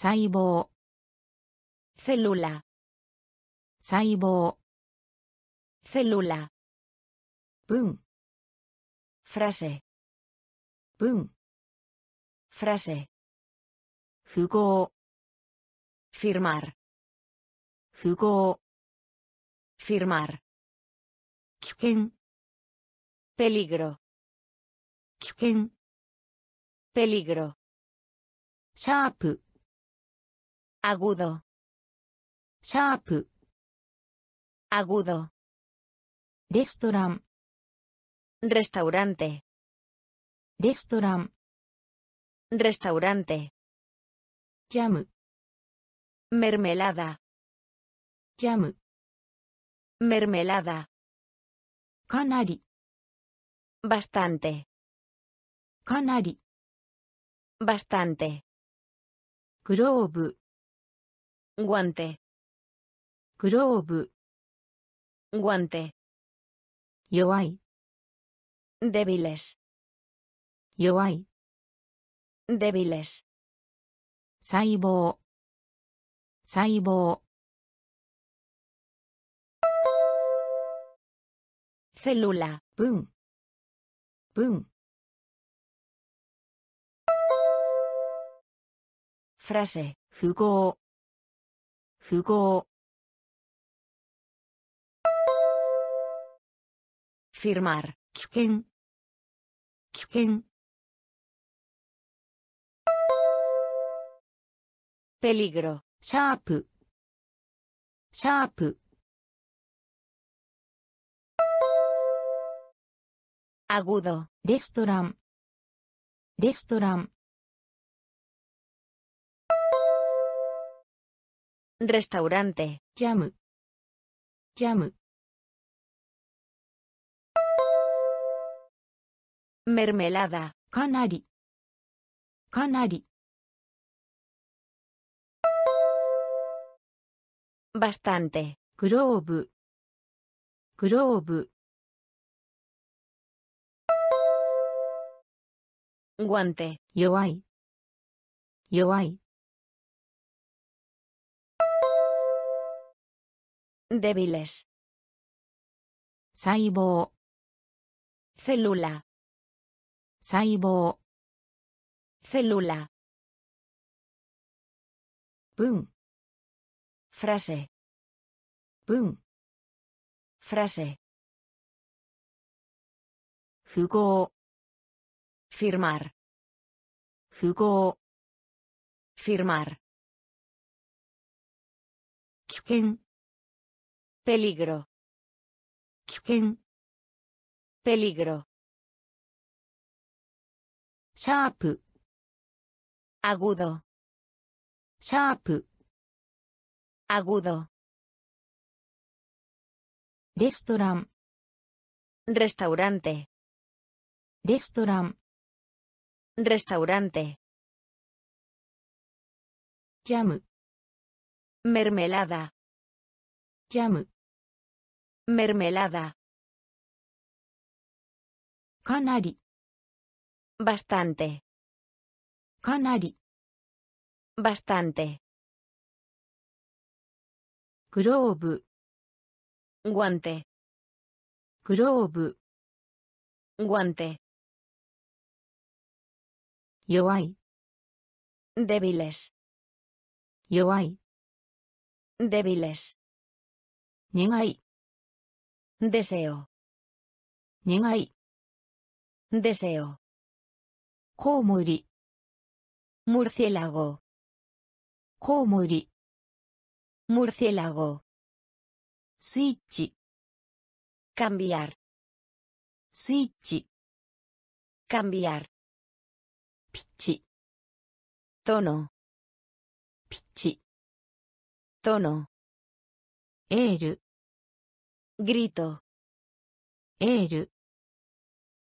細胞 célula 細胞 célula 文 frase 文 frase 符号 firmar 符号 firmar 危険 peligro 危険 peligro シャープ agudo sharp agudo restaurant restaurante restaurant restaurante jam mermelada jam mermelada canari bastante canari bastante guante, glove, guante, yoai, débiles, yoai, débiles, saibo, saibo, célula, bun, bun. frase, 符号符号。Firmar. 危険。危険。Peligro. シャープ。シャープ。Agudo. レストラン。レストラン Restaurante. Yamu. Yamu. Mermelada. Canari. Canari. Bastante. Globe. Globe. Guante. Yoai. Yoai. débiles 細胞 célula 細胞 célula 文 frase 文 frase 符号 firmar 符号 firmar 危険 Peligro. Kiken. Peligro. Sharp. Agudo. Sharp. Agudo. Restaurant. Restaurante. Restaurant. Restaurante. Jam. Mermelada jam. Mermelada. Canari. Bastante. Canari. Bastante. Glove. Guante. Glove. Guante. Yoai. Débiles. Yoai. Débiles. Niegai. Deseo. Niegai. Deseo. Komori. Murciélago. Komori. Murciélago. Switch. Cambiar. Switch. Cambiar. Pichi. Tono. Pichi. Tono. エール。グリト。エール。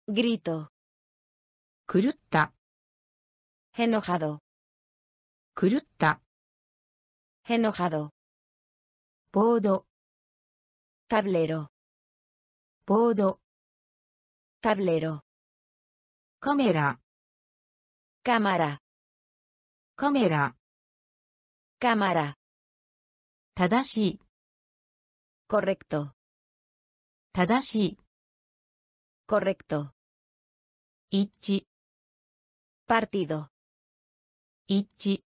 グリート。狂った。ヘノハド。狂った。ヘノハド。ボード。タブレロ。ボード。タブレロ。カメラ。カマラ。カメラ。カマラ。正しい。Correcto, 正しい、correcto, 一致、partido, 一致、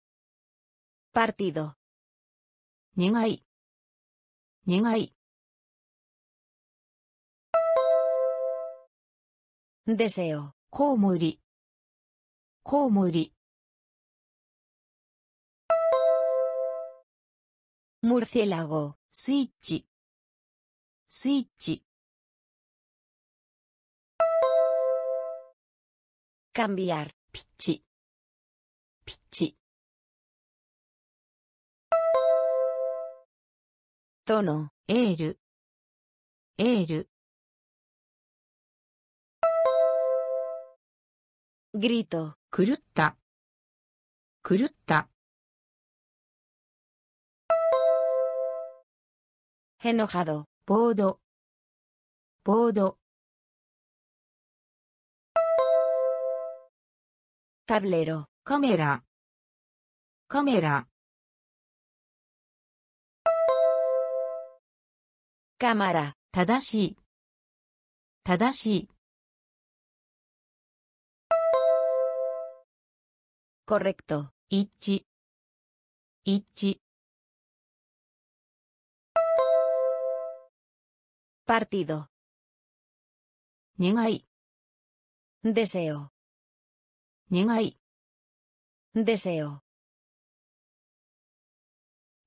partido, 願い、願い、deseo, コウモリ、コウモリ、murciélago, スイッチ、スイッチ。cambiar ピッチピッチ。トノエールエール。グリート狂った狂った。enojado ボード、ボード、tablero, カメラ、カメラ、cámara, 正しい、正しい、correcto, 一致、一致、Partido. Niegai. Deseo. Niegai. Deseo.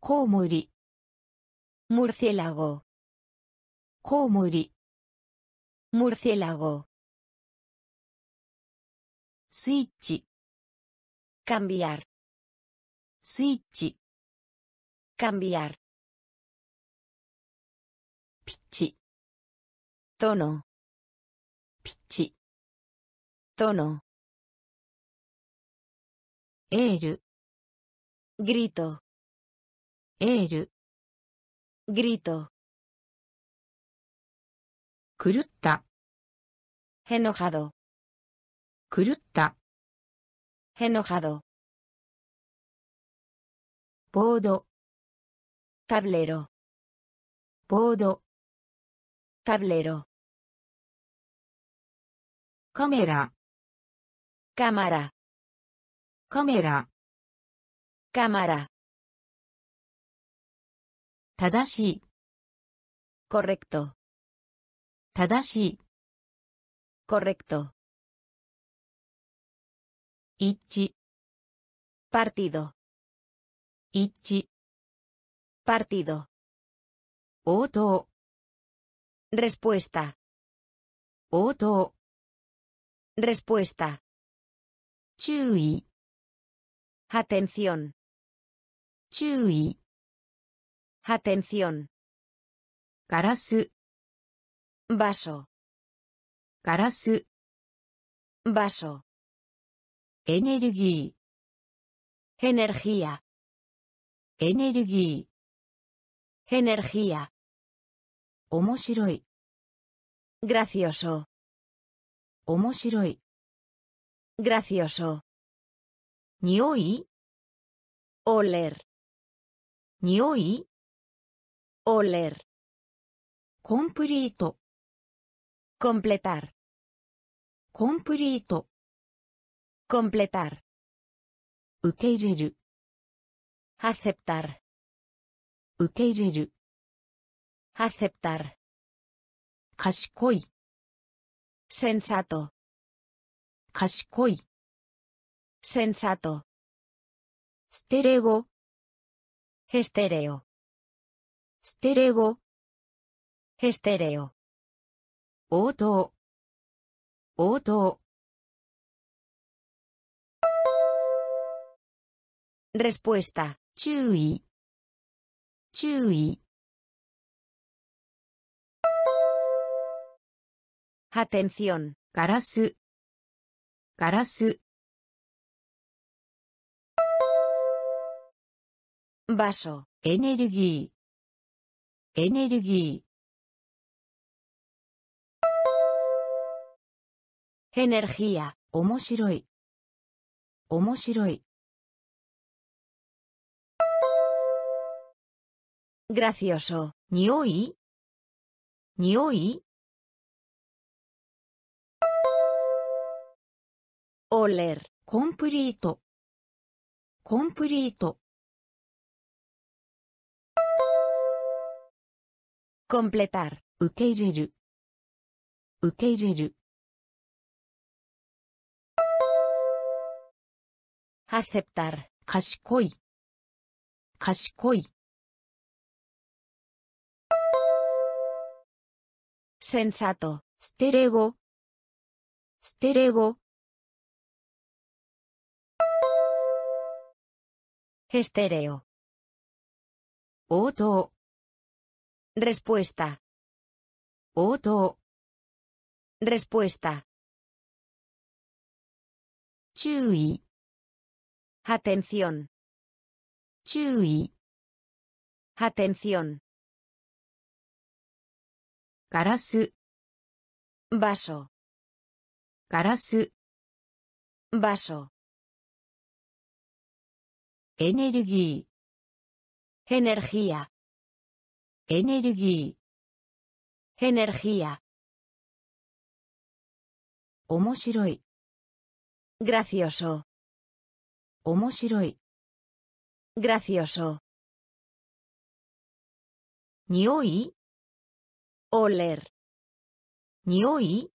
Komori. Murciélago. Komori. Murciélago. Switch. Cambiar. Switch. Cambiar. Tono, ピッチ、tono, エール、grito, エール、grito, 狂った、enojado, 狂った、enojado, ボード、tablero, ボード、tablero, Cámara. Cámara. Cámara. Cámara. Tadashi. Correcto. Tadashi. Correcto. Ichi. Partido. Ichi. Partido. Oto. Respuesta. Oto. Respuesta. Chui. Atención. Chui. Atención. Karasu. Vaso. Karasu. Vaso. Energía. Energía. Energía. Energía. Gracioso. 面白い、gracioso, 匂い、oler, 匂い、oler, コンプリート、completar, コンプリート、completar, 受け入れる、aceptar, 受け入れる、aceptar, 賢い、sensato, 賢い、sensato, ステレオ、estéreo, ステレオ、estéreo, 応答、応答、respuesta, 注意、注意、Atención. ガラス。ガラス。場所。エネルギー。エネルギー。エネルギー。面白い。面白い。gracioso 匂い匂い Oler. コンプリートコンプリート Completar. 受け入れる受け入れる Aceptar. 賢い賢い Sensato. ステレオステレオ Estéreo. Oto. Respuesta. Oto. Respuesta. Chui. Atención. Chui. Atención. Garasu. Vaso. Garasu. Vaso. Energía. Energía. Energía. Energía. Omoshiroi. Gracioso. Omoshiroi. Gracioso. Nioi. Oler. Nioi.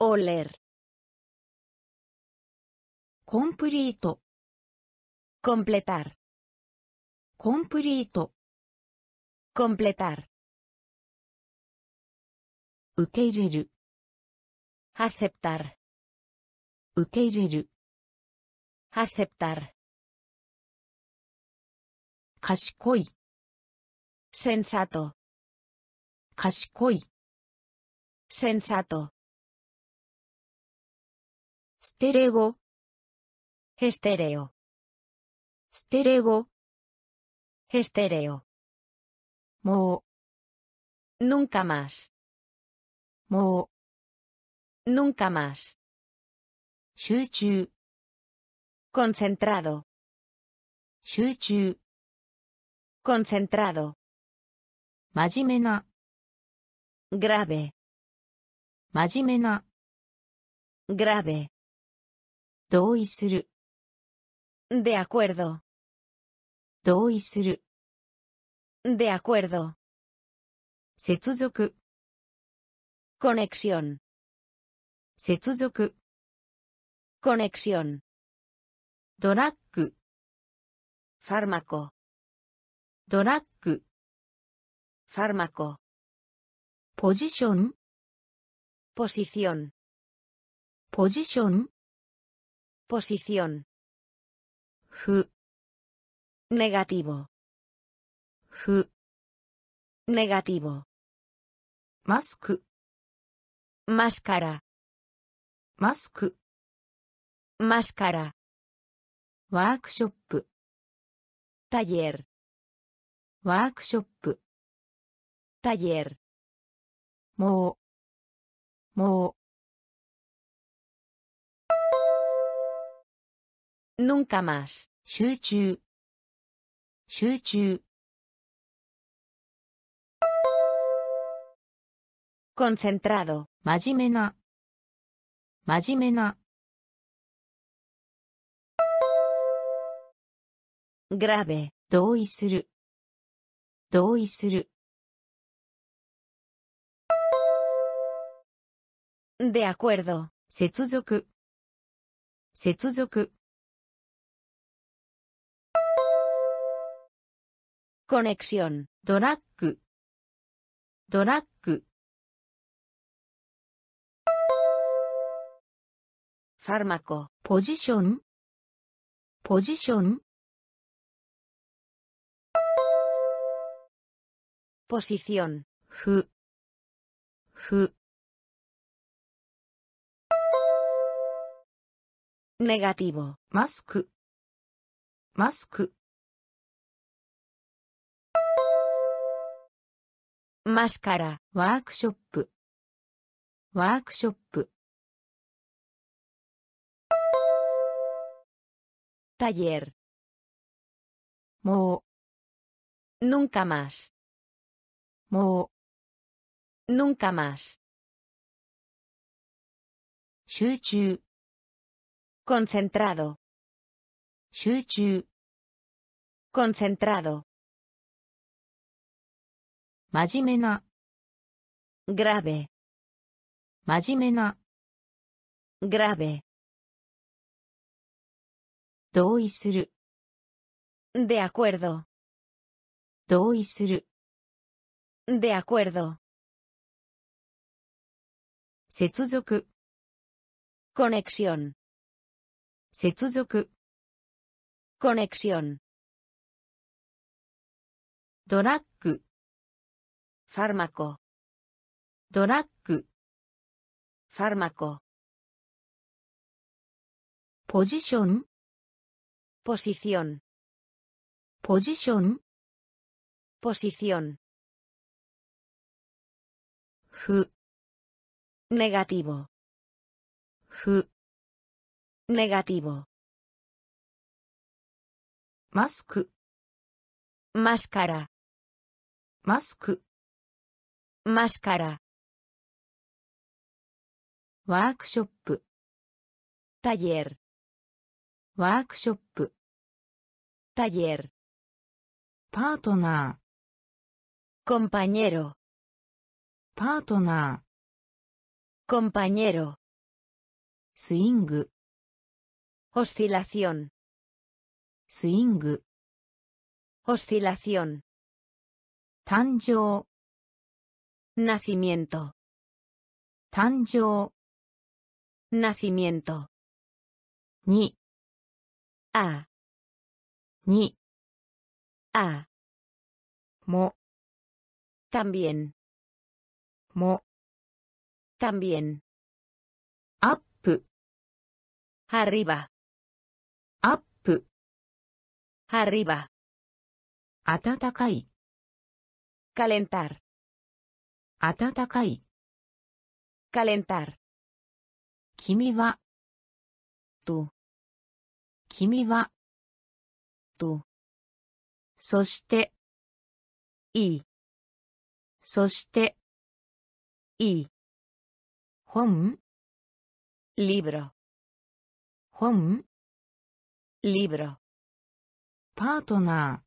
Oler. Completo. Completar. コンプリート Completar. 受け入れる Aceptar. 受け入れる Aceptar. 賢い Sensato. 賢い Sensato. ステレオ Estéreo. Stereo. Estéreo. Mo. Nunca más. Mo. Nunca más. Shuchu. Concentrado. Shuchu. Concentrado. Majimena. Grave. Majimena. Grave. Doisuru. De acuerdo. 同意する De acuerdo. 接続 Conexión. 接続 Conexión. ドラッグ Fármaco. ドラッグ Fármaco. ポジション Posición. ポジション Posición. 不 Negativo. 不 Negativo. マスク Máscara. マスク Máscara. ワークショップ Taller. ワークショップ Taller. もうもう Nunca más. 集中集中 Concentrado. 真面目な真面目な Grave. 同意する同意する De acuerdo. 接続接続 Conexión. ドラッグドラッグ Fármaco. ポジションポジション Posición. 不不 Negativo. マスクマスクMáscara. ワークショップワークショップ Taller. もう Nunca más. もう Nunca más. 集中 Concentrado. 集中 Concentrado. 真面目な Grave. 真面目な Grave. 同意する De acuerdo. 同意する De acuerdo. 接続 Conexión. 接続 Conexión. ドラッグ Fármaco. ドラッグ Fármaco. ポジション Posición. ポジション Posición. 不 Negativo. 不 Negativo. マスク Máscara. マスク Máscara. Workshop. Taller. Workshop. Taller. Partner. Compañero. Partner. Compañero. Swing. Oscilación. Swing. Oscilación. Tanjo. Nacimiento. Tanjou. Nacimiento. Ni. A. Ni. A. Mo. También. Mo. También. Up. Arriba. Up. Arriba. Atakai. Calentar. 暖かい Calentar. 君は？Tú. 君は？Tú. そして？Y. そして？Y. 本？Libro. 本？Libro. パートナー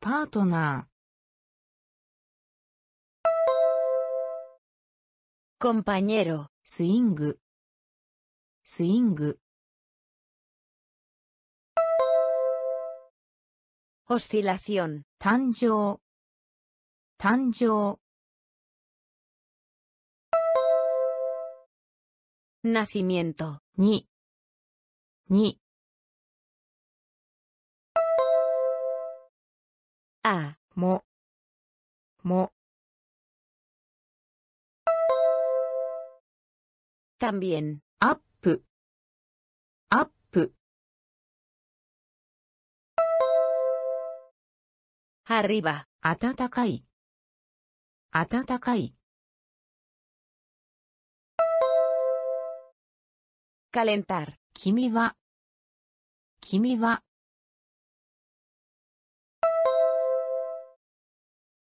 パートナ Compañero. ースイングスイング Oscilación. 誕生誕生 Nacimiento. にに A. もも También. アップアップ Arriba. 暖かい暖かい Calentar. 君は君は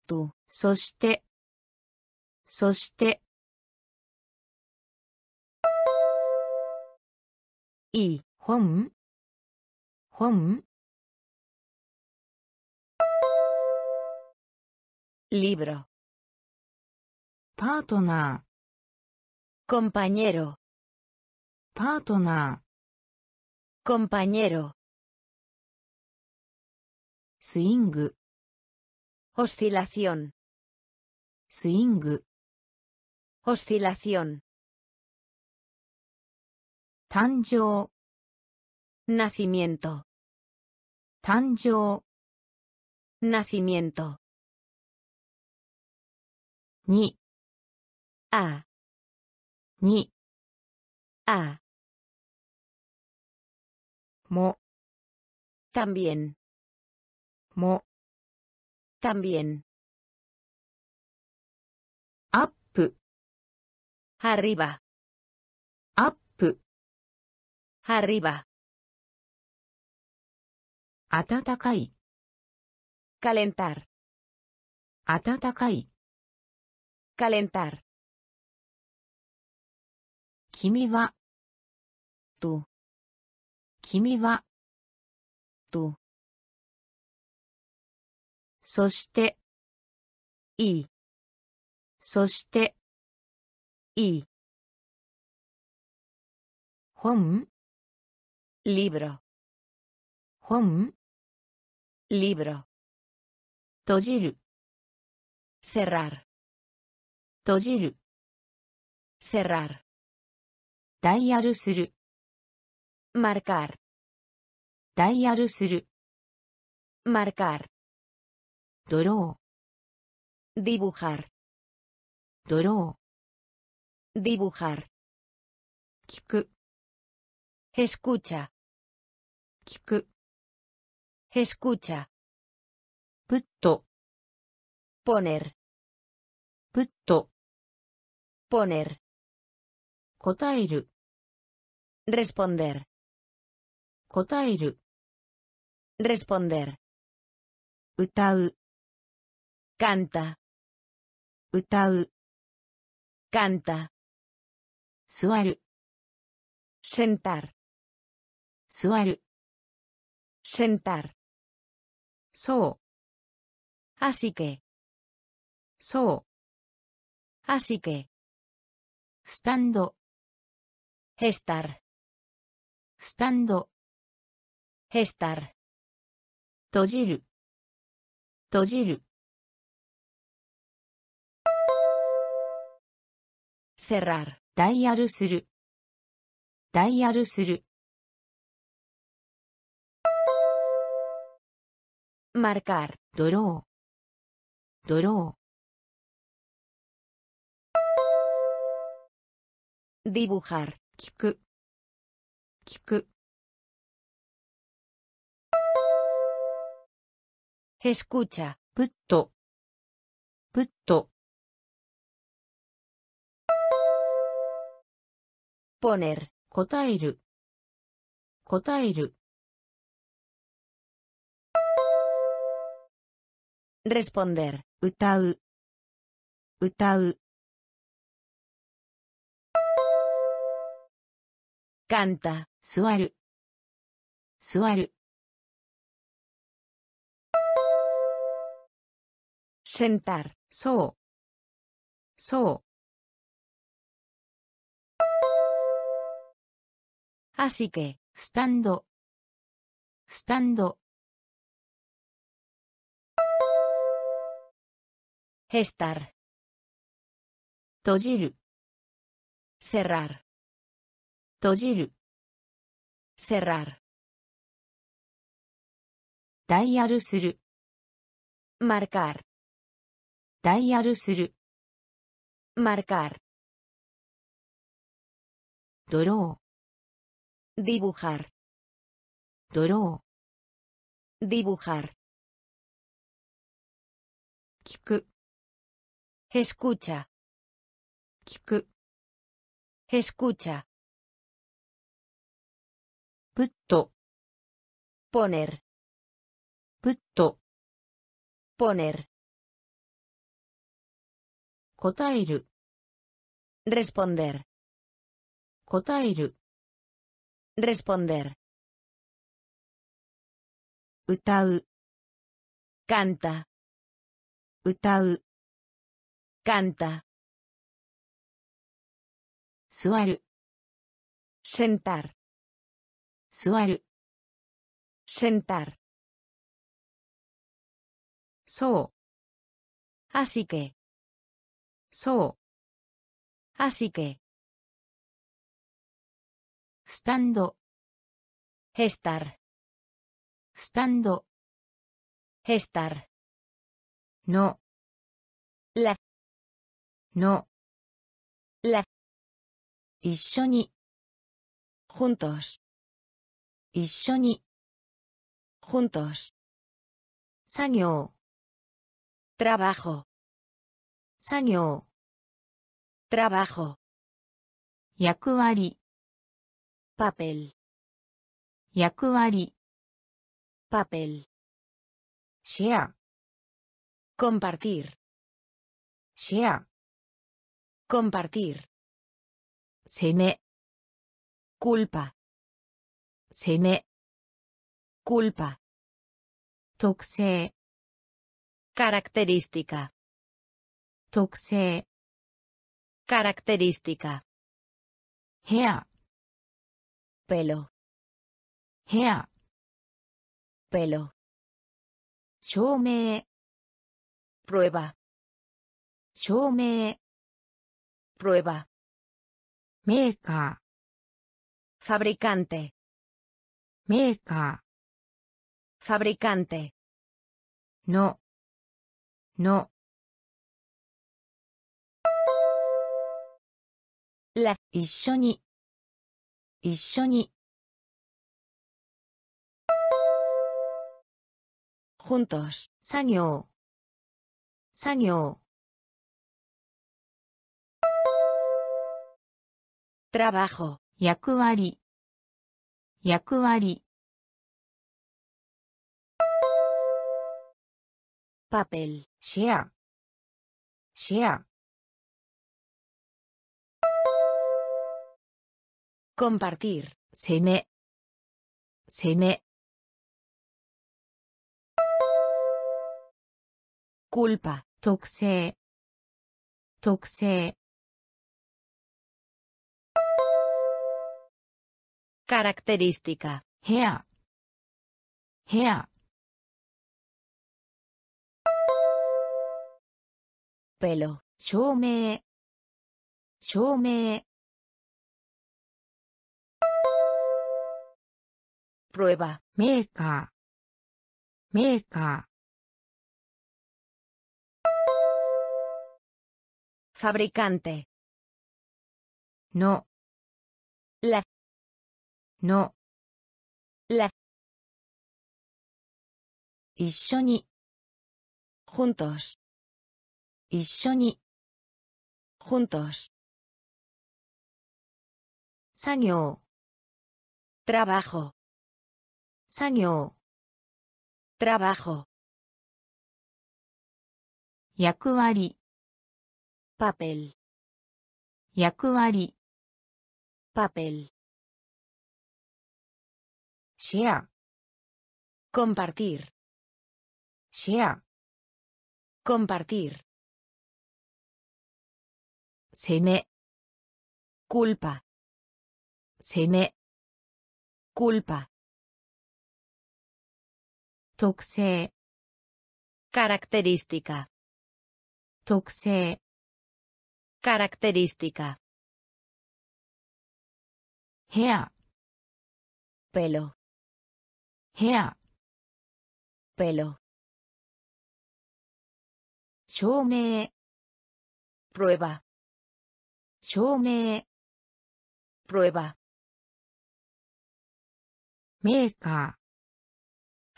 Tú. そしてそして 이 홈, 홈 libro. Partner compañero. Partner compañero. Swing oscilación. Swing oscilación. 誕生 Nacimiento. 誕生 Nacimiento. に A. に A. も También. も También. アップ Arriba. アップ Arriba. 暖かい Calentar. 暖かい。Calentar. 君は、Tú. 君は、Tú. そして、Y. そして、Y. 本、Libro. 本、 Libro. 閉じる、 Cerrar. 閉じる、 Cerrar. ダイヤルする、 Marcar. ダイヤルする、 Marcar. ドロ Dibujar. ー、ドロ Dibujar. ー、聞く、 Escucha. Kiku. Escucha. Putto. Poner. Putto. Poner. Kotaeru. Responder. Kotaeru. Responder. Utau. Canta. Utau. Canta. Suaru. Sentar. 座る、Sentar. そう、Así que. そう、Así que. スタンド、Estar. スタンド、Estar. 閉じる、閉じる、Cerrar. ダイヤルする、ダイヤルする、Marcar. ドロー、ドロ Dibujar. ー、聞く、聞く、Escucha. プット、プット、Poner. 答える、答える、Responder. Utau. Utau. Canta. Suaru. Suaru. Sentar. So. So. Así que, estando, estando. Estar. 閉じる、Cerrar. 閉じる、Cerrar. ダイヤルする、Marcar. ダイヤルする、Marcar. ドロ Dibujar. ー、ドロ Dibujar. 聞く、Escucha. Kiku. Escucha. Putto. Poner. Putto. Poner. Kotaeru. Responder. Kotaeru. Responder. Utau. Canta. Utau. Canta. Suaru. Sentar. Suaru. Sentar. So. Así que. So. Así que. Stando. Estar. Stando. Estar. No. La no. La. Ishoni. Juntos. Ishoni. Juntos. Sanyo. Trabajo. Sanyo. Trabajo. Yakuari. Papel. Papel. Share. Compartir. Share. Compartir. Seme. Culpa. Seme. Culpa. Toxe. Característica. Toxe. Característica. Hea. Pelo. Hea. Pelo. Shome. Prueba. Shome. Prueba. Meca. Fabricante. Meca. Fabricante. No. No. La. 一緒に。一緒に。juntos. 作業。作業。Trabajo. 役割、役割、 Papel. シェア、シェア、 Compartir. 攻め、攻め、 Culpa. 特性、特性、 Característica. ヘア、ヘア、 Pelo. 証明、証明、 Prueba. メーカー、メーカ Fabricante. ーの、 La. の、 La. 一緒に、 Juntos. 一緒に、 Juntos. 作業、 Trabajo. 作業、 Trabajo. 役割、 Papel. 役割、 Papel. Share. Compartir. Share. Compartir. Seme. Culpa. Seme. Culpa. Toxe. Característica. Toxe. Característica. Hair. Pelo ヘア、 Pelo. 証明、 Prueba. 証明、 Prueba. メーカ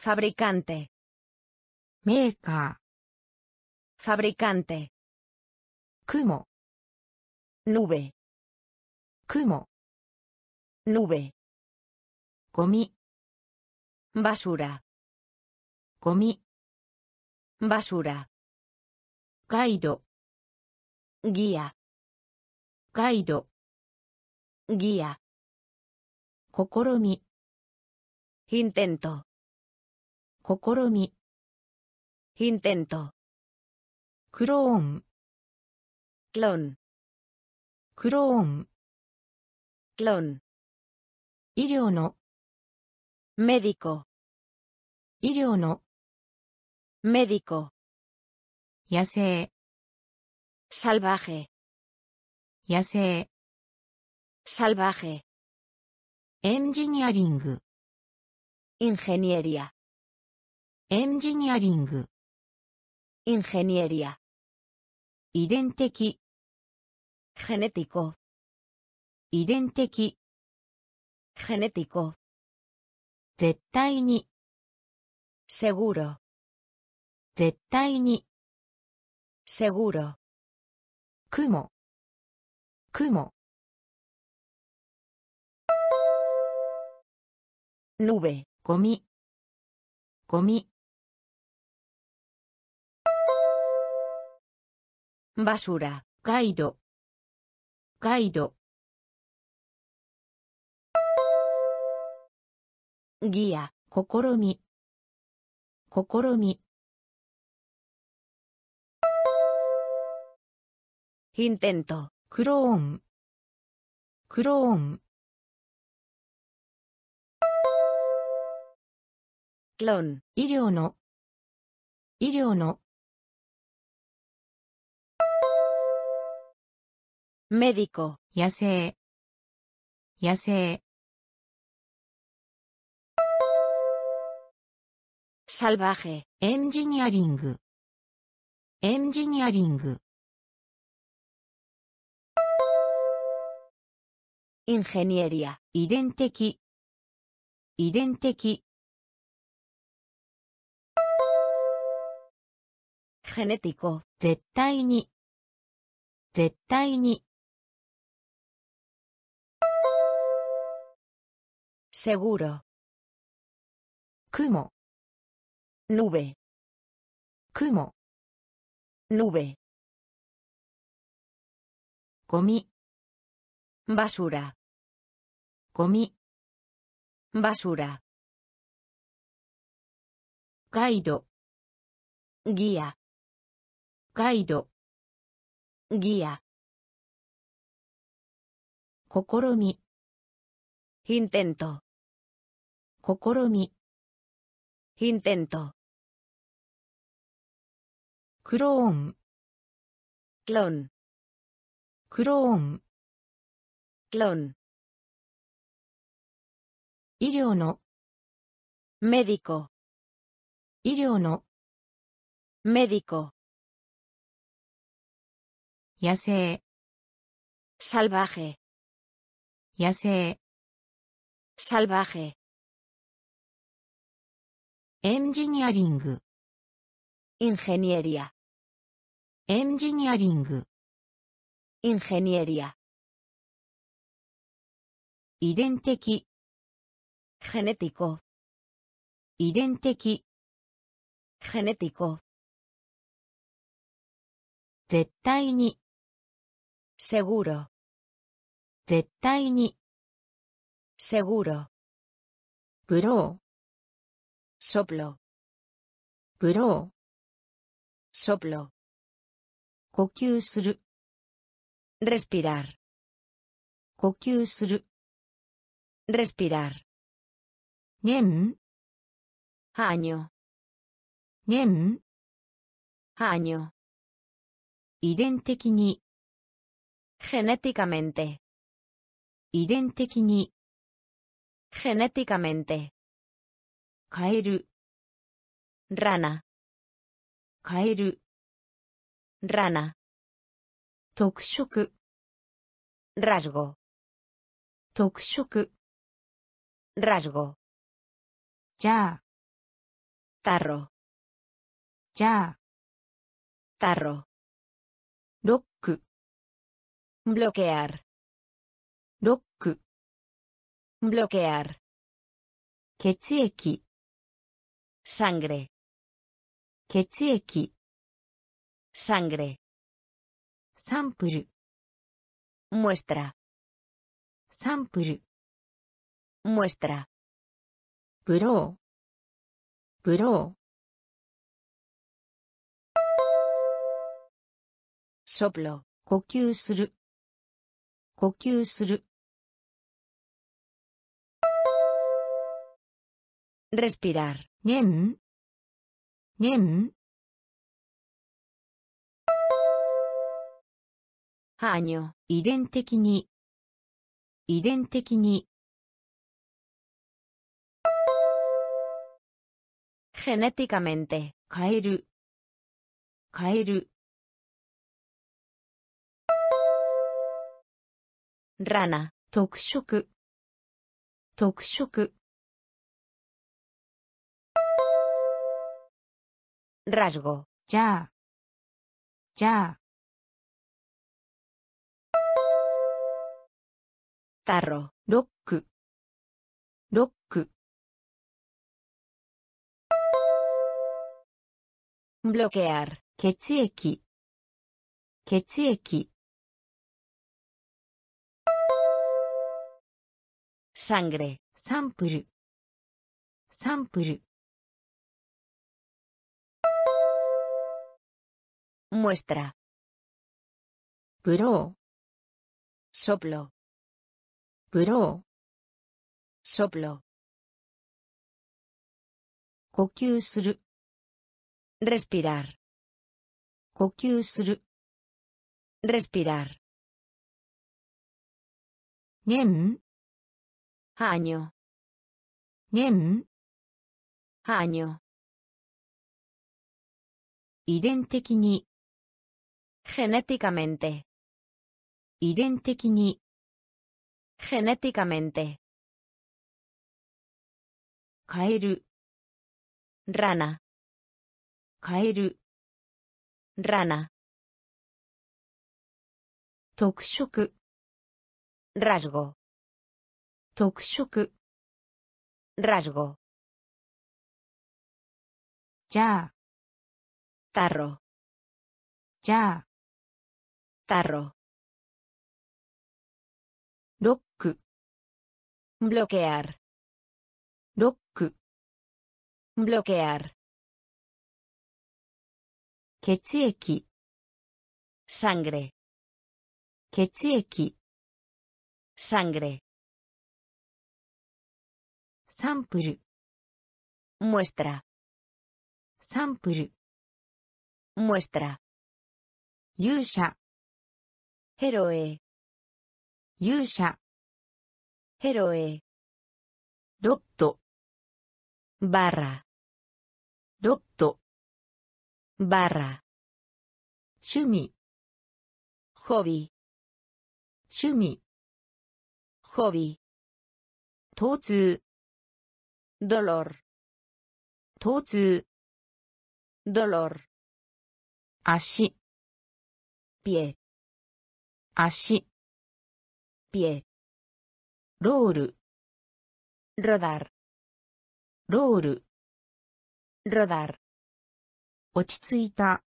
Fabricante. ー、メーカ Fabricante. ー、雲、 Nube. 雲、 Nube. ゴミ、 Basura. ゴミ、Basura. ガイド、Guía. ガイド、Guía. 試み、Intento. 試み、Intento. クローン、Clon. クローン、Clon. 医療の、Médico. 医療の、 Médico. 野生、 Salvaje. 野生、 Salvaje. エンジニアリング、 Ingeniería. エンジニアリング、 Ingeniería. 遺伝的、 Genético. 遺伝的、 Genético. 絶対に、Seguro. 絶対に、Seguro. 雲、雲、Nube. ゴミ、ゴミ、basura, ガイドガイド guía, 試み試み intento, クローン。クローン。clon, 医療の。医療の。médico, 野生。野生 salvaje, エンジニアリングエンジニアリング ingeniería, 遺伝的遺伝的 genético, 絶対に絶対に seguro, 雲 nube, 雲 nube, ゴミ basura, ゴミ basura, ガイド guía, ガイド guía, 試み intento, 試み intento, クローン clon, クローン clon, 医療の médico, 医療の médico, 野生 salvaje, 野生 salvaje, エンジニアリング ingeniería, エンジニアリング ingeniería, 遺伝的 genético, 遺伝的 genético, 絶対に seguro, 絶対に seguro, ブロ soplo, ーブロ soplo, ー呼吸する respirar, 呼吸する respirar, 年 año, 年 año, 遺伝的に genéticamente, 遺伝的に genéticamente, カエル、ラナ、カエル、ラナ。特色、ラジゴ、特色、ラジゴ。じゃあ、タロ、じゃあ、タロ。ロック、bloquear、ロック、bloquear。血液、sangre, 血液 sangre, サンプル muestra, サンプル muestra, ブローブロ soplo, ー呼吸する呼吸する respirar, 年。年。Año, 遺伝的に。遺伝的に。Genéticamente, カエルカエル rana, 特色。特色 rasgo, じゃあじゃあ tarro, ロックロック bloquear, 血液血液 Sangre. サンプルサンプル Muestra. ブロ Soplo. ーブロ Soplo. ー呼吸する Respirar. 呼吸する Respirar. 年 Año. 年 Año. 遺伝的に Genéticamente. 遺伝的に Genéticamente. カエル Rana. カエル Rana. 特色 Rasgo. 特色 Rasgo. じゃあ Tarro. じゃあ carro lock bloquear lock bloquear Ketsueki. Sangre. Ketsueki. Sangre. Sample. Muestra. Sample. Muestra. Yusha. ヘロエ勇者。ヘロエロット。バラロット。バラ趣味。ホビ趣味。ホビ頭痛。ドロー痛。ドロ足。ピエ足 Pie. ロール Rodar. ロール Rodar. 落ち着いた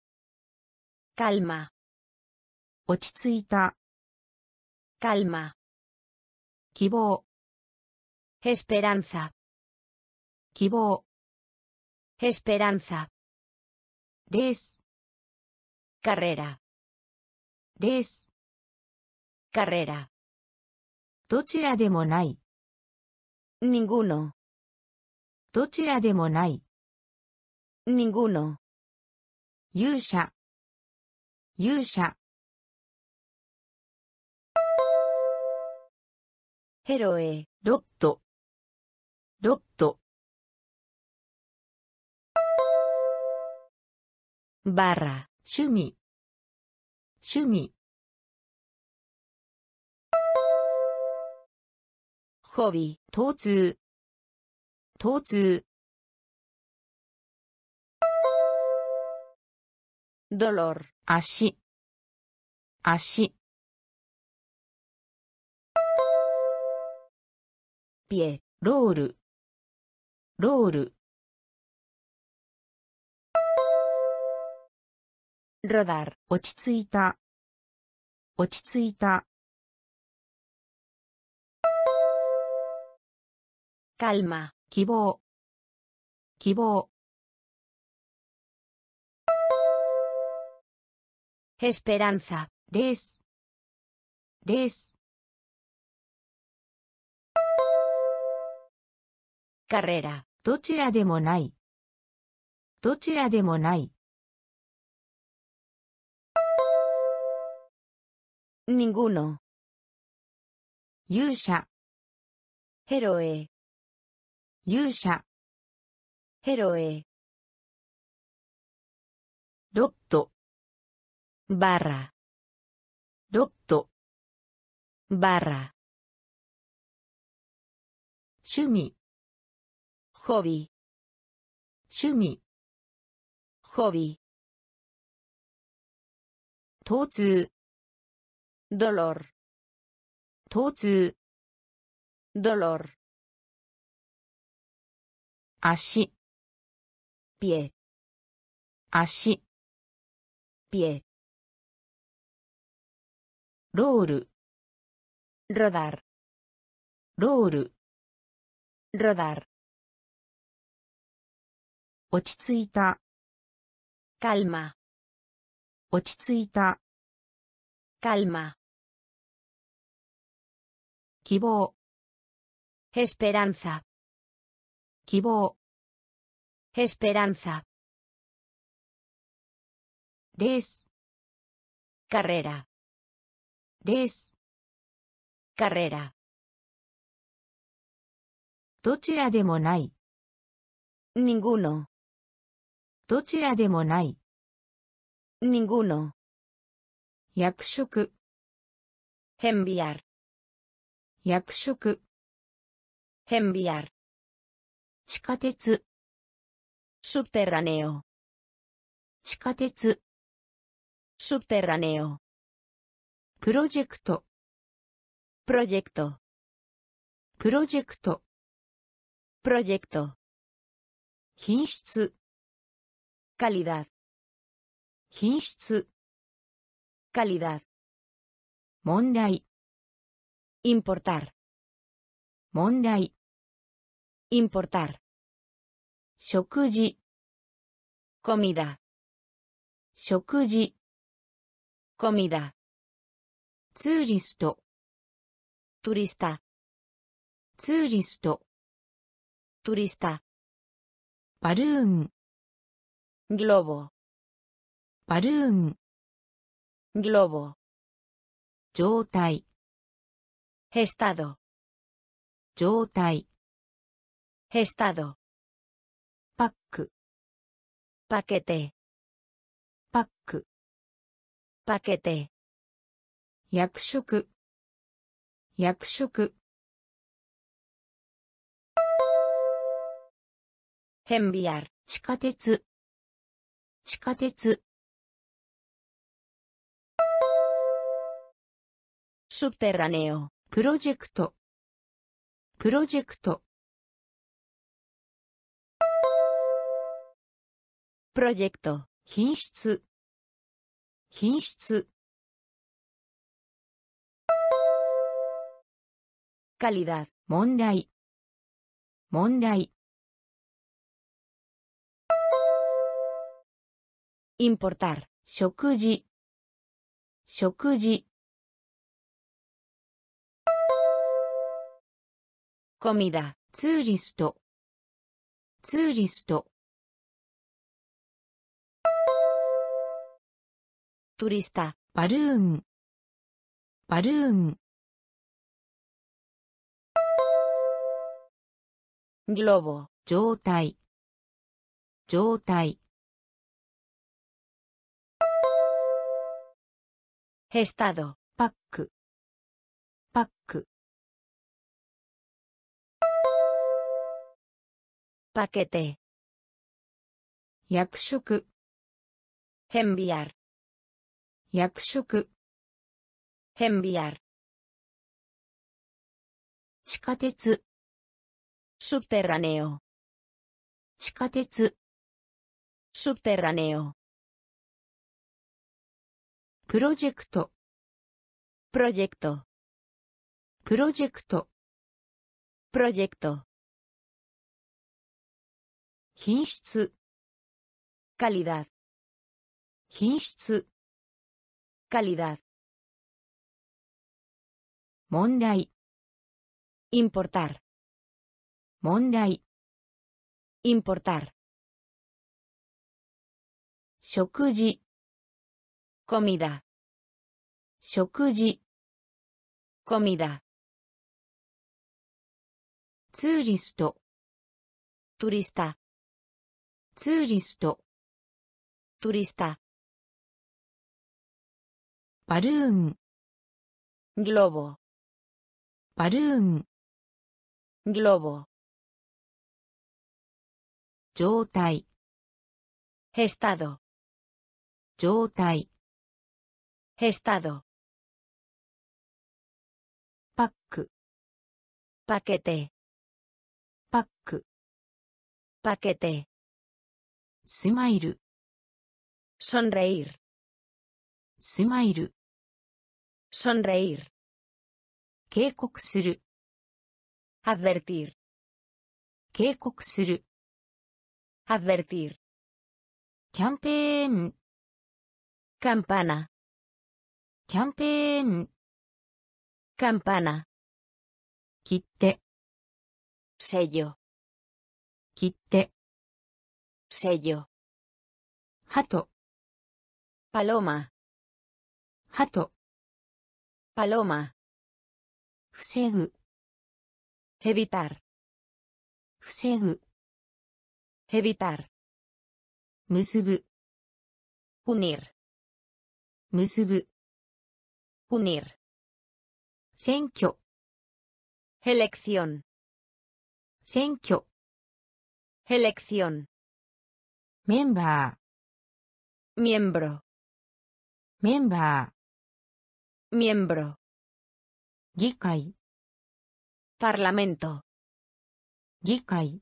Calma. 落ち着いた Calma. 希望 Esperanza. 希望 Esperanza. レース Carrera. レース Carrera. どちらでもない Ninguno. どちらでもない Ninguno. 勇者勇者 Héroe. ロットロット Barra. 趣味趣味 Hobby. 疼痛疼痛 Dolor. 足足 Pie. ロールロール Rodar. 落ち着いた落ち着いた Calma. 希望希望 Esperanza. レースレース Carrera. どちらでもないどちらでもない Ninguno. 勇者 Héroe. 勇者。ヘロエロット。バラロット。バラ趣味。ホビ趣味。ホビー痛。ドロー疼痛。ドロー足 Pie. 足 Pie. ロール rodar, ロール rodar, 落ち着いた calma, 落ち着いた calma, 希望 esperanza, 希望 esperanza, レース carrera, レース carrera, どちらでもない ninguno, どちらでもない ninguno, 役職 enviar, 役職 enviar, 地下鉄 subterráneo, 地下鉄 subterráneo, プロジェクト proyecto, プロジェクト proyecto, 品質 calidad, 品質 calidad, 問題 importar, 問題 importar, 食事 comida, 食事 comida, ツーリスト turista, ツーリスト turista, バルーン globo, バルーン globo, 状態 estado, 状態 estado, パック paquete, パック paquete, 役職役職 enviar, 地下鉄地下鉄 subterráneo, プロジェクトプロジェクトプロジェクト品質。品質。カ問題。問題。importar 食事。食事。comida ツーリスト。ツーリスト。Turista, バルーンバルーン globo, 状態状態 estado, パックパック paquete, 役職 enviar, 役職。enviar。地下鉄。subterráneo。地下鉄。subterráneo。プロジェクト。プロジェクト。プロジェクト。プロジェクト。品質。calidad。品質。Calidad, 問題 importar, 問題 importar, 食事 comida, 食事 comida, ツーリスト turista, ツーリスト turista, バルーン globo, バルーン globo, 状態 estado, 状態 estado, パック paquete, パック paquete, スマイル sonreír, スマイル Sonreír. 警告する Advertir. 警告する Advertir. キャンペーン Campana. キャンペーン Campana. 切手 Sello. 切手 Sello. 鳩 Paloma. 鳩 Paloma. 防ぐ Evitar. 防ぐ Evitar. 結ぶ Unir. 結ぶ Unir. 選挙 Elección. 選挙 Elección. メンバ Miembro. ーメンバ Miembro. ー議会 Parlamento. 議会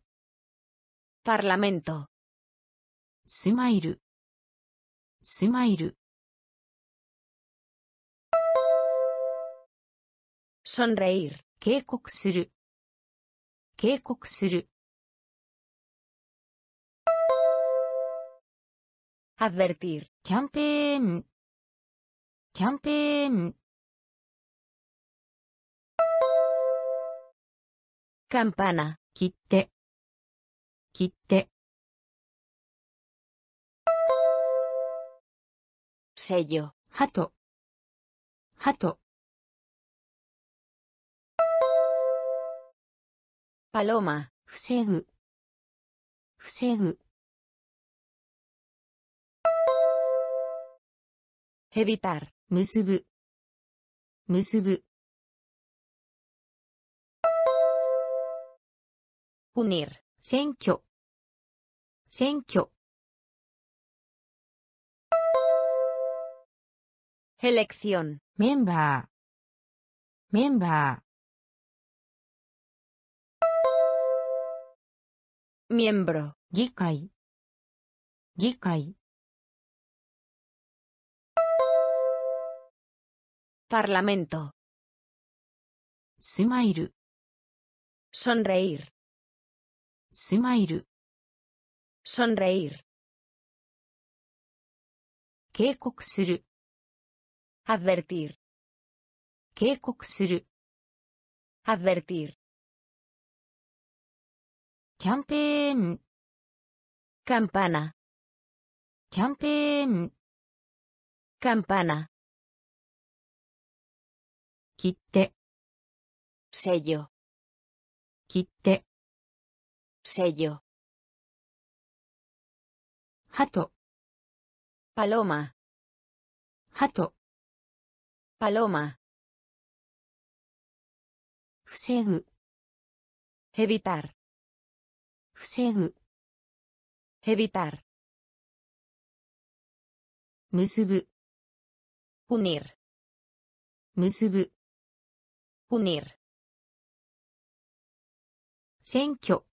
Parlamento. スマイルスマイル Sonreír. 警告する警告する Advertir. キャンペーンキャンペーン Campana. 切手切手 Sello. 鳩鳩 Paloma. 防ぐ防ぐ Evitar. 結ぶ結ぶ Unir. 選挙選挙 Elección. メンバーメンバ Miembro. ー議会議会 Parlamento. スマイル Sonreír. スマイル。sonreír。警告する。advertir。警告する。advertir。キャンペーン。カンパナ。キャンペーン。カンパナ。切手。セイヨ。切手。Sello. 鳩 Paloma. 鳩 Paloma. 防ぐ Evitar. 防ぐ Evitar. 結ぶ Unir. 結ぶ Unir. 選挙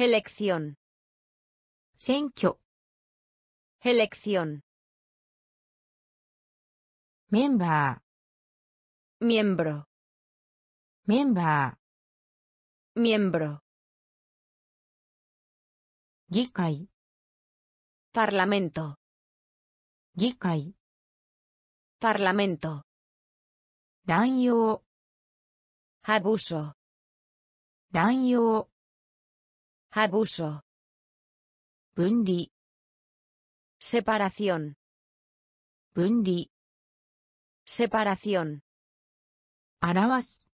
Elección. Senkyo. Elección. Member. Miembro. Miembro. Gikai. Parlamento. Gikai. Parlamento. Danyo. Abuso. Abuso. Bundi. Separación. Bundi. Separación. Arabas.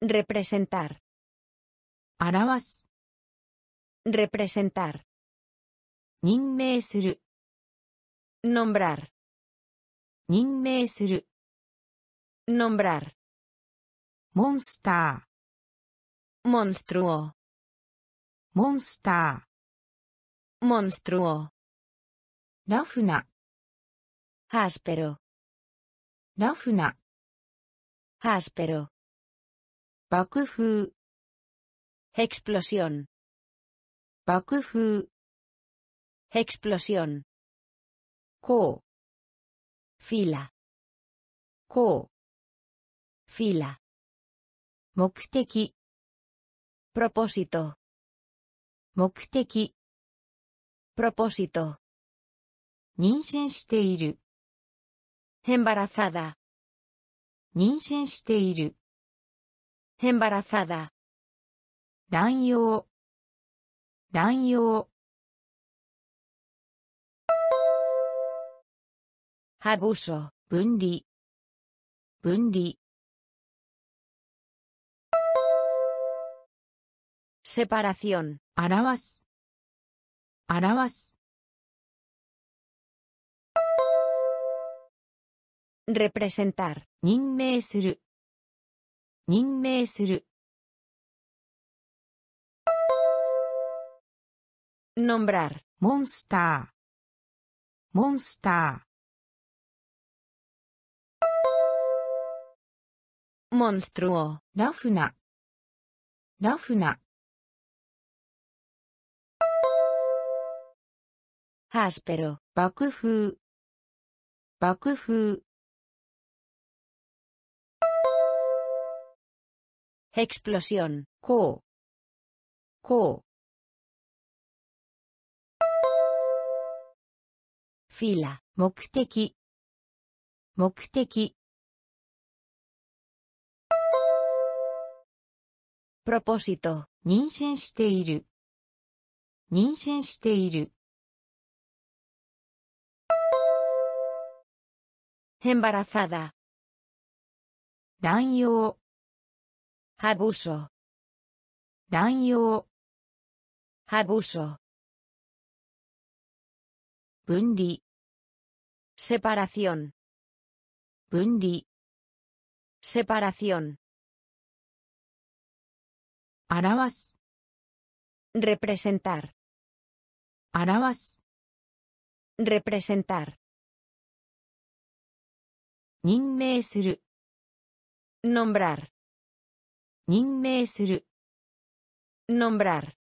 Representar. Arabas. Representar. Ninmeisuru. Nombrar. Ninmeisuru. Nombrar. Monster. Monstruo. モンスタ Monstruo. ーモンスタ Monstruo. ーラフな Áspero. ラフな Áspero. 爆風 Explosión. 爆風 Explosión. こう Fila. こう Fila. 目的 Propósito. 目的 Propósito. 妊娠している Embarazada. 妊娠している Embarazada. 乱用乱用 Abuso. 分離分離 Separación. 表す。表す。Representar. 任命する。任命する。Nombrar. モンスター。モンスタ Monstruo. ーラフなラフな Áspero. 爆風爆風 Explosión. こうこ Fila. う目的目的 Propósito. 妊娠している妊娠している Embarazada. Danyo. Abuso. Danyo. Abuso. Bundi. Separación. Bundi. Separación. Arabas. Representar. Arabas. Representar. 任命する。nombrar。任命する。nombrar。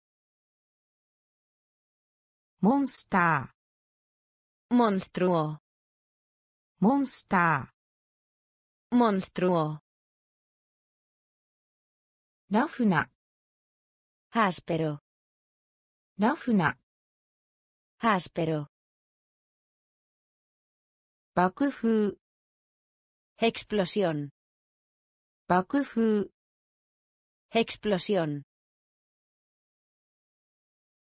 モンスター。モンストロ。モンスター。モンストロ。ラフナ。アスペロ。ラフナ。アスペロ。爆風 Explosión. 爆風 Explosión.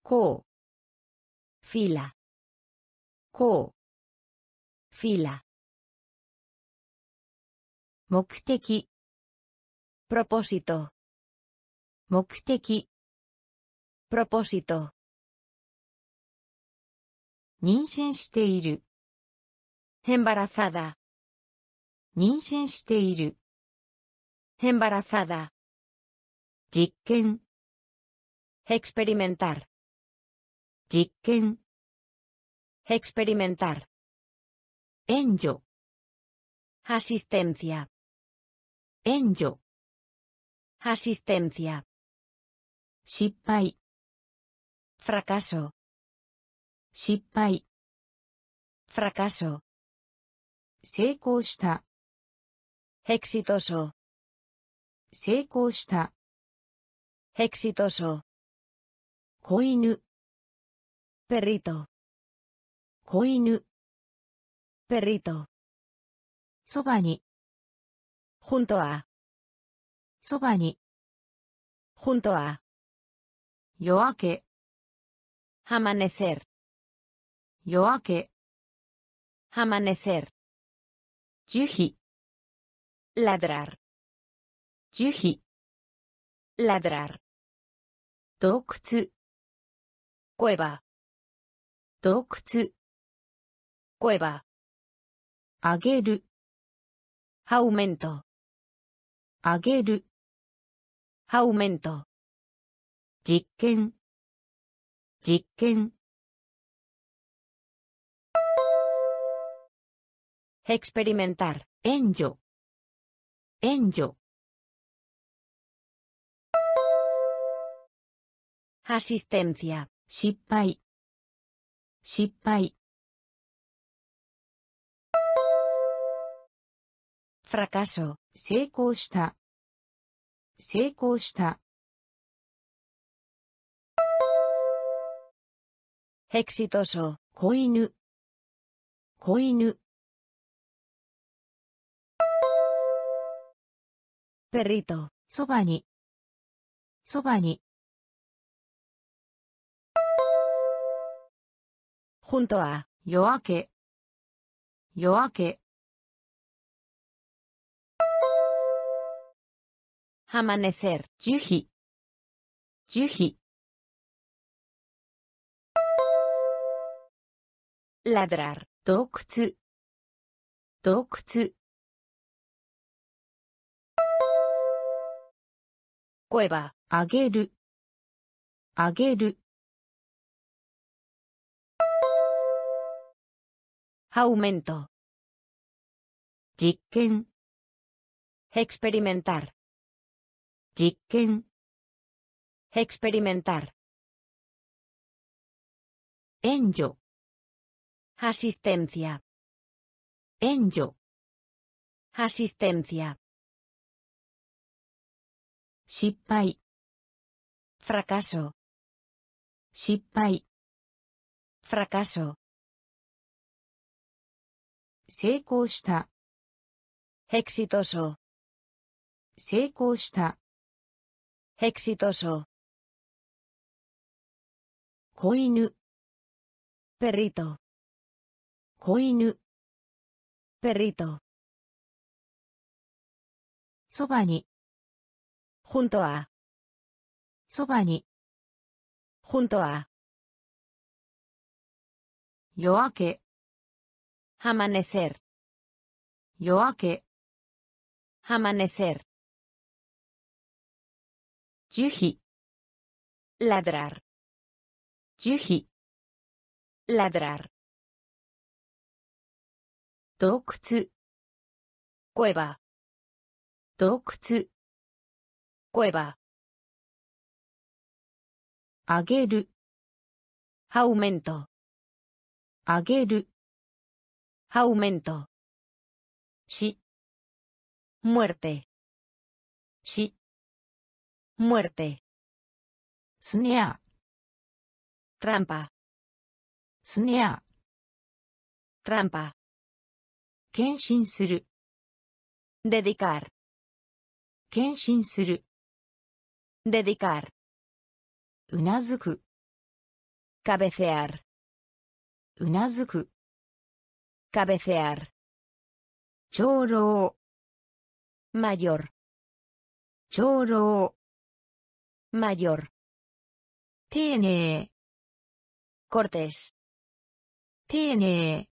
こう Fila. こ Fila. う目的 Propósito. 目的 Propósito. 妊娠している Embarazada. 妊娠している Embarazada. 実験 Experimentar. 実験 Experimentar. 援助 Asistencia. 援助 Asistencia. 失敗 Fracaso. 失敗 Fracaso. 成功した Exitoso. 成功した Exitoso. 子犬 Perrito. 子犬 Perrito. そばに Junto a. そばに Junto a. 夜明け Amanecer. 夜明け Amanecer. 樹皮 Ladrar. 樹皮 Ladrar. 洞窟 Cueva. 洞窟 Cueva. 上げる Aumento. 上げる Aumento. 実験実験 Experimentar. 援助援助。アシステンシア失敗。失敗。フラカソ成功した。成功した。エクシト子犬。子犬。Perrito, そばに。そばに。junto a, 夜明け。夜明け。ladrar, 洞窟。洞窟。cueva, あげる。あげる。 aumento, 実験。 experimentar, 実験。 experimentar, 援助。 asistencia, 援助。 asistencia, 失敗。fracaso, 失敗。fracaso, 成功した。exitoso, 成功した。exitoso, 子犬。perrito, 子犬。perrito, そばに。Junto a, そばに。junto a, 夜明け。amanecer, 夜明け。amanecer, 樹皮。ladrar, 樹皮。ladrar, 洞窟。cueva, 洞窟。Cueva, あげる。aumento, あげる。aumento, し。muerte, し。muerte, スネア。trampa, スネア。trampa, 献身する。dedicar, 献身する。Dedicar. Unazuku. Cabecear. Unazuku. Cabecear. Choro. Mayor. Choro. Mayor. Tiene. Cortés. Tiene.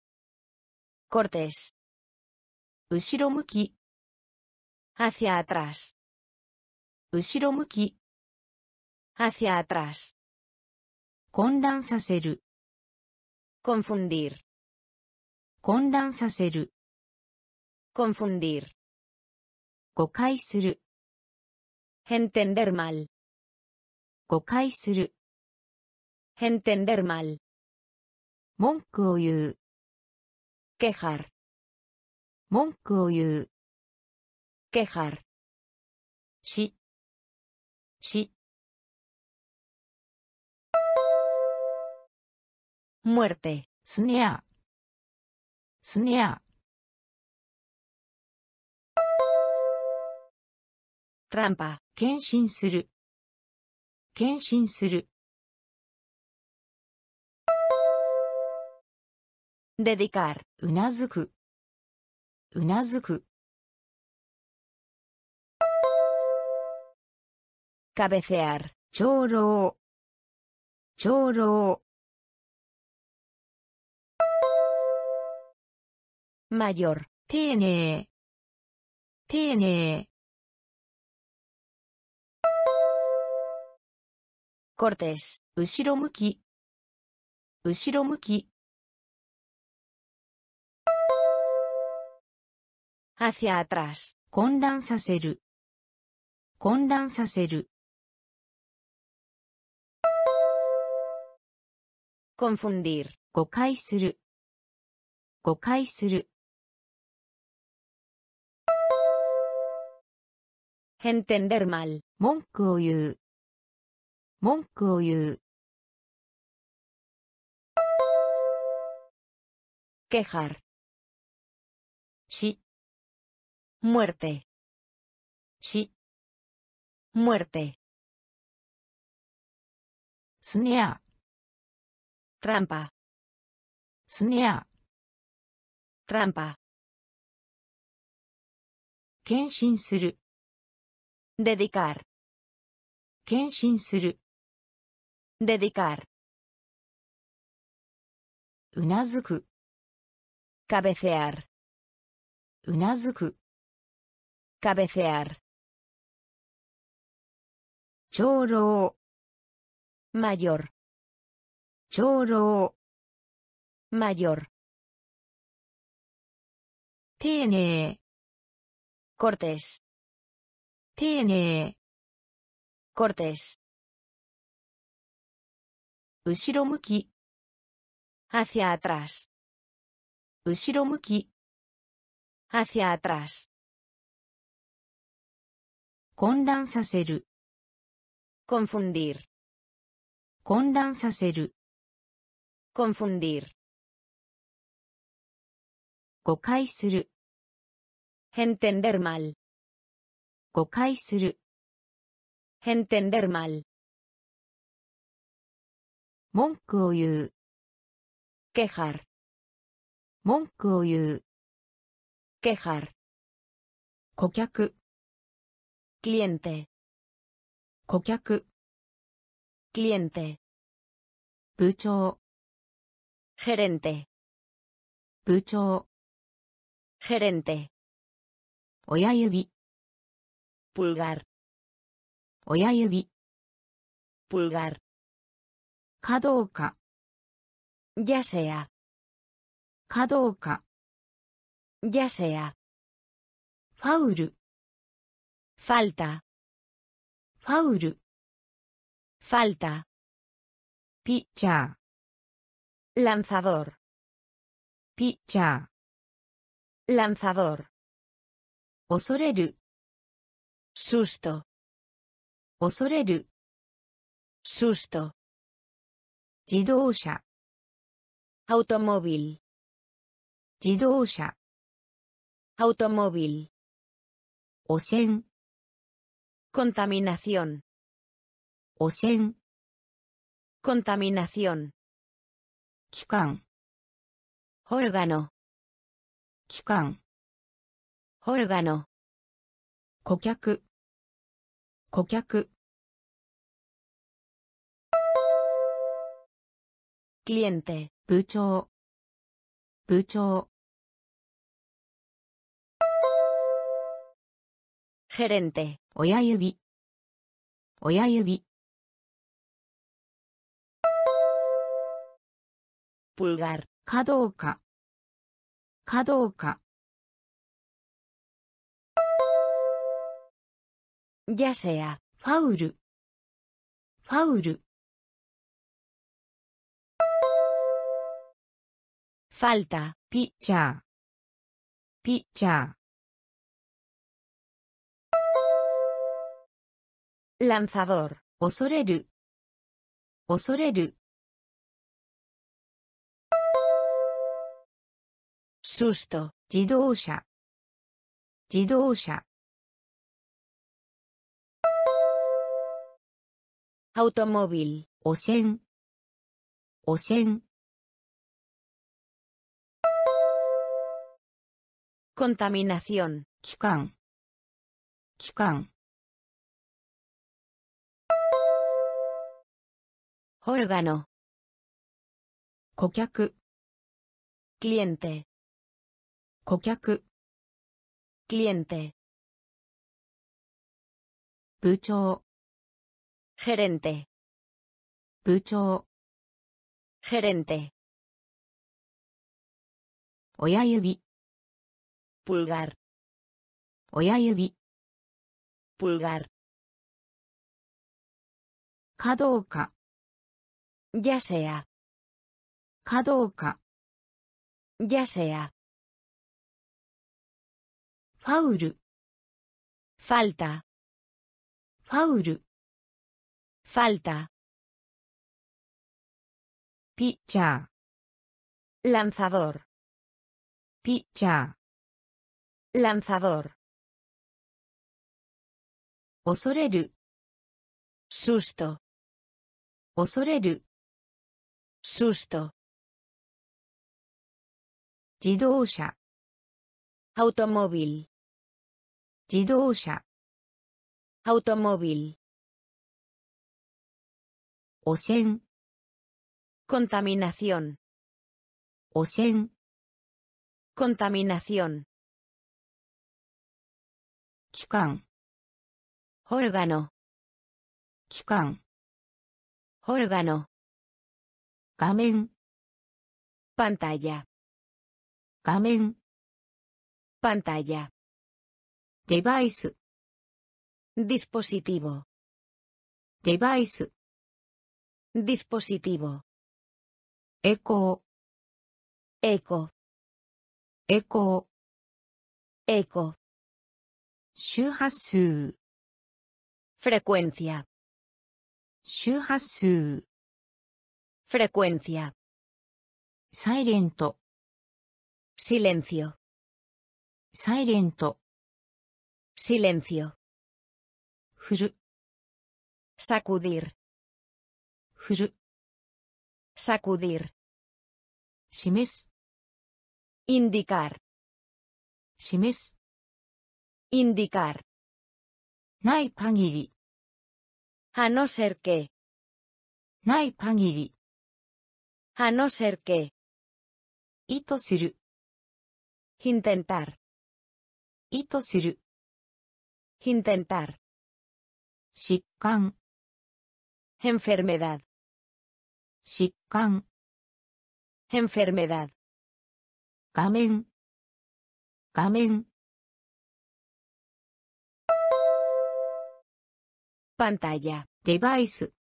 Cortés. Ushiromuki. Hacia atrás. 後ろ向き。hacia atrás, 混乱させる。confundir, 混乱させる。confundir, 誤解する。entender mal, 誤解する。entender mal, 文句を言う。quejar, 文句を言う。quejar, し。し。muerte, スネア。スネア。trampa, 献身する。献身する。dedicar, うな cabecear, 長老。長老。mayor, 丁寧。丁寧。cortés, 後ろ向き。後ろ向き。hacia atrás, 混乱させる。混乱させる。Confundir, 誤解する。誤解する。Entender mal. 文句を言う。文句を言う。Quejar. 死、Muerte. 死、Muerte. スネア、Trampa. スネア、Trampa. 献身する、Dedicar. 献身する、Dedicar. うなずく、Cabecear. うなずく、Cabecear. 長老、Mayor. 長老、Mayor. 丁寧、Cortés. 丁寧、Cortés. 後ろ向き、Hacia atrás. 後ろ向き、Hacia atrás. 混乱させる、Confundir. 混乱させる、Confundir. 誤解する、Entender mal. 誤解する、Entender mal. 文句を言う、Quejar. 文句を言う、Quejar. 顧客、Cliente. 顧客、Cliente. 部長、Gerente. 部長、 Gerente. 親指、 Pulgar. 親指、 Pulgar. かどうか、 Ya sea. かどうか、 Ya sea. ファウル、 Falta. ファウル、 Falta. ピッチャー、 Lanzador. Pitcher. Lanzador. Osoreru. Susto. Osoreru. Susto. Jidosha. Automóvil. Automóvil. Osen. Contaminación. Osen. Contaminación. 機関。ホルガノ機関。ホルガノ顧客。顧客。クリエンテ部長。部長。ヘレンテ親指。親指。Pulgar. かどうか、かどうか、Ya sea. ファウル、ファウル、Falta. ピッチャー、ピッチャー、Lanzador. 恐れる、恐れる、Susto. 自動車、自動車、Automóvil. 汚染、汚染、Contaminación. 機関、機関、Órgano. 顧客、Cliente. 顧客、 Cliente. 部長、 Gerente. 部長、 Gerente. 親指、 Pulgar. 親指、 Pulgar. かどうか、 Ya sea. かどうか、 Ya sea. ファウル、 Falta. ファウル falta, ピッチャー lanzador, ピッチャー lanzador, 恐れる susto, 恐れる susto, 自動車 automóvil, 自動車 automóvil, 汚染 contaminación, 汚染 contaminación, 期間 órgano, 期間 órgano, 画面 pantalla, 画面 pantalla, デバイス dispositivo, デバイス dispositivo, エコ eco, ーエコー eco, 周波数 frecuencia, 周波数 frecuencia, サイレント silencio, サイレント Silencio. Furu. Sacudir. Furu. Sacudir. Shimes. Indicar. Shimes. Indicar. Nai kagiri. A no ser que. Nai kagiri. A no ser que. Ito. Intentar. Intentar. Shikkan. Enfermedad. Shikkan. Enfermedad. Kamen. Kamen. Pantalla. Device.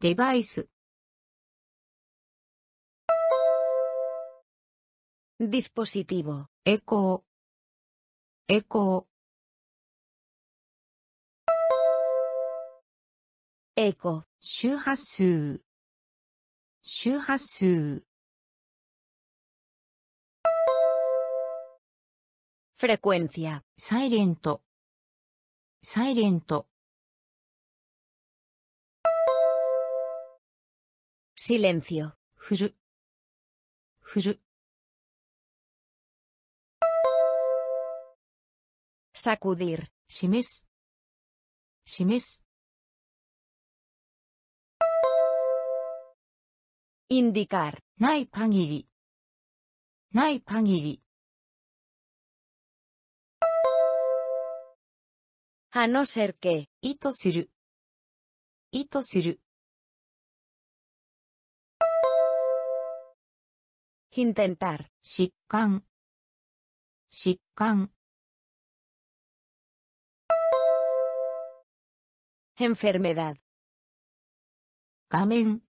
Device. Dispositivo. Eco. Eco. エコ周波数周波数 frecuencia, サイレントサイレント silencio, 振る振る sacudir, 示す示す indicar, ない限りない限り a no ser que, 意図する意図する intentar, 疾患疾患 enfermedad, 画面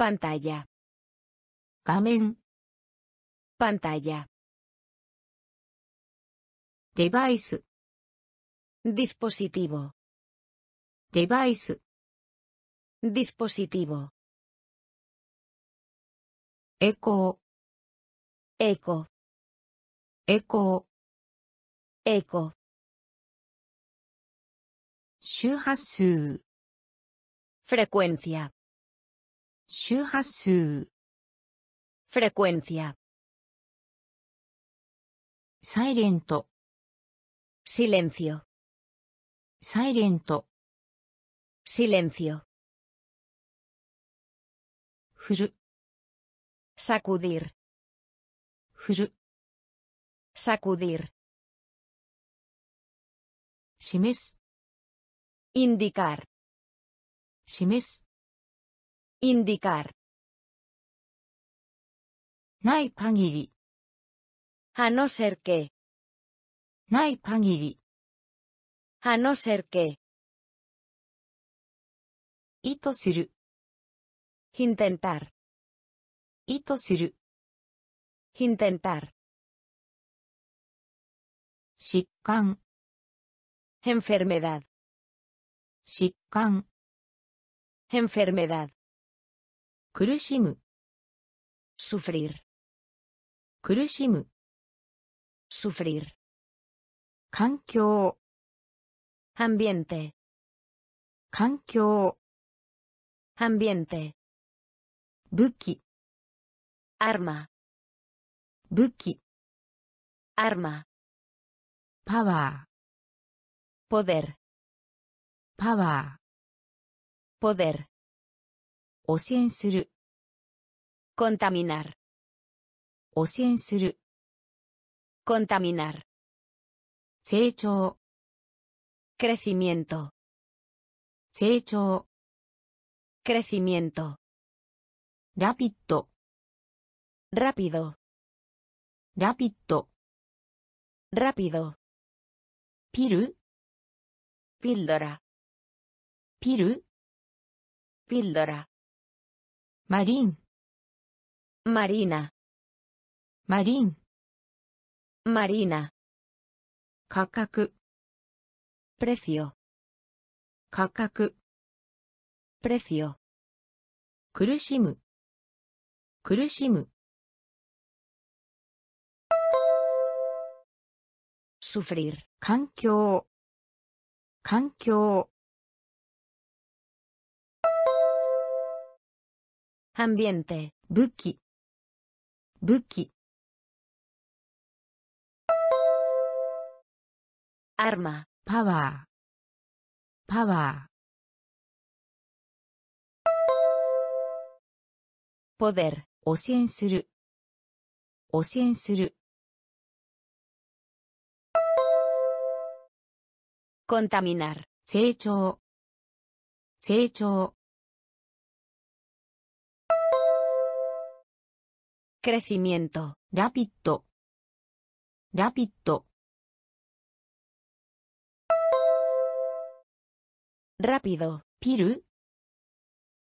pantalla, 画面 pantalla, デバイス dispositivo, デバイス dispositivo, エコー eco, エコー eco, 周波数 frecuencia, 周波数 frecuencia, サイレント silencio, サイレント silencio, 振る sacudir, 振る sacudir, 示す indicar, 示す Indicar. Nai kagiri. A no ser que. Nai kagiri. A no ser que. Ito suru. Intentar. Ito suru. Intentar. Shikkan. Enfermedad. Shikkan. Enfermedad. 苦しむ sufrir, 苦しむ sufrir, 環境 ambiente, 環境 ambiente, 武器 arma, 武器 arma, パワ poder, ーパワ poder, ー汚染する contaminar, 汚染する contaminar, 成長 crecimiento, 成長 crecimiento, ラピッド rápido, ラピッド rápido, ピル píldora, ピル píldora, マリン、マリーナ、マリン、マリーナ。価格、プレシオ、価格、プレシオ。苦しむ、苦しむ。sufrir. 環境環境 ambiente, 武器武器 arma, パワーパワ poder, ー汚染する汚染する contaminar, 成長成長 crecimiento, ラピッドラピッド rápido, ピル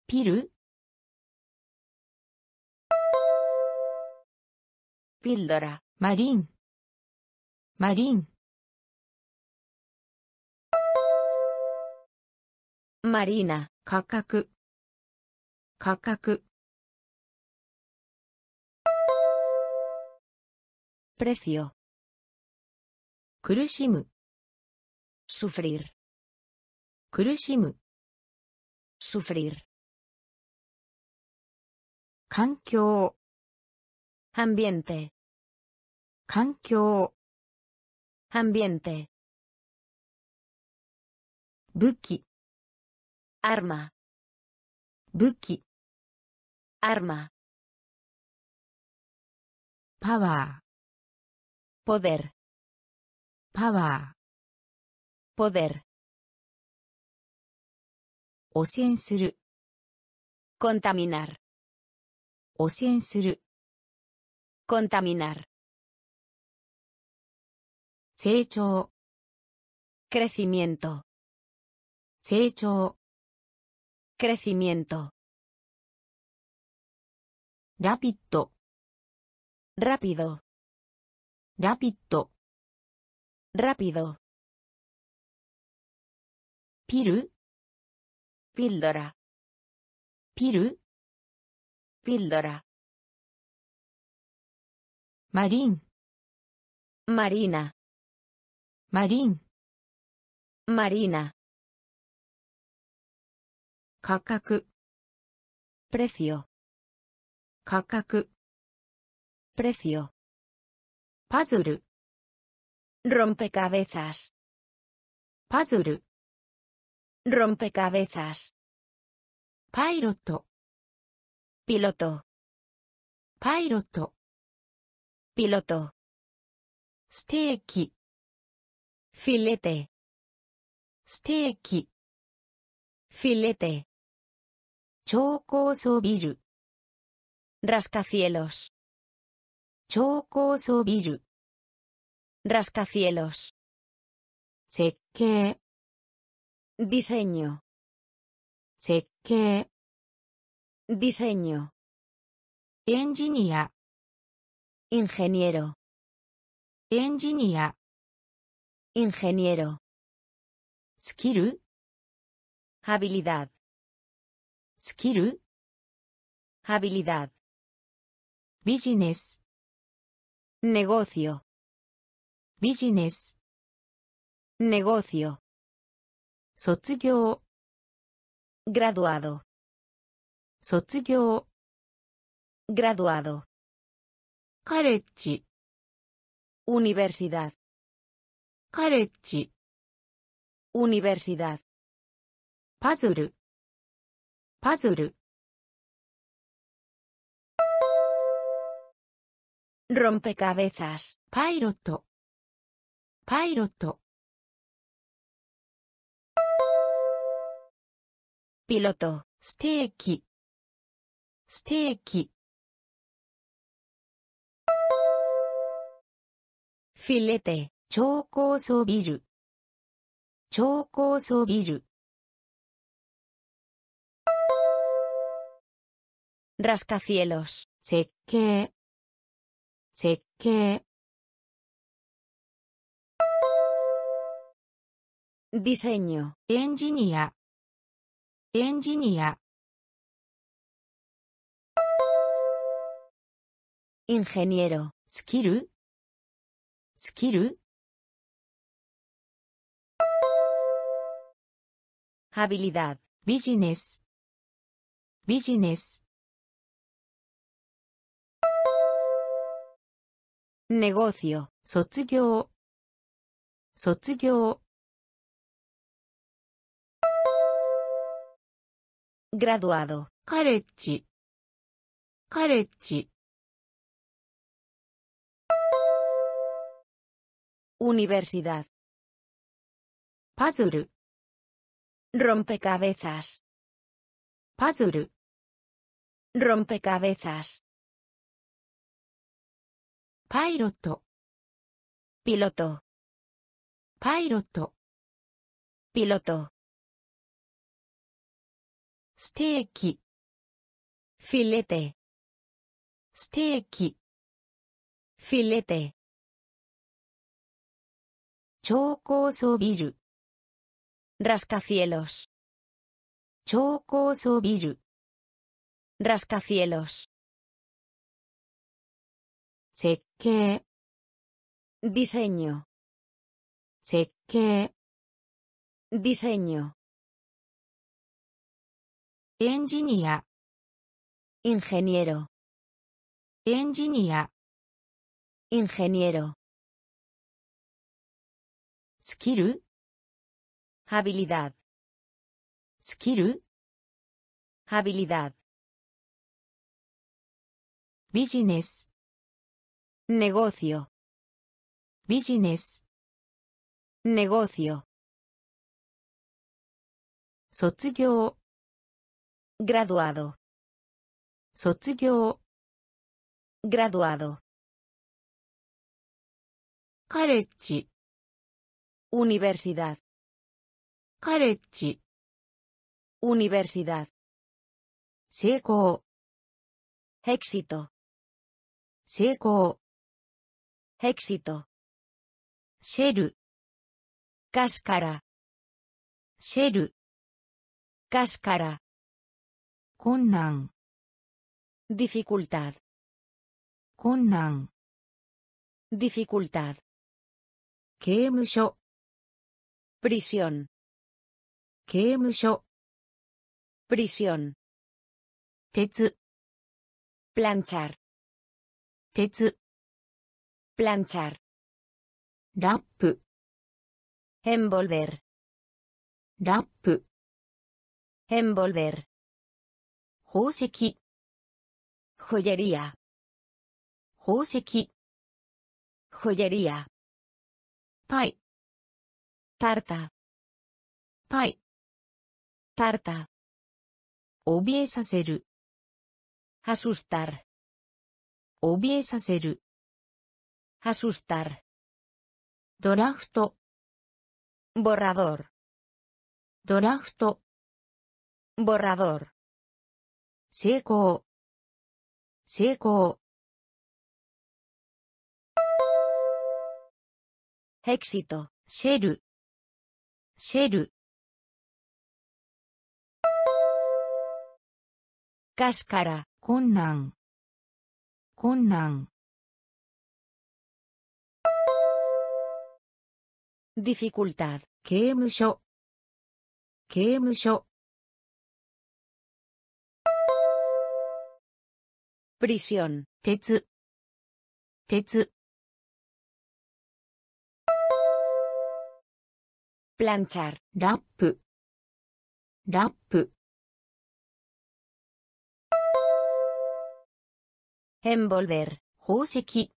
ピル píldora, マリンマリン marina, 価格価格 precio, 苦しむ sufrir, 苦しむ sufrir, 環境 ambiente, 環境 ambiente, 武器 arma, 武器 arma, パワー パワ poder, ー汚染する contaminar, 汚染する contaminar, 成長 crecimiento, 成長 crecimiento, ラピッド rápido, Rapido. Rapido. Pill. Pillora. Pill. Pillora. Marin. Marina. Marin. Marina. Kakaku. Precio. Kakaku. Precio. パズル rompecabezas, パズル rompecabezas, パイロット piloto, パイロット piloto, ステーキ filete, ステーキ filete, 超高層ビル rascacielos, 超高層ビル rascacielos, 設計 diseño, 設計 diseño, エンジニア ingeniero, エンジニア ingeniero, スキル Habilidad. スキル Habilidad. ビジネス Negocio. ビジネス Negocio. 卒業 Graduado. 卒業 Graduado. カレッジ Universidad. カレッジ Universidad. パズルパズル Rompecabezas. パイロットパイロット Piloto. ステーキステーキ Filete. 超高層ビル超高層ビル Rascacielos. 設計 設計。ディセニョエンジニアエンジニアインジニエロスキルスキル habilidad. ビジネスビジネス Negocio. 卒業卒業 Graduado. カレッジカレッジ Universidad. パズル Rompecabezas. パズル Rompecabezas. パイロット Piloto. パイロット Piloto. ステーキ Filete. ステーキ Filete. 超高層ビル Rascacielos. 超高層ビル Rascacielos. 設計 Diseño. 設計 Diseño. エンジニア Ingeniero. エンジニア Ingeniero. スキル Habilidad. スキル Habilidad. ビジネス Negocio. ビジネス Negocio. 卒業 Graduado. 卒業 Graduado. カレッジ Universidad. カレッジ Universidad. 成功 Éxito. 成功 éxito. Shell. Cáscara. Shell. Cáscara. Kunnan. Dificultad. Kunnan. Dificultad. Kemusho. Prisión. Kemusho. Prisión. Tetsu. Planchar. Tetsu. Planchar. ラップ Envolver. ラップ Envolver. 宝石 Joyería. 宝石 Joyería. パイ Tarta. パイ Tarta. 怯えさせる Asustar. 怯えさせる Asustar. Borrador. Borrador. Seiko. Seiko. Éxito. Shell. Shell. Cáscara. Kunnan. Kunnan. Dificultad. 刑務所刑務所 Prisión. 鉄鉄 Planchar. ラップラップ Envolver. 宝石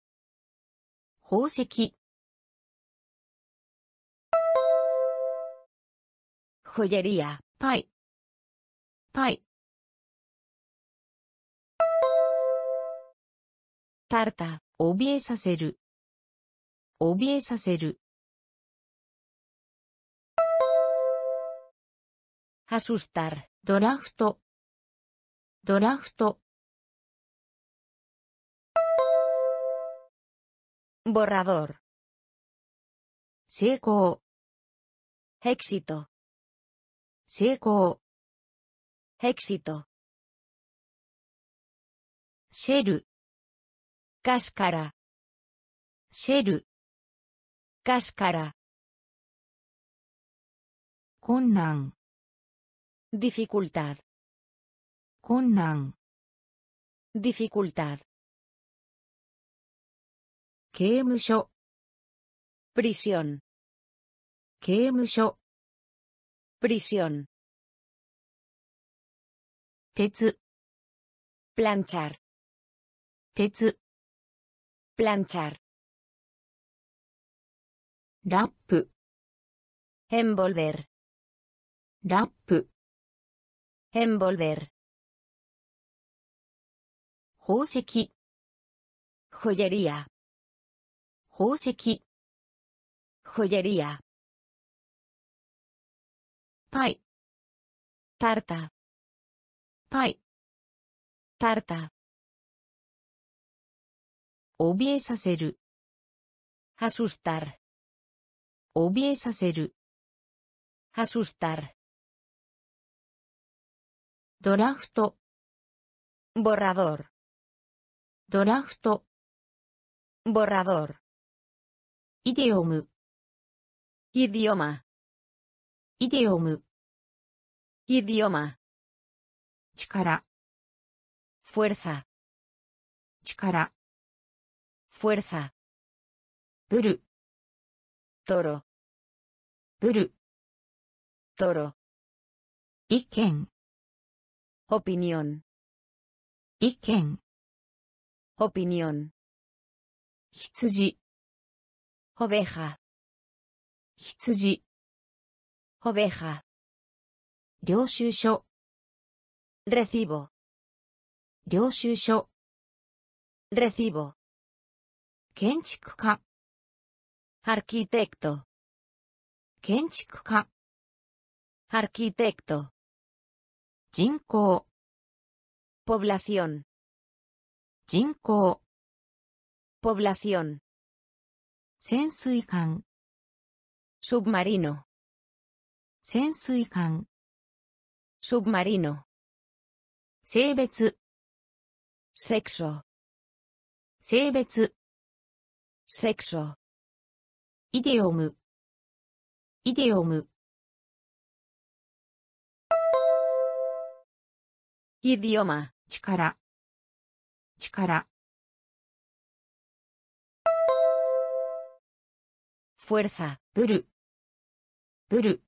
宝石 Joyería. パイパイ Tarta. 怯えさせる怯えさせる Asustar. ドラフトドラフト Borrador. 成功 Éxito. 成功 Éxito. シェル Cáscara. シェル Cáscara. 困難 Dificultad. 困難 Dificultad. 刑務所 Prisión. 刑務所 Prisión. Tetsu. Planchar. Tetsu. Planchar. Rap. Envolver. Rap. Envolver. Joseki. Joyería. Joseki. Joyería. パイ Tarta. パイ Tarta. 怯えさせる Asustar. 怯えさせる Asustar. ドラフト Borrador. ドラフト Borrador. イデオム Idioma. イデオム Idioma. 力 Fuerza. 力 Fuerza. ブル Toro. ブル Toro. 意見 Opinión. 意見 Opinión. 羊 Oveja. 羊 Oveja. 領収書 Recibo. 領収書 Recibo. 建築家 Arquitecto. 建築家 Arquitecto. 人口 Población. 人口 Población. 潜水艦 Submarino. 潜水艦。Submarino. 性別。Sexo. 性別。Sexo. イデオム。イデオム。イディオマ力。力。フォルザブル。ブル。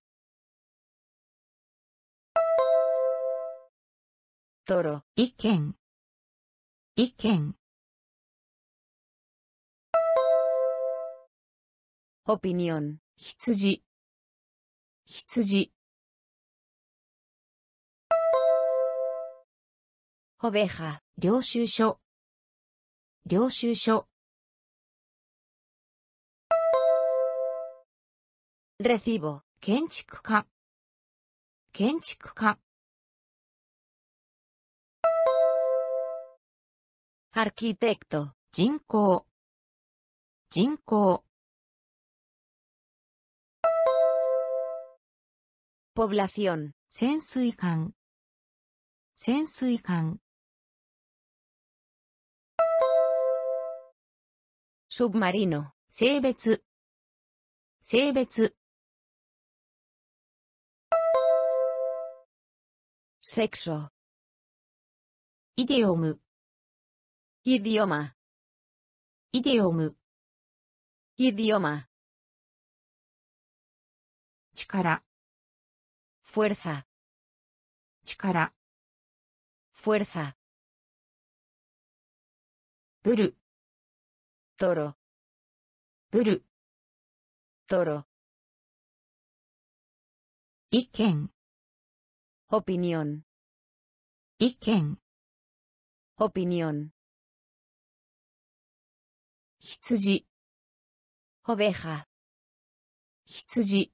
ト意見。意見。オピニオン羊。羊。オベハ領収書。領収書。レシボ建築家。建築家。アーキテクト、人口。人口ポブラシオン、潜水艦。潜水艦。submarino、性別。性別。セクショイデオム Idioma. Idioma. Idioma. Chikara. Fuerza. Chikara. Fuerza. Buru. Toro. Buru. Toro. Iken. Opinión. Iken. Opinión. 羊 oveja, 羊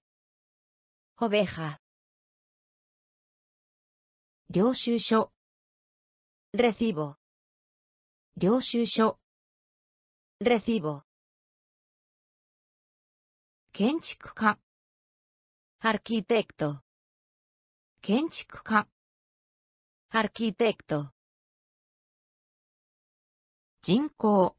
oveja, 領収書 recibo, 領収書 recibo, 建築家 arquitecto, 建築家 arquitecto, 人口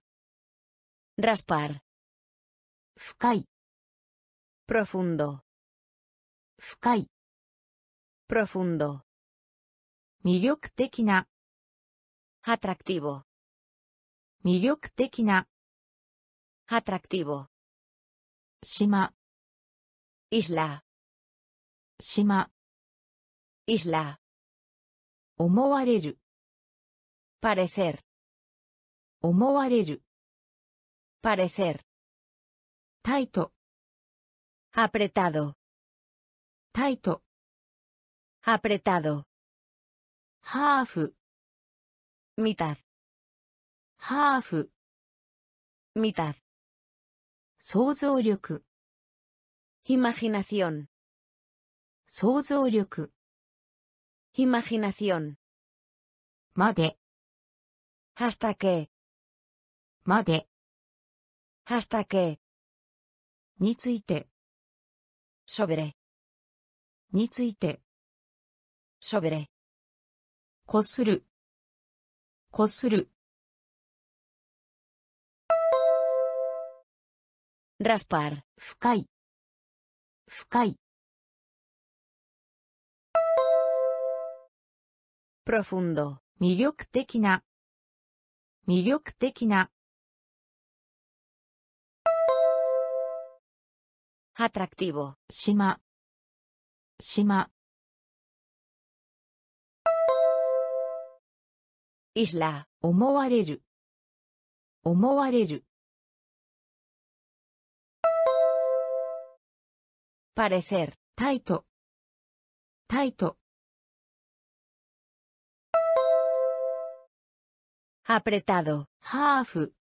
raspar, 深い profundo, 深い profundo, 魅力的な atractivo, 魅力的な atractivo, 島 isla, 島 isla, 思われる parecer, 思われる parecer, タイト apretado, タイト apretado, ハーフ mitad, ハーフ mitad, 想像力 imaginación, 想像力 imaginación, まで hasta que, まで hasta que, について sobre, について sobre, こするこする raspar, 深い深い profundo, 魅力的な魅力的な atractivo, 島島 isla, 思われる思われる parecer, タイトタイト apretado, ハーフ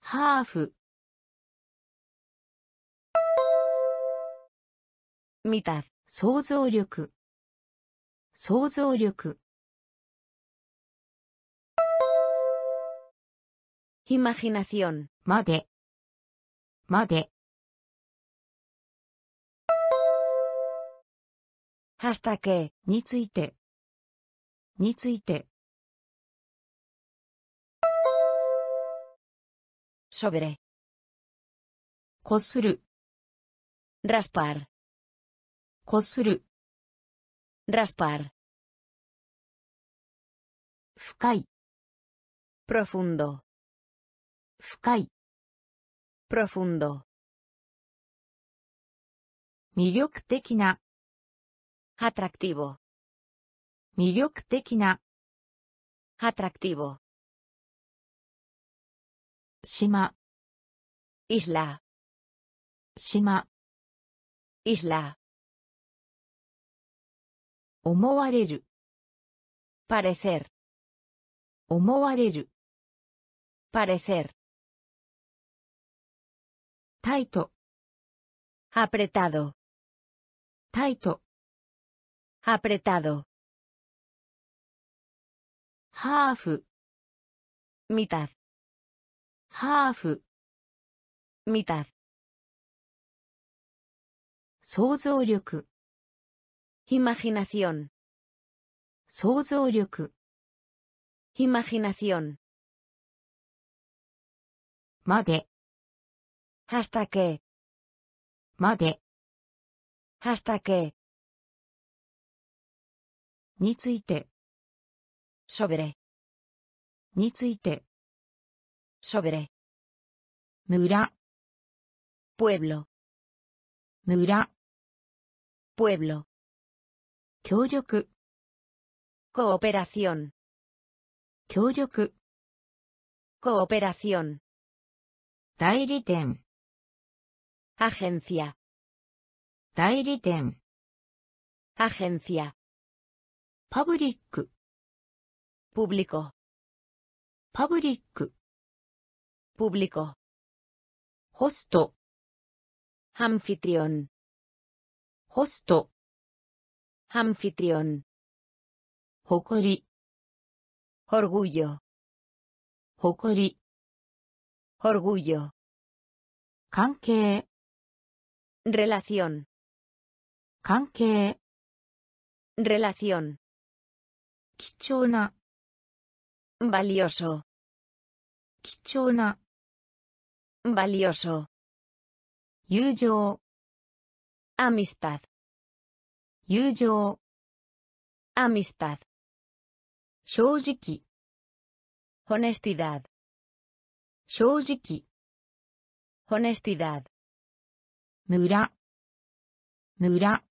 ハーフ mitad, 想像力想像力 imaginación, までまで hasta que, についてについて sobre, こする raspar, こする raspar, 深い profundo, 深い profundo, 魅力的な atractivo, 魅力的な atractivo, 島 isla, 島 isla, 思われる parecer, 思われる parecer, タイト、apretado, タイト、apretado, ハーフ、mitad, ハーフ、mitad, 想像力、imaginación, 想像力、 imaginación, まで、 hasta que, まで、 hasta que, について、 sobre, について、 sobre, 村、 pueblo, 村、 pueblo, 協力、 cooperación, 協力、 cooperación, 代理店、 agencia, 代理店、 agencia, パブリック、 público, パブリック、 público, ホスト、 anfitrión, ホスト、 Anfitrión. Hokori. Orgullo. Hokori. Orgullo. Kanke. Relación. Kanke. Relación. Kichona. Valioso. Kichona. Valioso. Yuyo. Amistad. 友情、amistad, 正直、honestidad, 正直、honestidad, 村、村、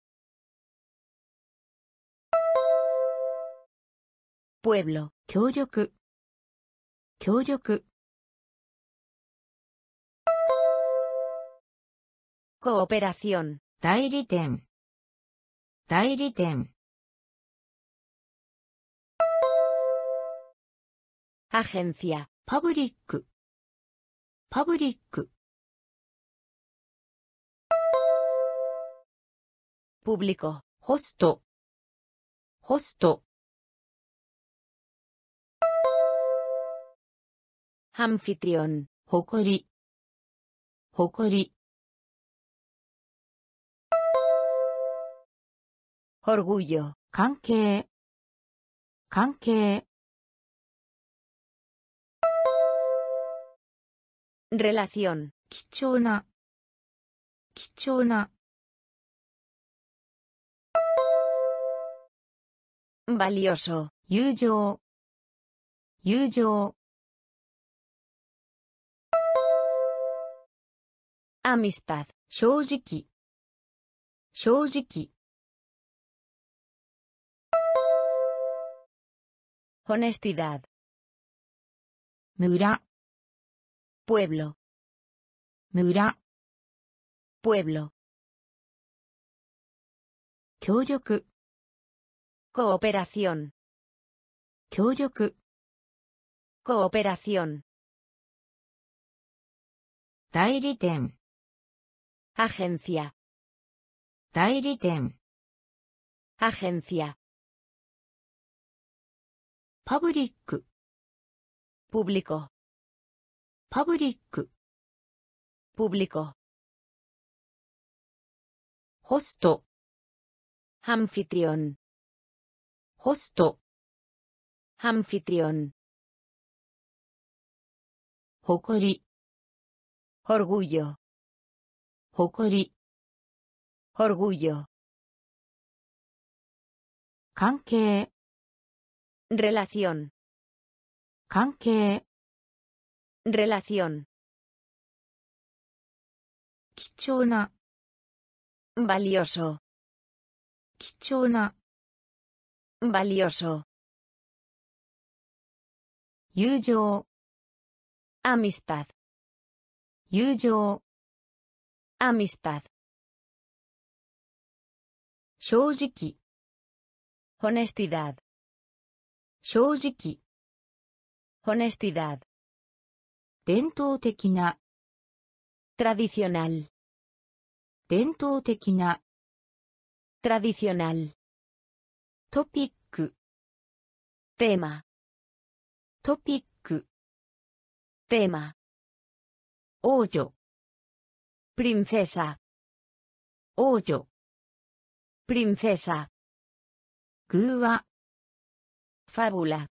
pueblo, 協力、協力、cooperación, 代理店、代理店、agencia, パブリック、パブリック、público, ホスト、ホスト、anfitrión, 誇り、誇り、orgullo, 関係、関係、relación, 貴重な、貴重な、valioso, 友情、友情、amistad, 正直、正直、honestidad, 村、 pueblo, 村、 pueblo, 協力、 cooperación, 協力、 cooperación, 代理店、 agencia, 代理店、 agencia, パブリック、パブリコ、パブリック、ホスト、アンフィトリオン、ホス、リ、り、オルグヨ、ほこり、関係 Relación. Relación. Kichona. Valioso. Valioso. Amistad. Yuyo. Amistad. Honestidad. 正直、honestidad, 伝統的な、Tradicional. 伝統的な Tradicional. トピック Tema. トピック Tema. 王女 Princesa. 王女 Princesa. 偶話 Fábula.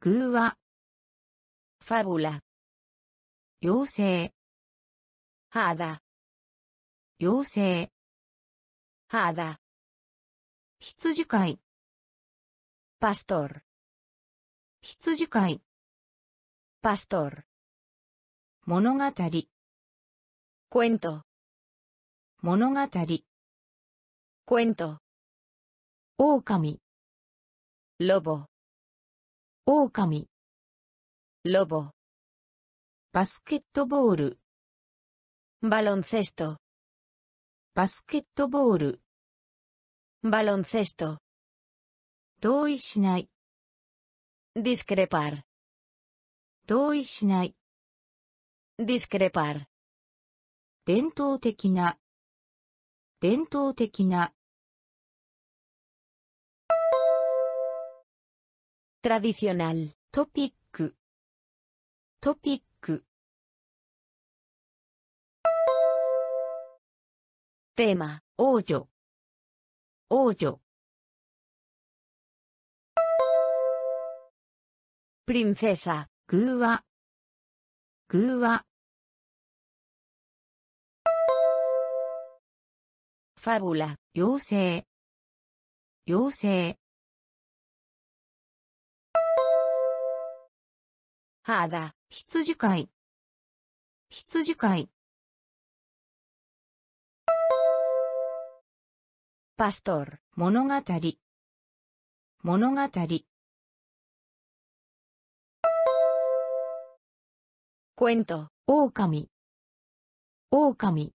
偶話 Fábula. 妖精 Hada. 妖精 Hada. 羊飼い Pastor. 羊飼い Pastor. 物語 Cuento. 物語 Cuento. 狼ロボ。狼。ロボ。バスケットボール。バロンセスト。バスケットボール。バロンセスト。同意しない。ディスクレパー。同意しない。ディスクレパー。伝統的な。伝統的な。tradicional, topic, topic, tema, hoyo, hoyo, princesa, cuba, cuba, fábula, yo sé, yo sé. 妖精 Hada. 羊飼い羊飼い Pastor. 物語物語 Cuento. 狼狼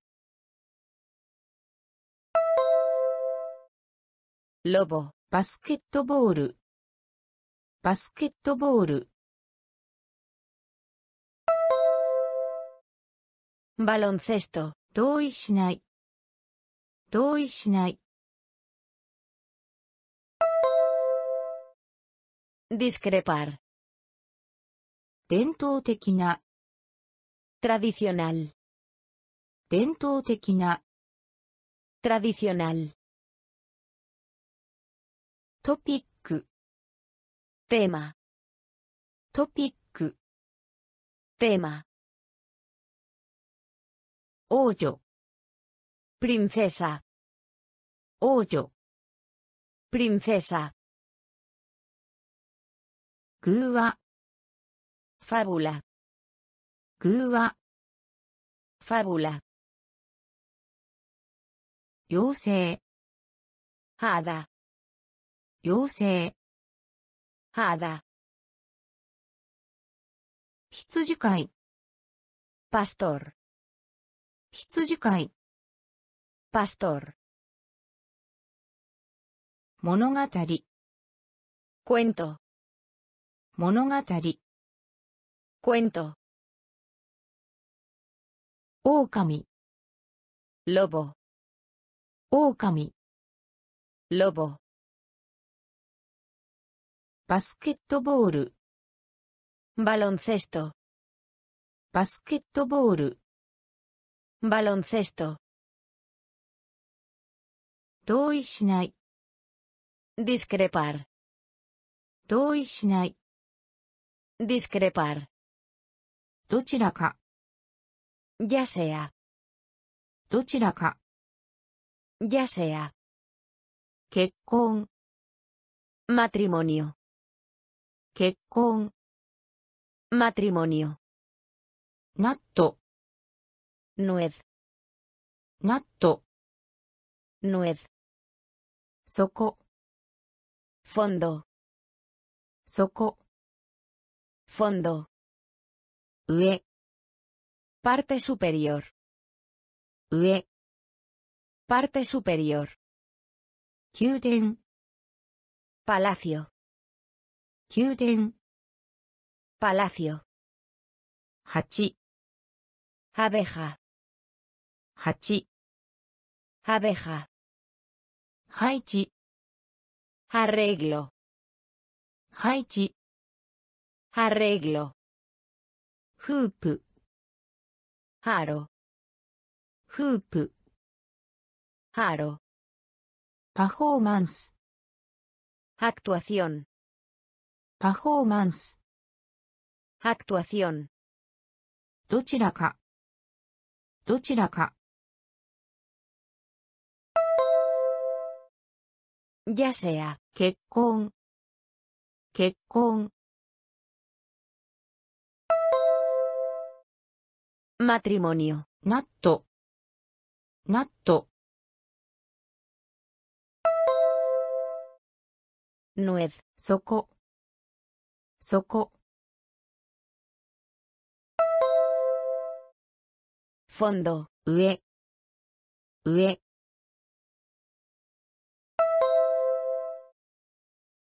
Lobo. バスケットボールバスケットボール Baloncesto. 同意しない同意しない Discrepar. 伝統的な Tradicional. 伝統的な Tradicional. トピック Tema. トピック Tema. 王女 Princesa. 王女 Princesa. 偶話 Fábula. 偶話 Fábula. 妖精 Hada. 妖精 Hada. 羊飼い Pastor. 羊飼い。パストル。物語。クエント。物語。クエント。狼。ロボ。狼。ロボ。バスケットボール。バロンセスト。バスケットボール。Baloncesto. 同意しない Discrepar. 同意しない Discrepar. どちらか Ya sea. どちらか Ya sea. 結婚 Matrimonio. 結婚 Matrimonio. ナット nuez natto. nuez soco. fondo soco. fondo ue parte superior ue parte superior kyuden. palacio kyuden. palacio hachi. abeja ハチアベハハイチアレグロハイチアレろ。ふうぷプ。ろ。ふうぷプ。ろパフォーマンス。アくトアシオンパフォーマンス。アくトアシオンどちらか。どちらか。ya sea, que con, que con. Matrimonio. Natto. Natto. Nuez. Soco. Soco. Fondo. Ue. Ue.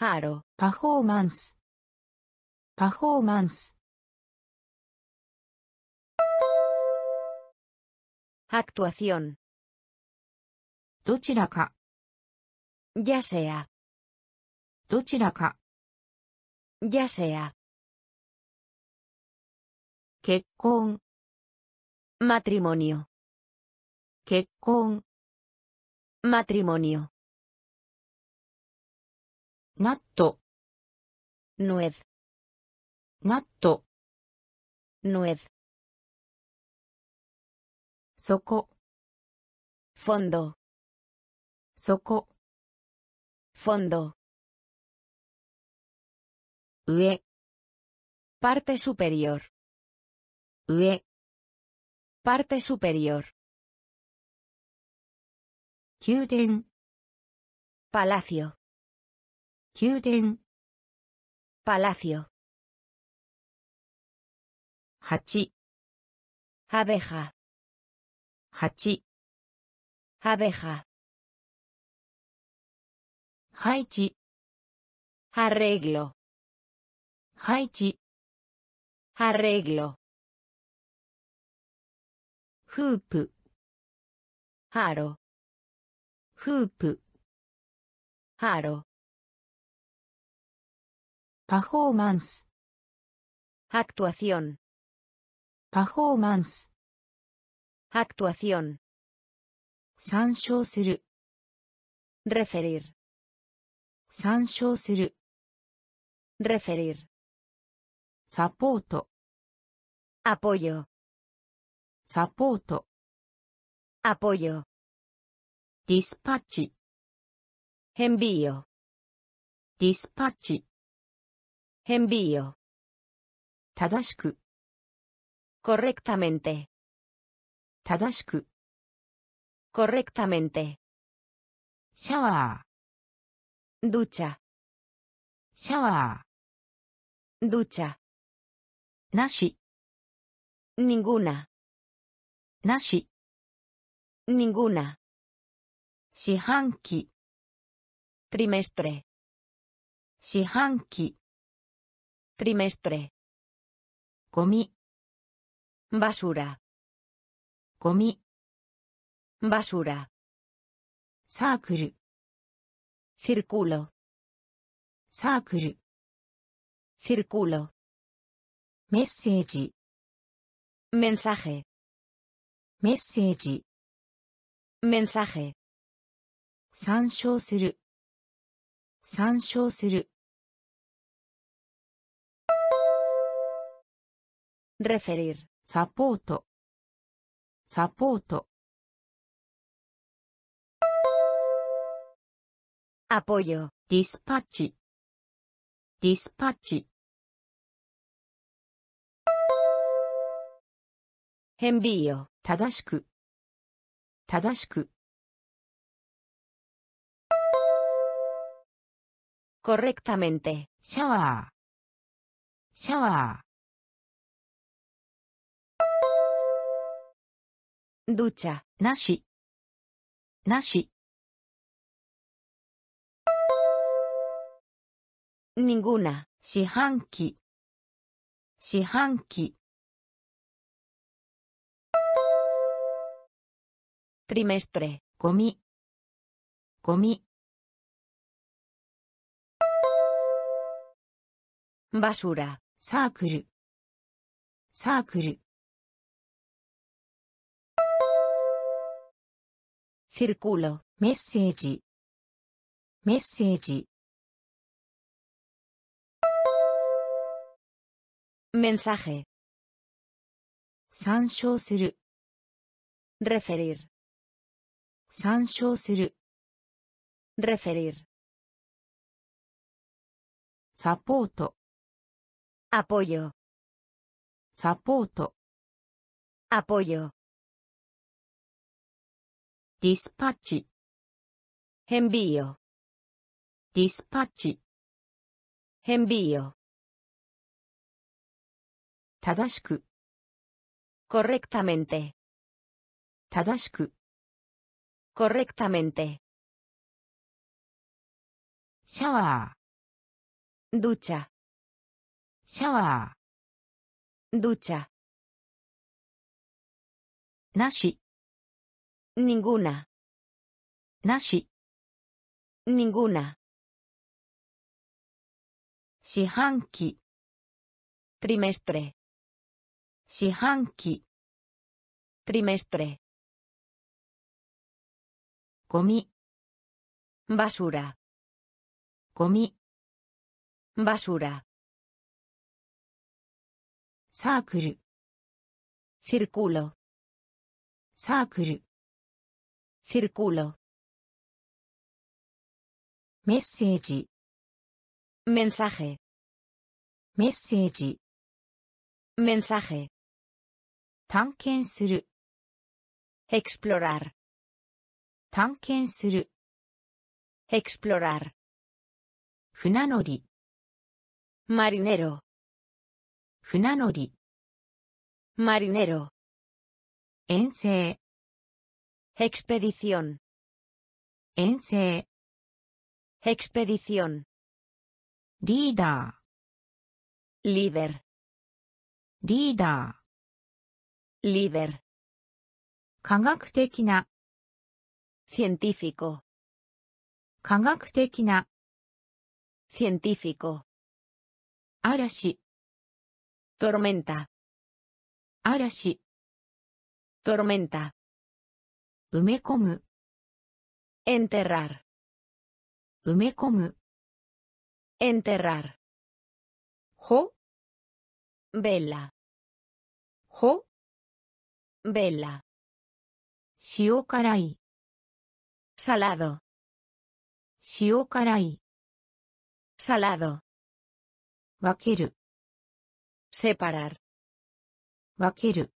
Aro. パフォーマンス、パフォーマンス、 Actuación. どちらか、 Ya sea. どちらか、 Ya sea. 結婚、 Matrimonio. 結婚、 Matrimonio. Natto. Nuez. Natto. Nuez. Soco. Fondo. Soco. Fondo. Ue. Parte superior. Ue. Parte superior. Kyuden. Palacio. 宮殿、Palacio. 八、Abeja. 八、Abeja. 配置、Arreglo. 配置、Arreglo. フープ、Aro. フープ、Aro. パ performance. Actuación. Performance. Actuación. Sanshō する referir. Sanshō する referir. Support apoyo. Support apoyo. Dispatch envío. Dispatch Envío. 正しく、Correctamente. 正しく、Correctamente. シャワ Ducha. ー、シャワ Ducha. ー、なし、Ninguna. なし、Ninguna. 四半期、Trimestre. 四半期、Trimestre. ゴミ、Basura. ゴミ、Basura. サークル、Círculo. サークル、Círculo. メッセージ、Mensaje. メッセージ、Mensaje. 参照する、参照する、Referir. サポート、サポート、Apoyo. ディスパッチ、ディスパッチ、Envío. 正しく正しく Correctamente. シャワーシャワ.ーなし。なし。Ninguna. 四半期。四半期。Trimestre. ゴミ。ゴミ。Basura. サークル。サークル Círculo. Message. Mensaje. Sancho. Referir. Sancho. Referir. Sapoto. Apoyo. Sapoto. Apoyo. ディスパッチ Envío. ディスパッチ Envío. 正しく Correctamente. 正しく Correctamente. シャワ Ducha. ーシャワ Ducha. ーなし Ninguna. Nashi. Ninguna. Shihanki. Trimestre. Shihanki. Trimestre. Comí. Basura. Comí. Basura. Círculo. Círculo. メッセージ Mensaje. メッセージ Mensaje. 探検する Explorar. 探検する Explorar. 船乗り Marinero. 船乗り Marinero. 遠征 Expedición. Ensei. Expedición. Líder. Líder. Líder. Líder. 科学的な científico 科学的な científico 嵐 tormenta 嵐 tormenta 埋め込む Enterrar. 埋め込む Enterrar. ほ Vela. ほ Vela. 塩辛い Salado. 塩辛い Salado. 分ける Separar. 分ける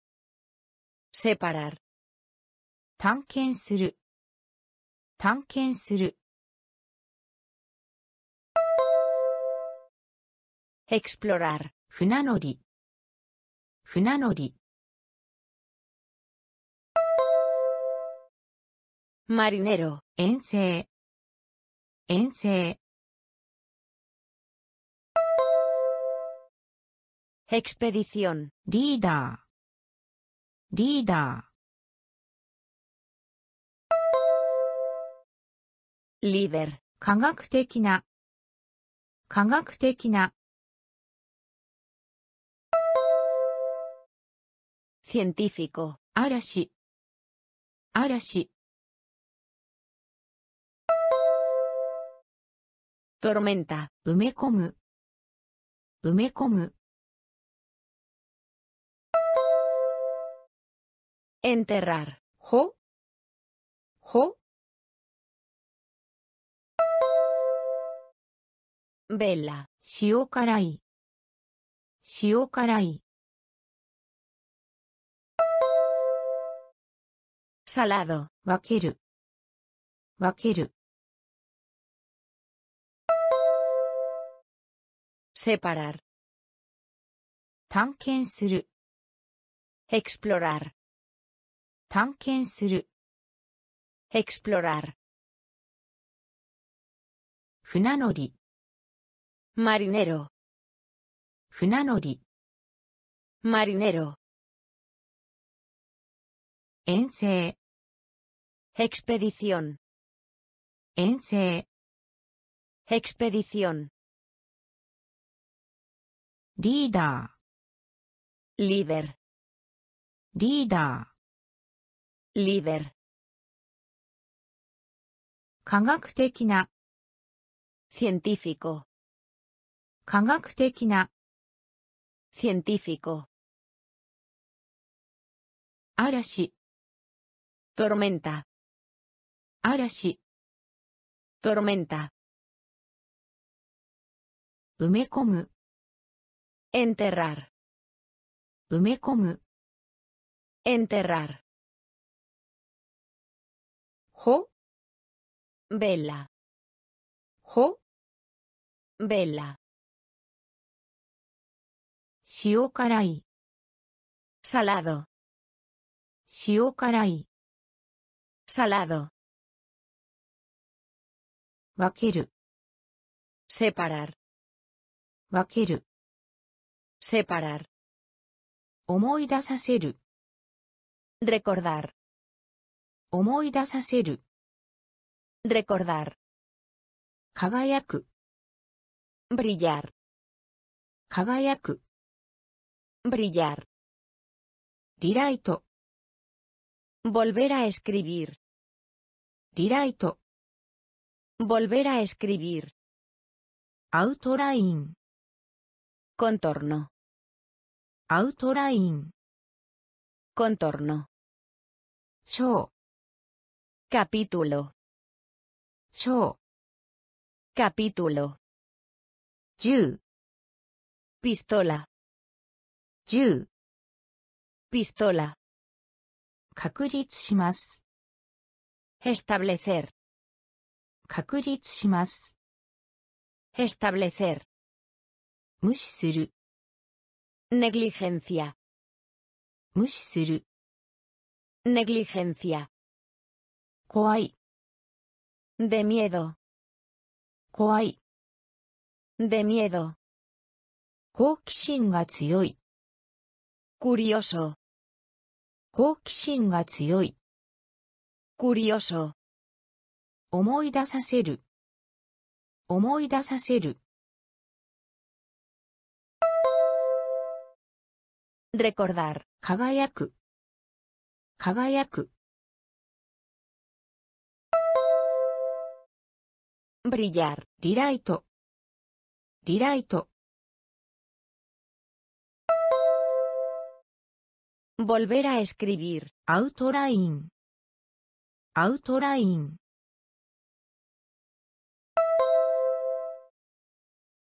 Separar. 探検する。探検する。Explorar. 船乗り。船乗り。Marinero. 遠征。遠征。Expedición. リーダー。リーダー。ー科学的な科学的な Científico. 嵐嵐 Tormenta. 埋め込む埋め込む Enterrar. ほほベラ塩辛い。塩辛い。サラド分ける。分ける。セパラル探検する。エクスプロラル探検する。エクスプロラル船乗り。Marinero. 船乗り Marinero. 遠征 Expedición. 遠征 Expedición. リーダ Líder. ーリーダー Líder. 科学的な Científico. 科学的な Científico. 嵐 Tormenta. 嵐 Tormenta. 埋め込む Enterrar. 埋め込む Enterrar. ほ Vela. ほ Vela. 塩辛い。サラド。塩辛い。サラド。分ける。セパラー。分ける。セパラー。思い出させる。recordar。思い出させる。recordar。輝く。brillar。輝く。Brillar. Tiraito. Volver a escribir. Tiraito. Volver a escribir. Autoline. Contorno. Autoline. Contorno. Show. Capítulo. Show. Capítulo. Yu. Pistola. 銃 Pistola. 確立します Establecer. 確立します Establecer. 無視する Negligencia. 無視する Negligencia. 怖い De miedo. 怖い De miedo. 好奇心が強い Curioso. 好奇心が強い Curioso. 思い出させる思い出させる Recordar. 輝く輝く Brillar. リライトリライト Volver a escribir. アウトラインアウトライン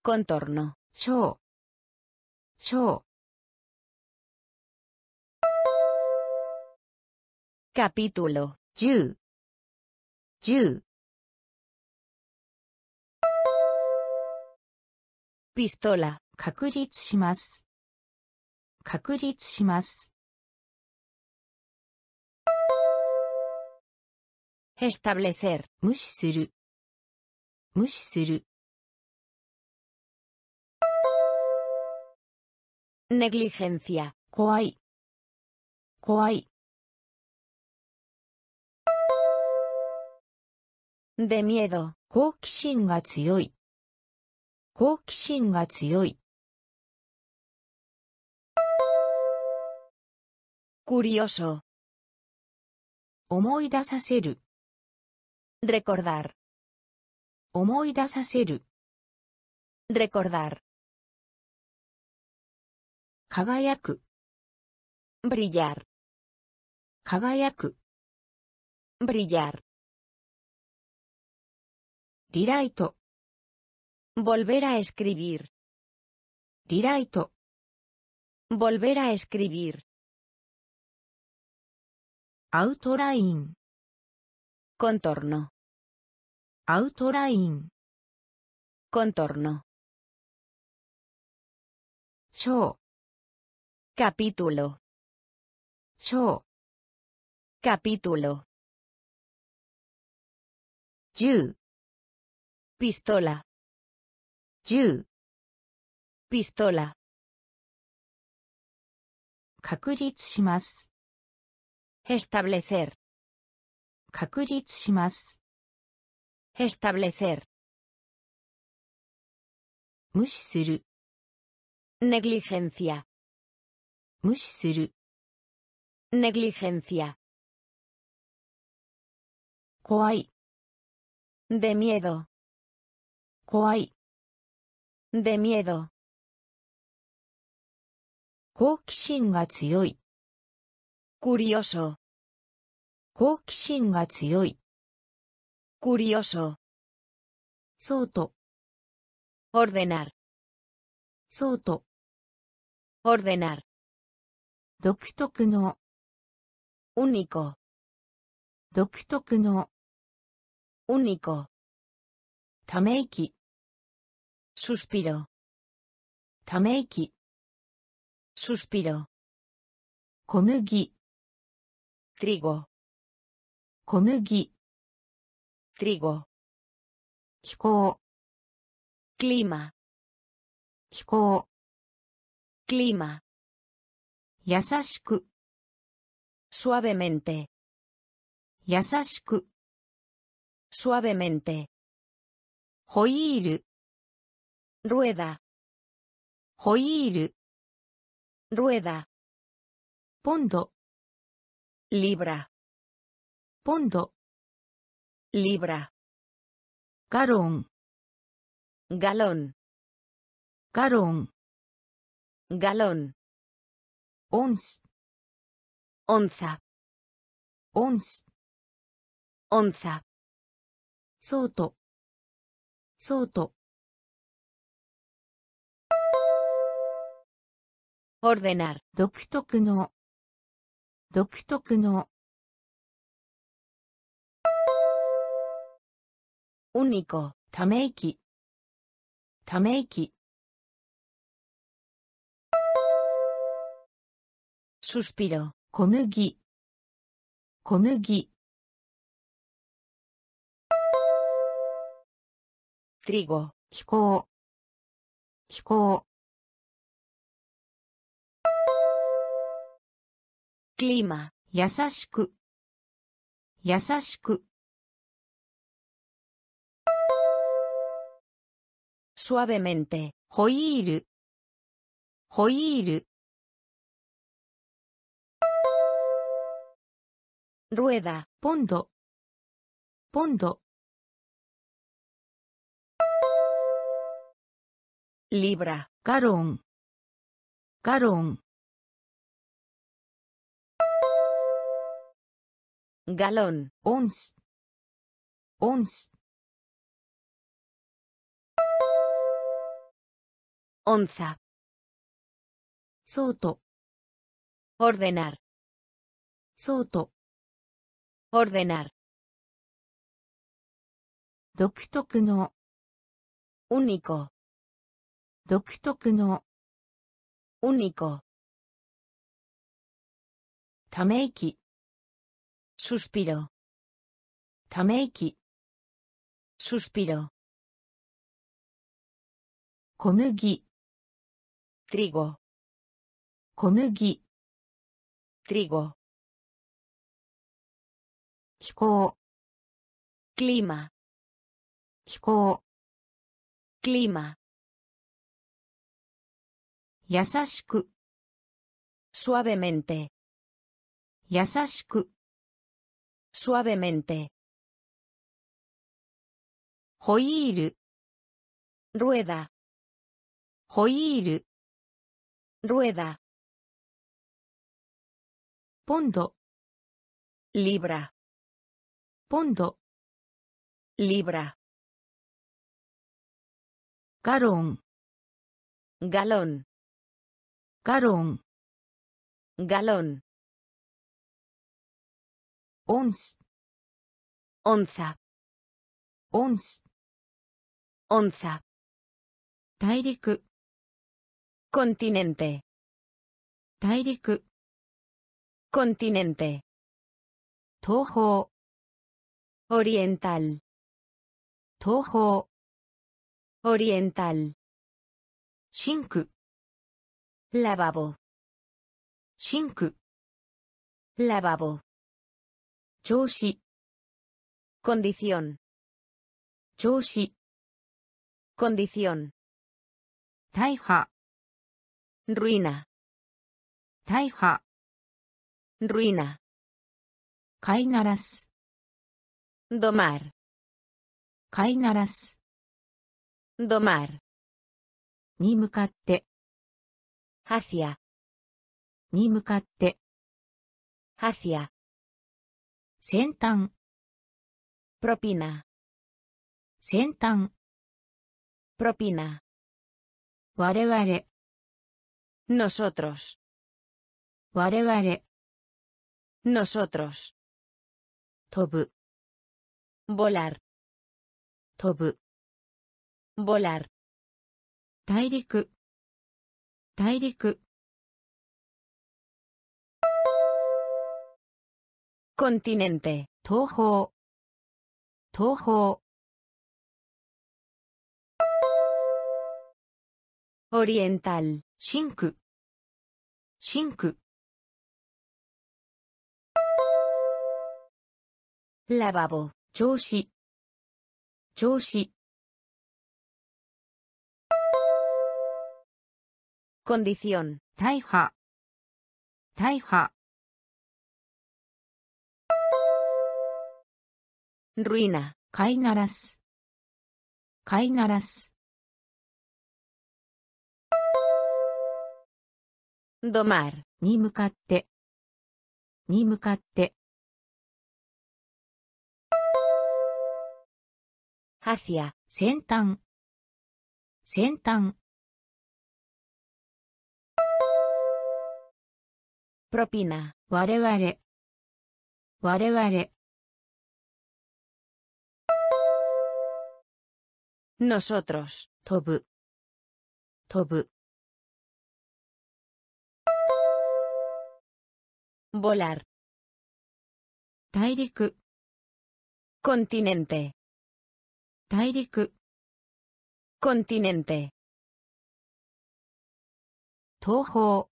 Contorno. 章章 Capítulo. 10 10 Pistola. 確立します確立します Establecer. 無視する無視する Negligencia. 怖い怖い De miedo. 好奇心が強い好奇心が強い Curioso. 思い出させる Recordar. 思い出させる Recordar. 輝く Brillar. 輝く Brillar. リライト Volver a escribir. リライト Volver a escribir. アウトライン contorno, アウトライン contorno, 章 capítulo, 章 capítulo, 銃 pistola, 銃 pistola, 確立します。 establecer, 確立します。establecer, 無視する。negligencia, 無視する。negligencia, 怖い。de miedo, 怖い。de miedo, 好奇心が強い。curioso, 好奇心が強い。curioso, そうと、ordenar, そうと、ordenar, 独特の、único, 独特の、único, ため息、suspiro, ため息、suspiro, 小麦、trigo, 小麦、trigo, 気候、clima, 気候、clima, 優しく、suavemente, 優しく、suavemente, ホイール、rueda, ホイール、rueda, ポンド、libra, ポンド。ブラ。ガロン。ガロン。ガロン。ガロン。オンス。オンザ。オンス。オンザ。ソート。ソート。ordenar 独特の独特の único, ため息、ため息、suspiro, 小麦、小麦、trigo, 気候、気候、clima, 優しく、優しく、suavemente, ホイール、ホイール、 rueda, ポンド、ポンド、 libra, ガロン、ガロン、 galón, オン Onza, そうと、ordenar, そうと、ordenar, 独特の、único, 独特の、único, ため息、suspiro, ため息、suspiro, 小麦、trigo, 小麦、trigo, 気候、clima, 気候、clima, 優しく、suavemente, 優しく、suavemente, ホイール、rueda, ホイール、Rueda. Punto. Libra. Punto. Libra. Carón. Galón. Carón. Galón. Ons. Onza. Ons. Onza continente, 大陸 continente, 東方 oriental, 東方 oriental, シンク lavabo, シンク lavabo, 調子 condición, 調子 condición, 大破 Ruina, 大破 ruina, 飼いならす domar, 飼いならす domar, に向かって hacia, に向かって hacia, 先端 propina, 先端 propina, 我々 Nosotros. Wareware. Nosotros. Tobu. Volar. Tobu. Volar. Tairiku. Tairiku. Continente. Toho. Toho. Oriental. シンク。シンク。Lavabo, 調子。調子。condición, 大破大破 ruina, 飼いならす。飼いならすドマルに向かってに向かって。ハシア先端先端。プロピナ我々我々。nosotros 飛ぶ飛ぶ。飛ぶ volar, 大陸 continente, 大陸 continente, 東方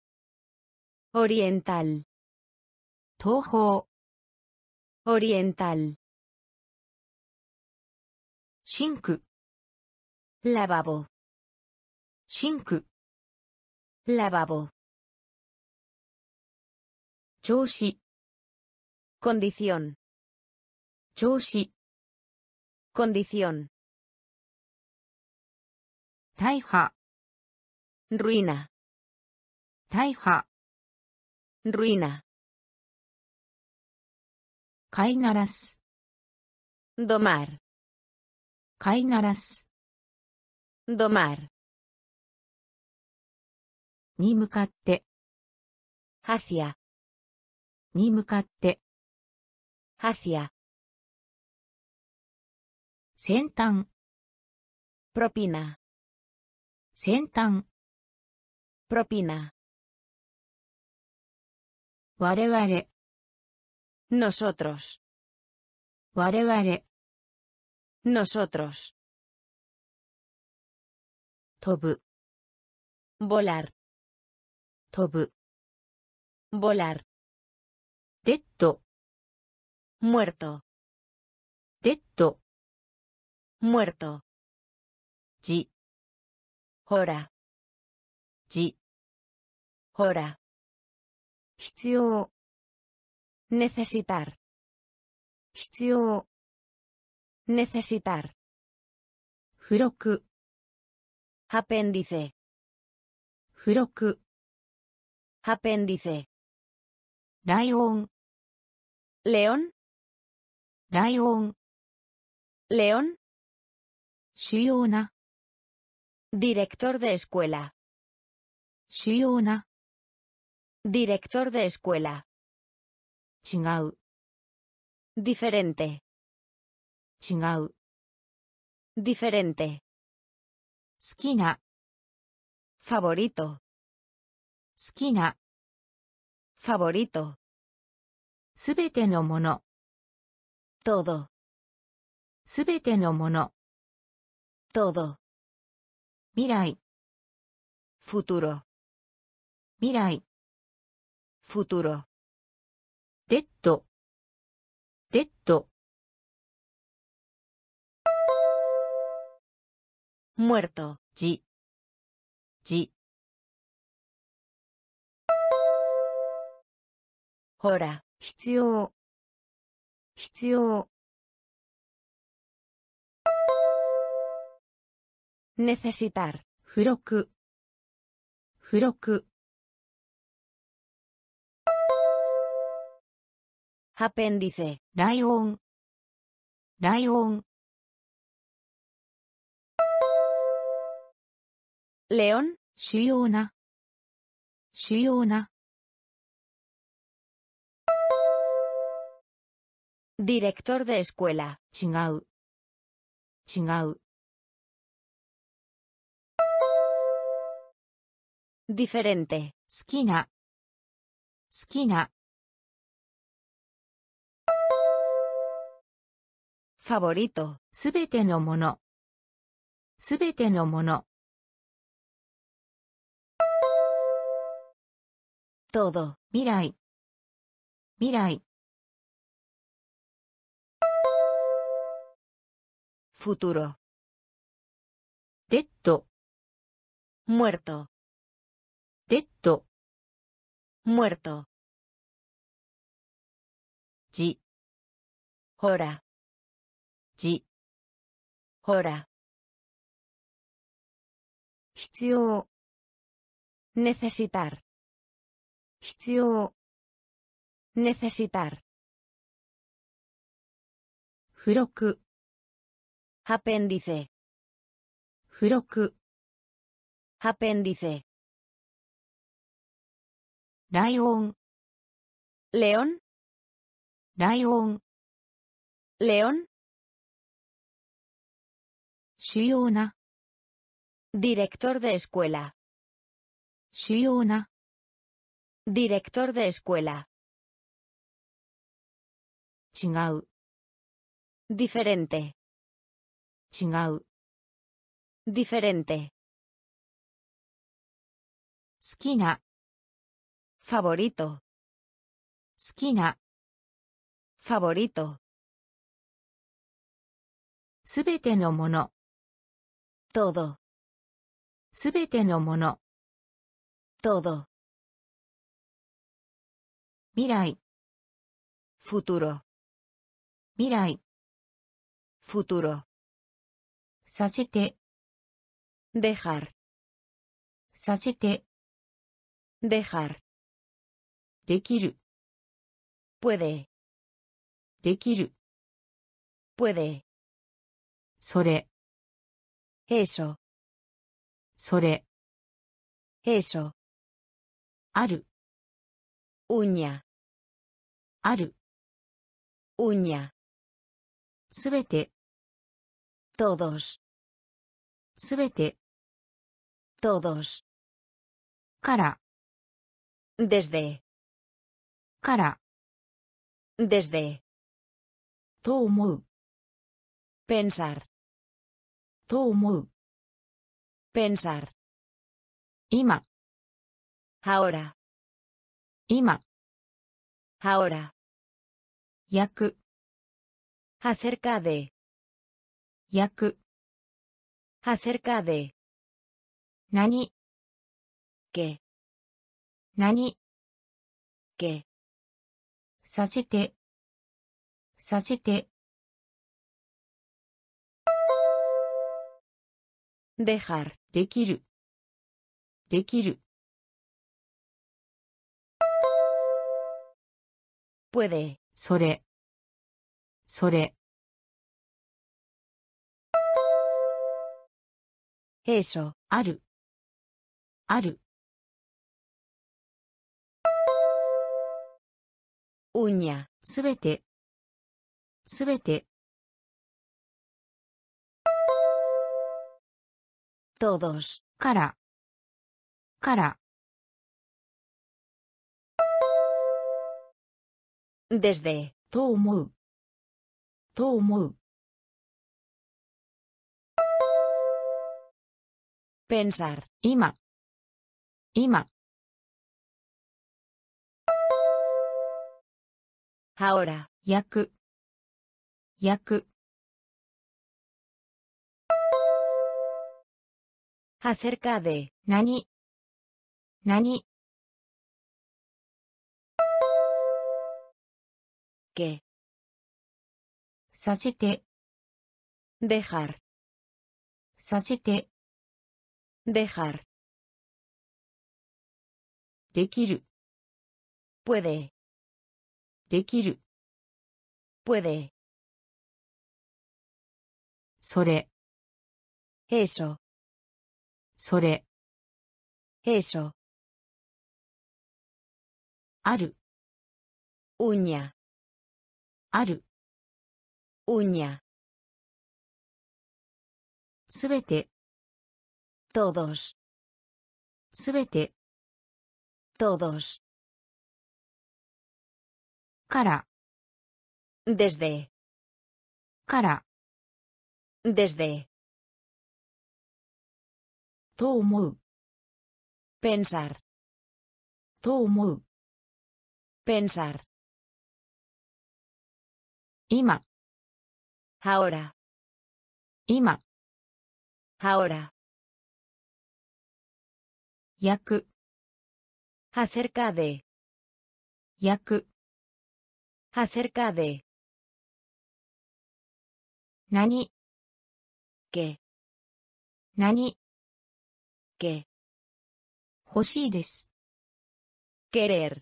oriental, 東方 oriental, シンク lavabo, シンク lavabo, 調子 condición, 調子 condición, 大破 ruina, 大破 ruina, 飼いならす domar, 飼いならす domar, に向かって hacia, に向かって hacia, 先端 propina, 先端 propina, 我々 nosotros, 我々 nosotros, 飛ぶ volar, 飛ぶ volar, デッド muerto, デッド muerto, じ hora, じ hora, 必要 necesitar, 必要 necesitar, 付録 apéndice, 付録 apéndice, ライオン León. Lion. León. Shiona. Director de escuela. Shiona. Director de escuela. Chingau. Diferente. Chingau. Diferente. Skina. Favorito. Skina. Favorito. すべてのもの、Todo. すべてのもの、Todo. 未来、Futuro. 未来、Futuro. デッド、デッド、Muerto. じ、じ、Hora. 必要、必要、Necesitar. 付録、付録、Apéndice. ライオン、ライオン、León. 主要な、主要な、Director de escuela. 違う、違う、 Diferente. 好きな、好きな、 Favorito. すべてのもの、すべてのもの、 Todo. 未来、未来、 Futuro. デッド、Muerto. デッド、Muerto. じ、Hora. じ、Hora. 必要、Necesitar. 必要、Necesitar. 付録、Apéndice. 付録、 Apéndice. ライオン、 León. ライオン、 León. 主要な、 Director de escuela. 主要な、 Director de escuela. 違う、 Diferente. 違う、Diferente. 好きな、Favorito. 好きな、Favorito. すべてのもの、Todo. すべてのもの、Todo. 未来、Futuro. 未来、Futuro. させて、 Dejar. させて、 Dejar. できる、 Puede. できる、 Puede. それ、 Eso. それ、 Eso. ある、 Uña. ある、 Uña. すべて、 Todos. すべて、 Todos. から、 Desde. から、 Desde. と思う、 Pensar. と思う、 Pensar. 今、 Ahora. 今、 Ahora. 役、 Acerca de. 役、 acerca de. 何け何けさせてさせて dejar. できるできる puede. それそれ Eso. ある、ある、Uña. すべて、すべて、todos, から、から、desde, と思う、と思う、pensar, 今、今、ahora, 焼く、焼く、acerca de, 何、何、que, させて、dejar, させて、dejar, できる、puede, できる、puede, それ、eso, それ、eso, ある、uña, ある、uña, すべて、Todos. Subete. Todos. Cara. Desde. Cara. Desde. Tomu. Pensar. Tomu. Pensar. Ima. Ahora. Ima. Ahora. 焼く、acerca de, 焼く、acerca de, 何、que, 何、que, 欲しいです、querer,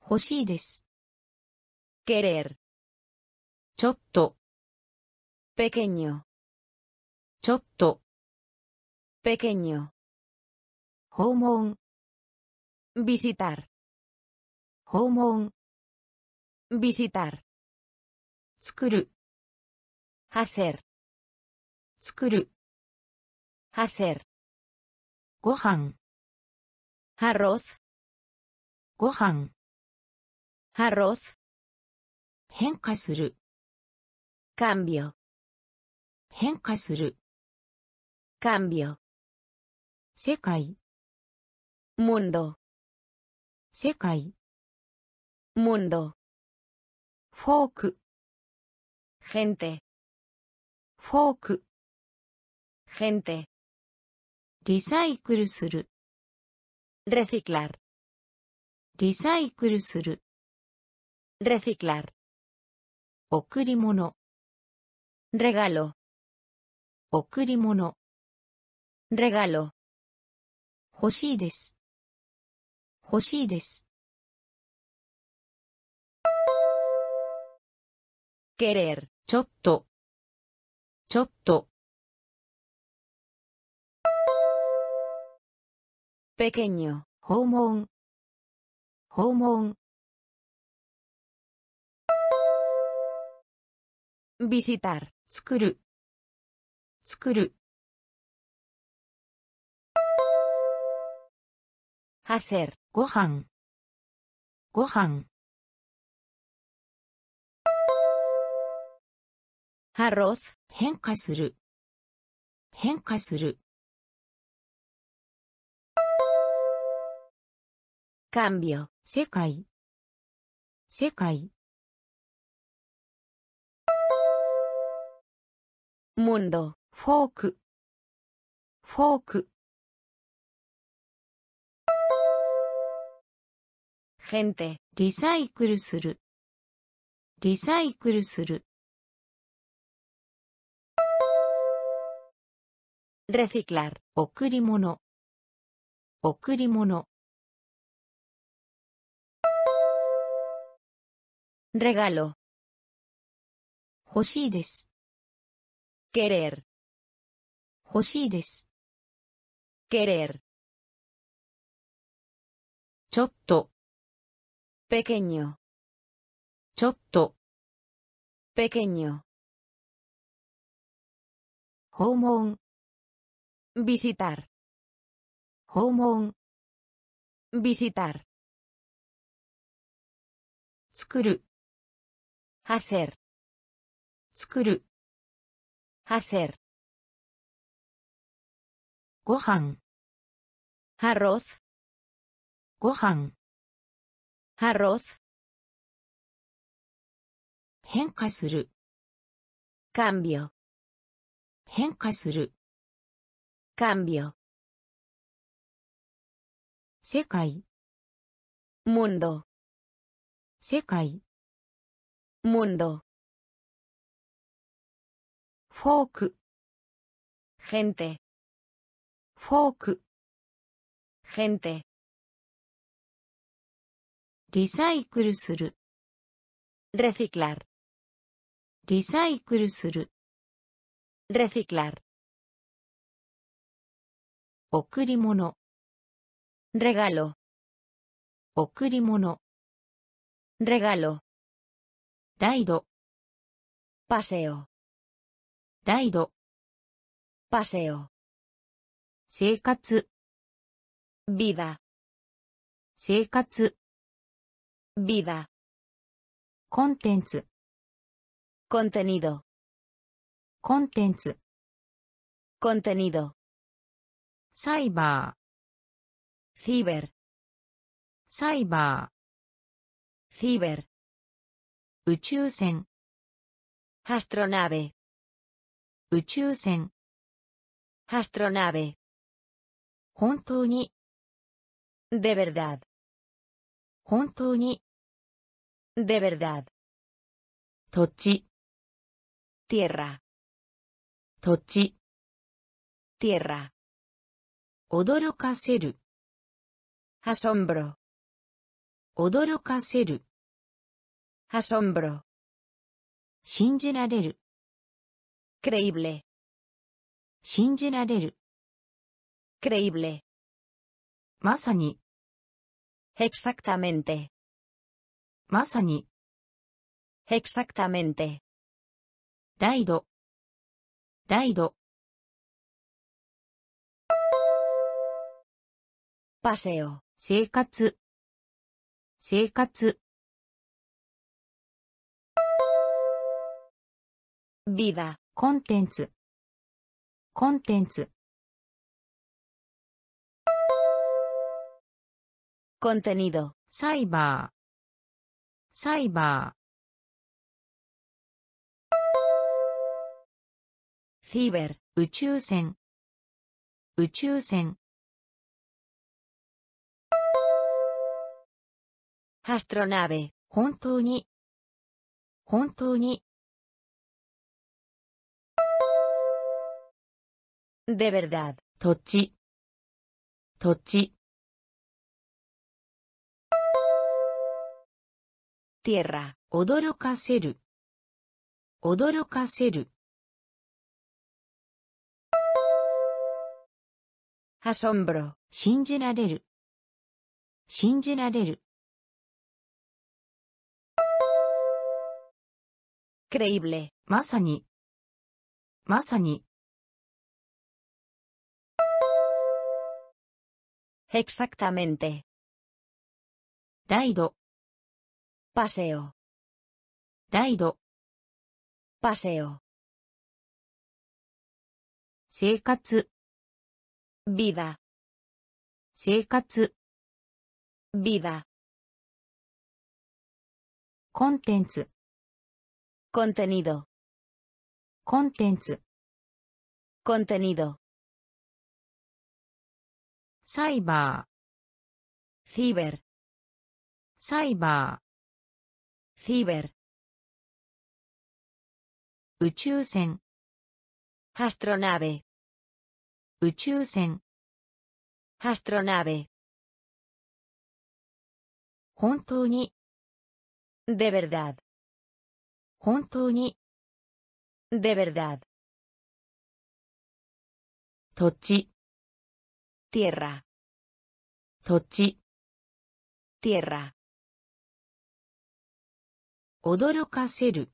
欲しいです、querer, ちょっと、pequeño, ちょっと、pequeño, 訪問、visitar, 訪問、visitar, 作る、hacer, 作る、hacer, ご飯、arroz, ご飯、arroz, 変化する、cambio, 変化する、cambio, 世界、mundo, 世界、mundo, フォーク、gente, フォーク、gente, リサイクルする、reciclar, リサイクルする、reciclar, 贈り物、regalo, 贈り物、regalo, 欲しいです。欲しいです。querer, ちょっと、ちょっと、pequeño, 訪問、訪問、visitar, 作る、作る、hacer, ご飯、ご飯、arroz, 変化する、変化する、cambio, 世界、世界、mundo, フォーク、フォーク、gente, リサイクルする、リサイクルする、reciclar, 贈り物、贈り物、regalo, 欲しいです。querer, 欲しいです。querer, ちょっと、pequeño, ちょっと、Pequeño. 訪問 Visitar. 訪問 Visitar. 作る Hacer. 作る Hacer. ご飯 Arroz. ご飯 Arroz. 変化する Cambio. 変化する Cambio. 世界 Mundo. 世界 Mundo. フォーク Gente. フォーク Gente. リサイクルする Reciclar. リサイクルする Reciclar. 贈り物 Regalo. 贈り物 Regalo. ライド Paseo. ライド Paseo. 生活 Vida. 生活 Vida. コンテンツ Contenido. コンテンツ Contenido. サイバ Ciber. ーサイバ Ciber. ー宇宙船 Astronave. 宇宙船 Astronave. 本当に De verdad. 本当に De verdad. 土地 Tierra. 土地 Tierra. 驚かせる Asombro. 驚かせる Asombro. 信じられる Creíble. 信じられる Creíble. まさに Exactamente. まさに Exactamente. ライドライド Paseo. 生活生活 Vida. コンテンツコンテンツ Contenido. サイバーサイバ Ciber. ー宇宙船宇宙船 Astronave. 本当に本当に De verdad. 土地土地 Tierra. 驚かせる驚かせる Asombro. 信じられる信じられる Creíble. まさにまさに Exactamente. ライド Paseo. ライド Paseo. 生活 Vida. 生活 Vida. コンテンツ Contenido. コンテンツ Contenido. サイバー Ciber. サイバ Ciber. ー宇宙船 Astronave. 宇宙船 Astronave. 本当に De verdad. 本当に De verdad. 土地 Tierra. 土地 Tierra. 驚かせる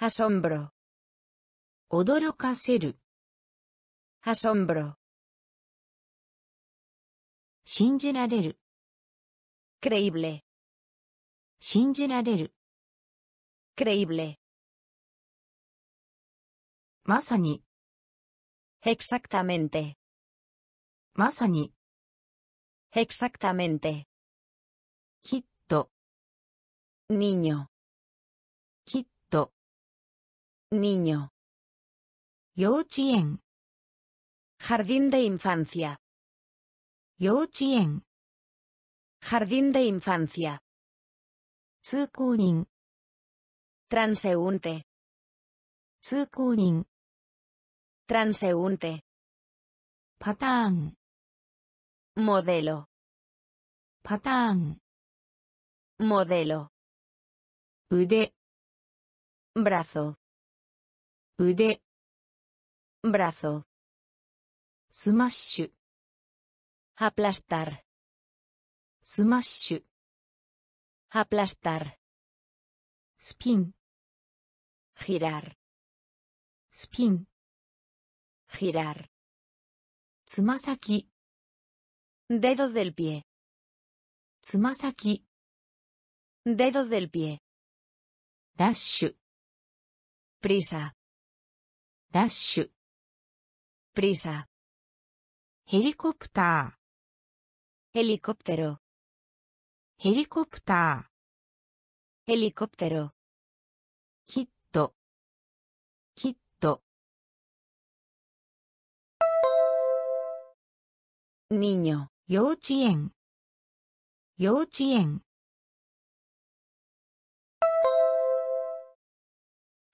Asombro. 驚かせる。Asombro. 信じられる。Creíble. 信じられる。Creíble. まさに、Exactamente. まさに、Exactamente. きっと、niño Kitto. niño Yochien. jardín de infancia Yochien. jardín de infancia Tsukunin. transeúnte Tsukunin. transeúnte patán modelo patán modelo Ude. Brazo. Ude. Brazo. Smash. Aplastar. Smash. Aplastar. Spin. Girar. Spin. Girar. Tsumasaki. Dedo del pie. Tsumasaki. Dedo del pie. ラッシュ。プリサ。ラッシュ。プリサ。ヘリコプター。ヘリコプテロ。ヘリコプター。ヘリコプテロ。きット。きット。ニニョ、幼稚園。幼稚園。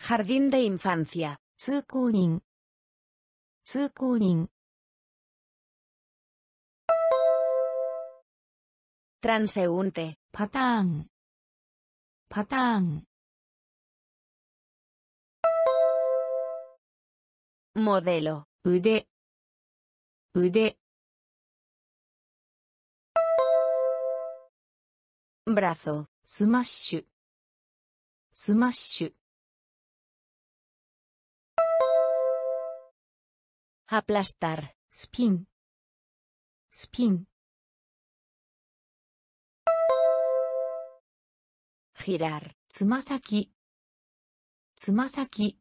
Jardín de infancia. 通行人、通行人、 Transeúnte. パターン、パターン、 Modelo. 腕、腕、 Brazo. スマッシュ、スマッシュ、 Aplastar. スピン、スピン、 Girar. つま先、つま先、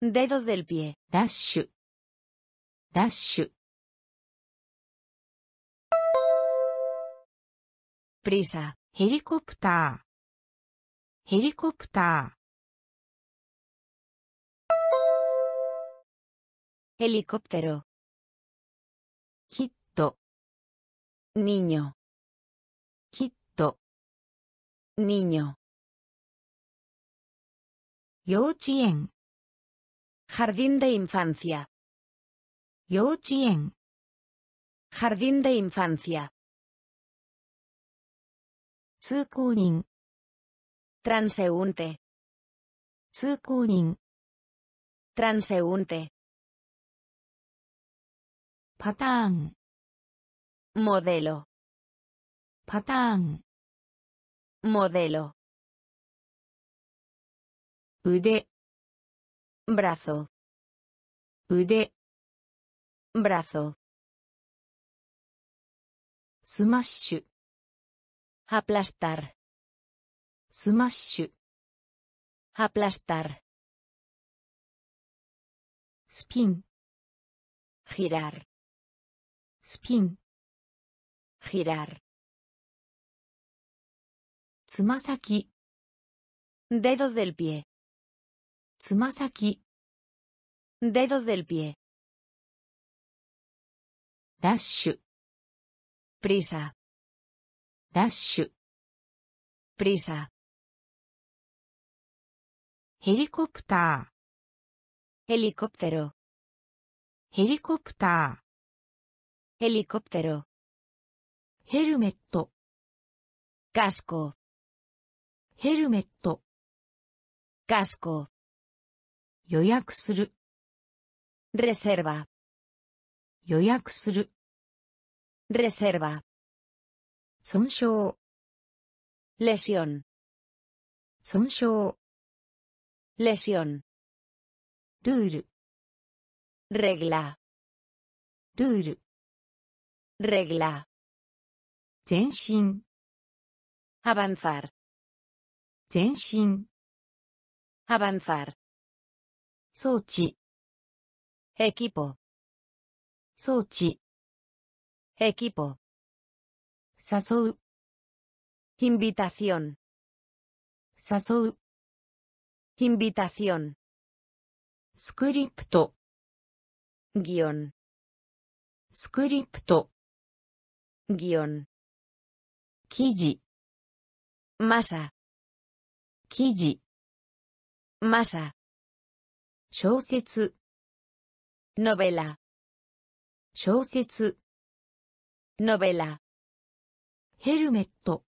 Dedo del pie. ラッシュ、ラッシュ、 Prisa. ヘリコプター、ヘリコプタ Helicóptero. ー、 Helicóptero. Quito. Niño. Quito. Niño. Yochien. Jardín de infancia. Yochien. Jardín de infancia. Tsukunin. Transeúnte. Tsukunin. Transeúnte patán. Modelo. Patán. Modelo. Ude. Brazo. Ude. Brazo. Smash aplastar. Smash aplastar. Spin. Girar スピン、 Girar. つま先、 Dedo del pie. つま先、 Dedo del pie. ラッシュ、 Prisa. ラッシュ、 Prisa. ヘリコプタ Helicóptero. ー、ヘリコプタ Helicóptero. ー、ヘルメット、 Casco. ヘルメット、Casco. 予約する、Reserva. 予約する、Reserva. 損傷、Lesión. 損傷 Lesión. ルール Regla. ルール Regla. Tenshin. Avanzar. Tenshin. Avanzar. Sochi. Equipo. Sochi. Equipo. Sasou. Invitación. Sasou. Invitación. Scripto. Guión. Scripto. Guión. 記事 Masa. 記事 Masa. 小説 Novela. 小説 Novela. ヘルメット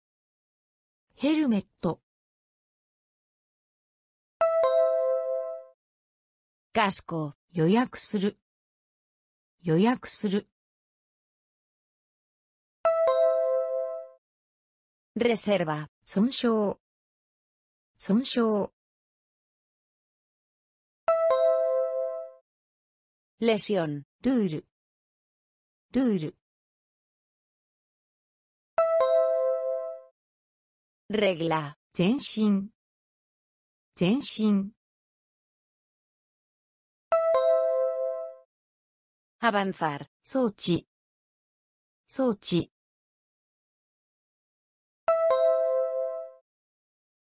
ヘルメット Casco. 予約する予約する Reserva. 損傷損傷 Lesión. ルールルール Regla. 前進前進 Avanzar. 装置装置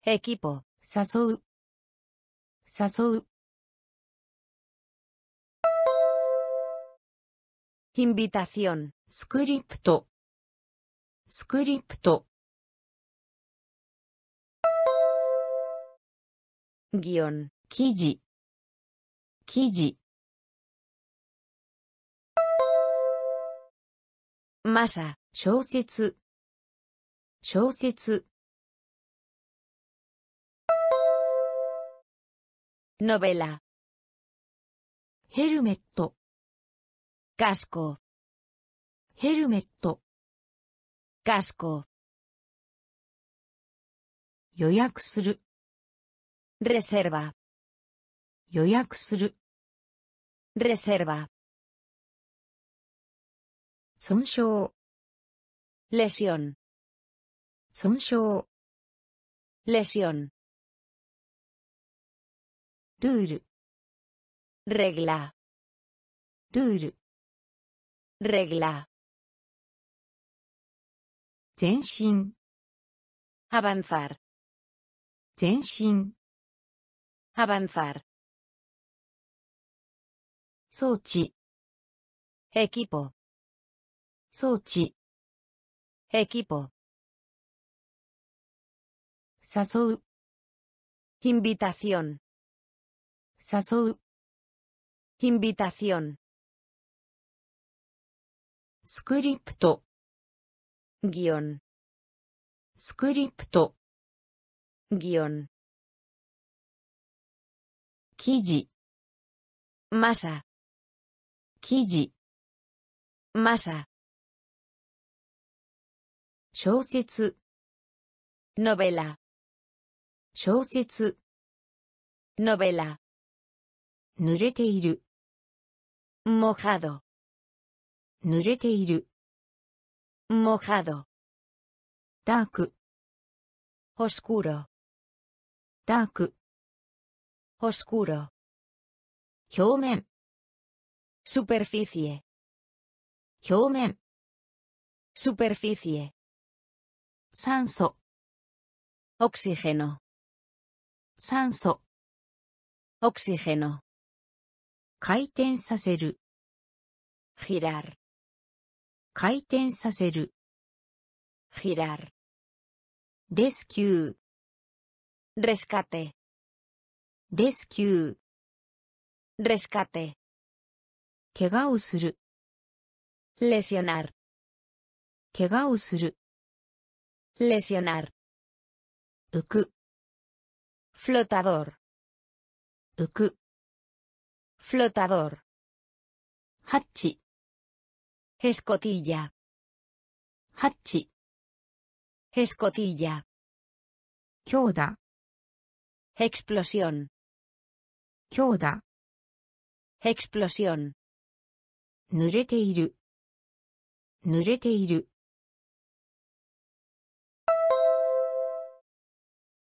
Equipo. 誘う誘う Invitación. スクリプトスクリプト Guión. 記事記事 Masa. 小説小説 Novela. ヘルメット Casco. ヘルメット Casco. 予約する Reserva. 予約する Reserva. 損傷 Lesión. 損傷 Lesión. ルール Regla. ルール Regla. 前進 Avanzar. 前進 Avanzar. 装置 Equipo. 装置 Equipo. 誘う Invitación. 誘う。スクリプトギオンスクリプトギオン記事マサ記事マサ小説ノベラ小説ノベラ濡れている Mojado. 濡れている Mojado. ダーク Oscuro. ダーク Oscuro. 表面 Superficie. 表面 Superficie. 酸素 Oxígeno. 酸素 Oxígeno. 回転させる Girar. 回転させる Girar. レスキュー Rescate. レスキュー Rescate. 怪我をする Lesionar. 怪我をする Lesionar. 浮く Flotador. 浮く Flotador. Hachi. Escotilla. Hachi. Escotilla. Kyoda. Explosión. Kyoda. Explosión. Nureteiru. Nureteiru.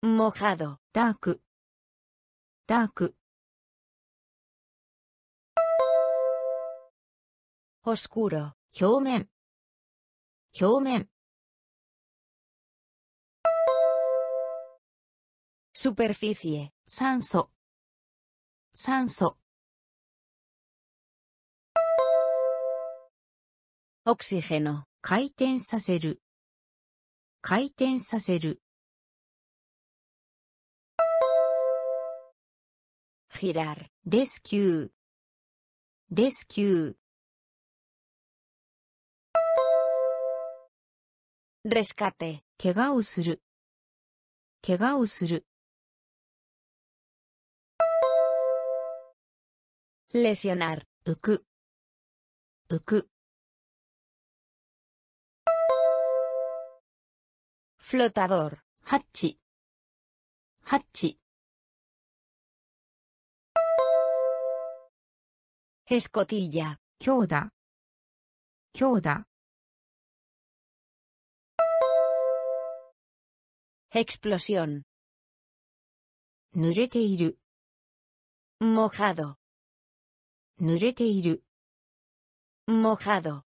Mojado. Dark. Dark. Oscuro, 表面。表面。Superficie, 酸素。酸素。Oxígeno, 回転させる。回転させる。Girar, レスキュー。レスキュー rescate, 怪我をする怪我をする lesionar, 浮く浮く flotador, ハッチハッチ escotilla, 強打強打 explosión, 濡れている mojado, 濡れている mojado,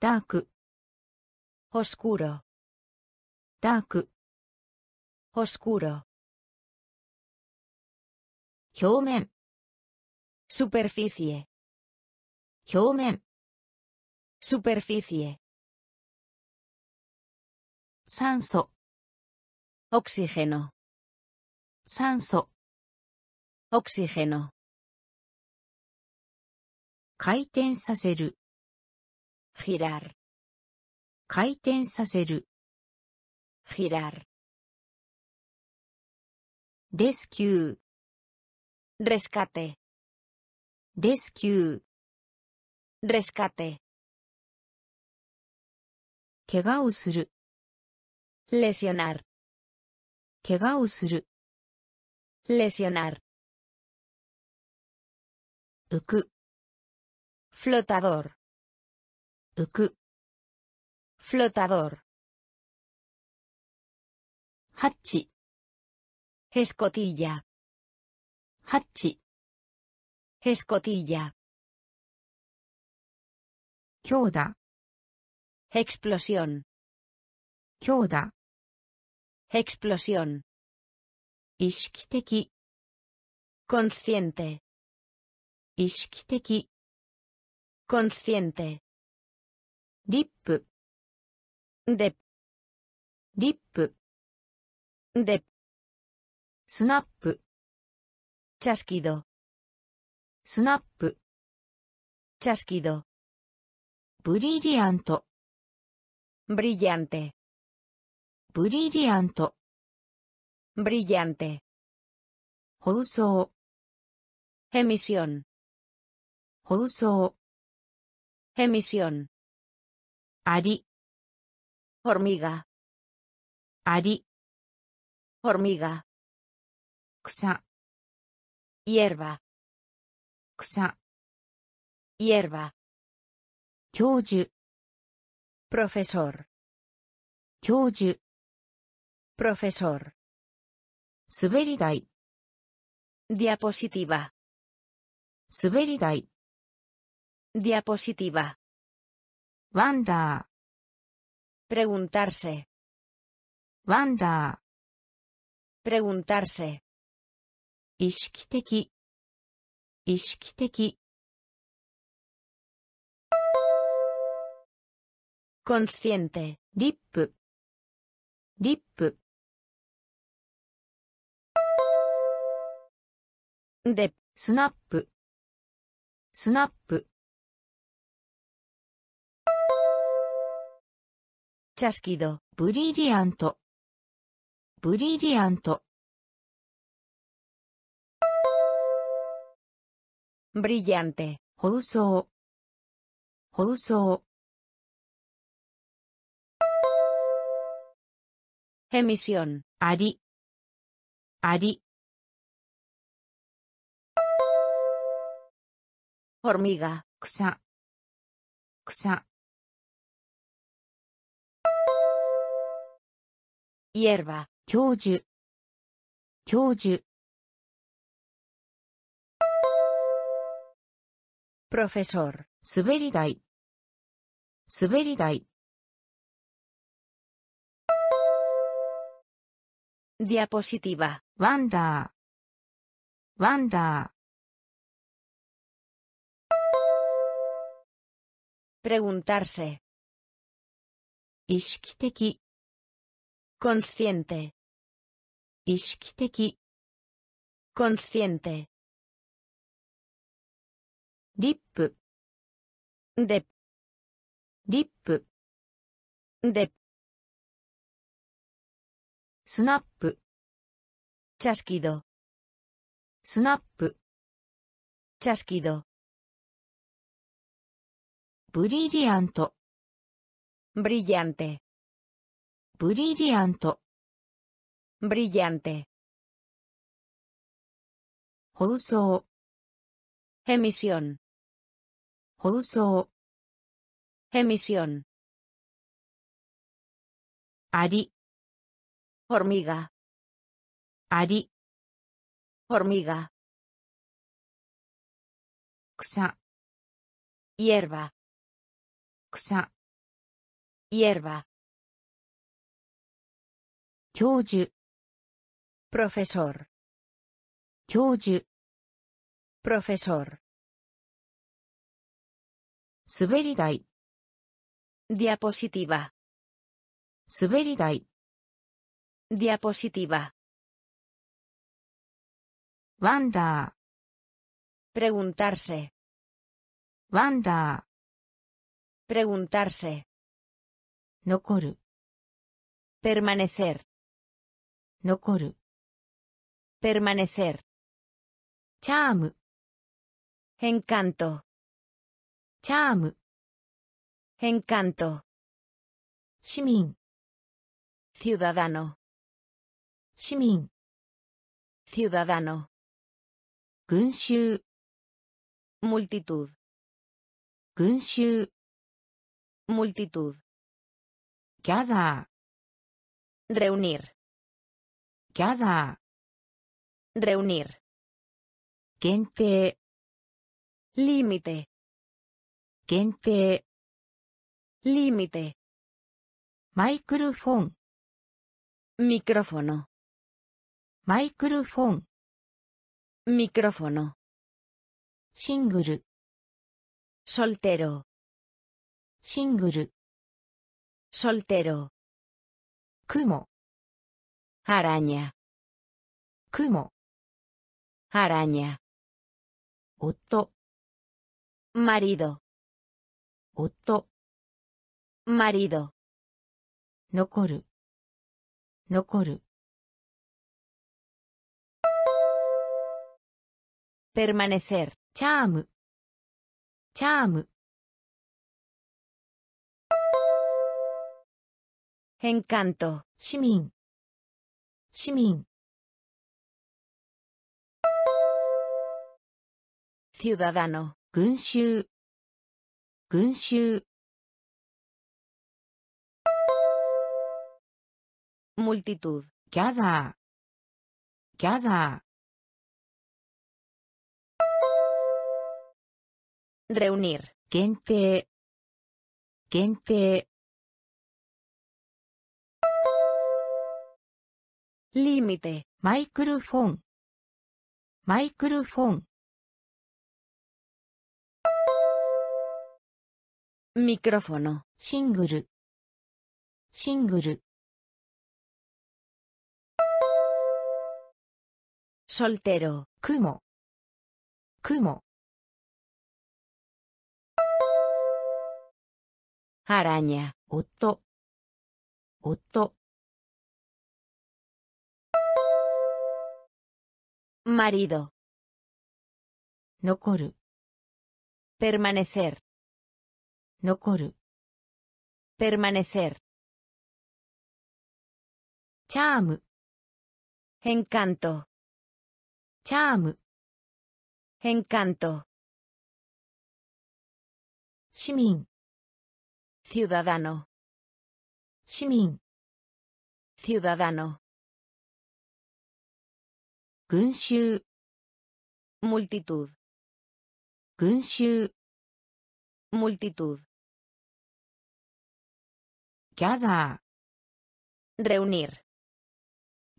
ダーク oscuro, ダーク oscuro, 表面 superficie, 表面 superficie, 酸素 oxígeno, 酸素 oxígeno, 回転させる girar, 回転させる girar, レスキュー rescate, レスキュー rescate, 怪我をする lesionar, 怪我をする lesionar, 浮く flotador, 浮く flotador, ハッチ escotilla, ハッチ escotilla, 強打 explosión, 強打 Explosión. Ishikiteki. Consciente. Ishikiteki. Consciente. Dip. Dep. Dip. Dep. Snap. Chasquido. Snap. Chasquido. Brillante. Brillante. brillante, ブリリアント brillante, 放送 emisión, 放送 emisión, あり hormiga, あり hormiga, 草 hierba, 草 hierba, 教授 profesor, 教授 profesor, 滑り台 diapositiva, 滑り台 diapositiva, ワンダ preguntarse, ーワンダ preguntarse, ー意識的意識的 consciente, リ ップリップ。スナップ。スナップ chasquido, ブリリアント。ブリリアント brillante, 放送放送 Emisión. あり、あり、Hormiga. 草、草、Hierba. 教授、教授、Profesor. 滑り台、滑り台、Diapositiva. ワンダー、ワンダ.ー、Preguntarse. Ishikiteki. Consciente. Ishikiteki. Consciente. Lip. Dep. Lip. Dep. Snap. Chasquido. Snap. Chasquido. Brillante. Brillante. Brillante. Brillante. Uso. Emisión. Uso. Emisión. Ari. Hormiga. Ari. Hormiga. Xa. Hierba. 草、 Hierba. 教授、 Profesor. 教授、 Profesor. 滑り台、 Diapositiva. 滑り台、 Diapositiva. ワンダ Preguntarse. ー、ワンダ Preguntarse. Nokoru. Permanecer. Nokoru. Permanecer. Charm. Encanto. Charm. Encanto. Shimin. Ciudadano. Shimin. Ciudadano. Gunshu. Multitud. Gunshu. Multitud. Casa. Reunir. Casa. Reunir. Gente. Límite. Gente. Límite. Microphone. Micrófono. Microphone. Micrófono. Single. Soltero. シングル。ソルテロ。クモ。アラニャ。クモ。アラニャ。夫。マリド。夫。マリド。残る。残る。permanecer, charm, Encanto. 市民、市民、 Ciudadano. 群衆、群衆、 Multitud. ギャザー、ギ Límite. マイクロフォン、マイクロフォン、Micrófono. シングル、シングル、Soltero. 雲、雲、Araña. 夫、夫、Marido. Nokoru. Permanecer. no Nokoru. Permanecer. Charm. Encanto. Charm. Encanto. Shimin. Ciudadano. Shimin. Ciudadano. 群衆 Multitud. 群衆 Multitud. ギャザ Reunir. ー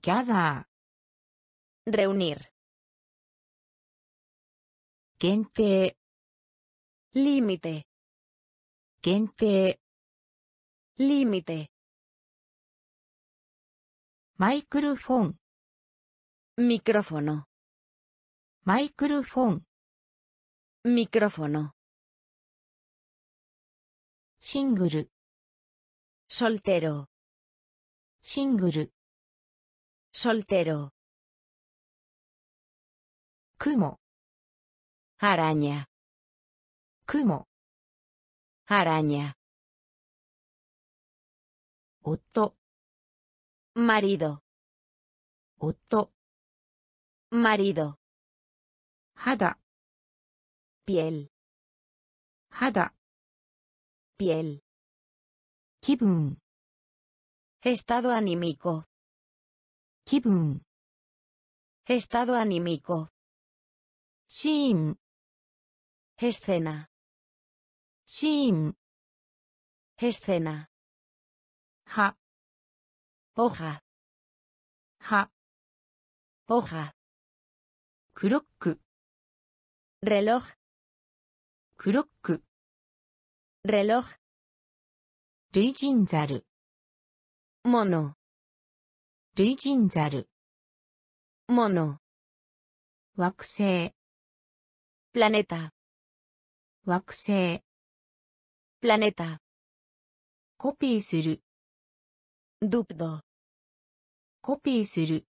ギャザ Reunir. ー限定 Límite. 限定 Límite. マイクロフォン Micrófono. マイクロフォン Micrófono. シングル Soltero. シングル Soltero. 雲 Araña. 雲 Araña. 夫 Marido. 夫 marido hada. piel hada. piel 기분 estado anímico 기분 estado anímico sim escena sim escena ha. hoja ha. hoja クロック。reloj。クロック。reloj。類人ザル。もの。類人ザル。もの。惑星。プラネタ。惑星。プラネタ。コピーする。ドゥプド。コピーする。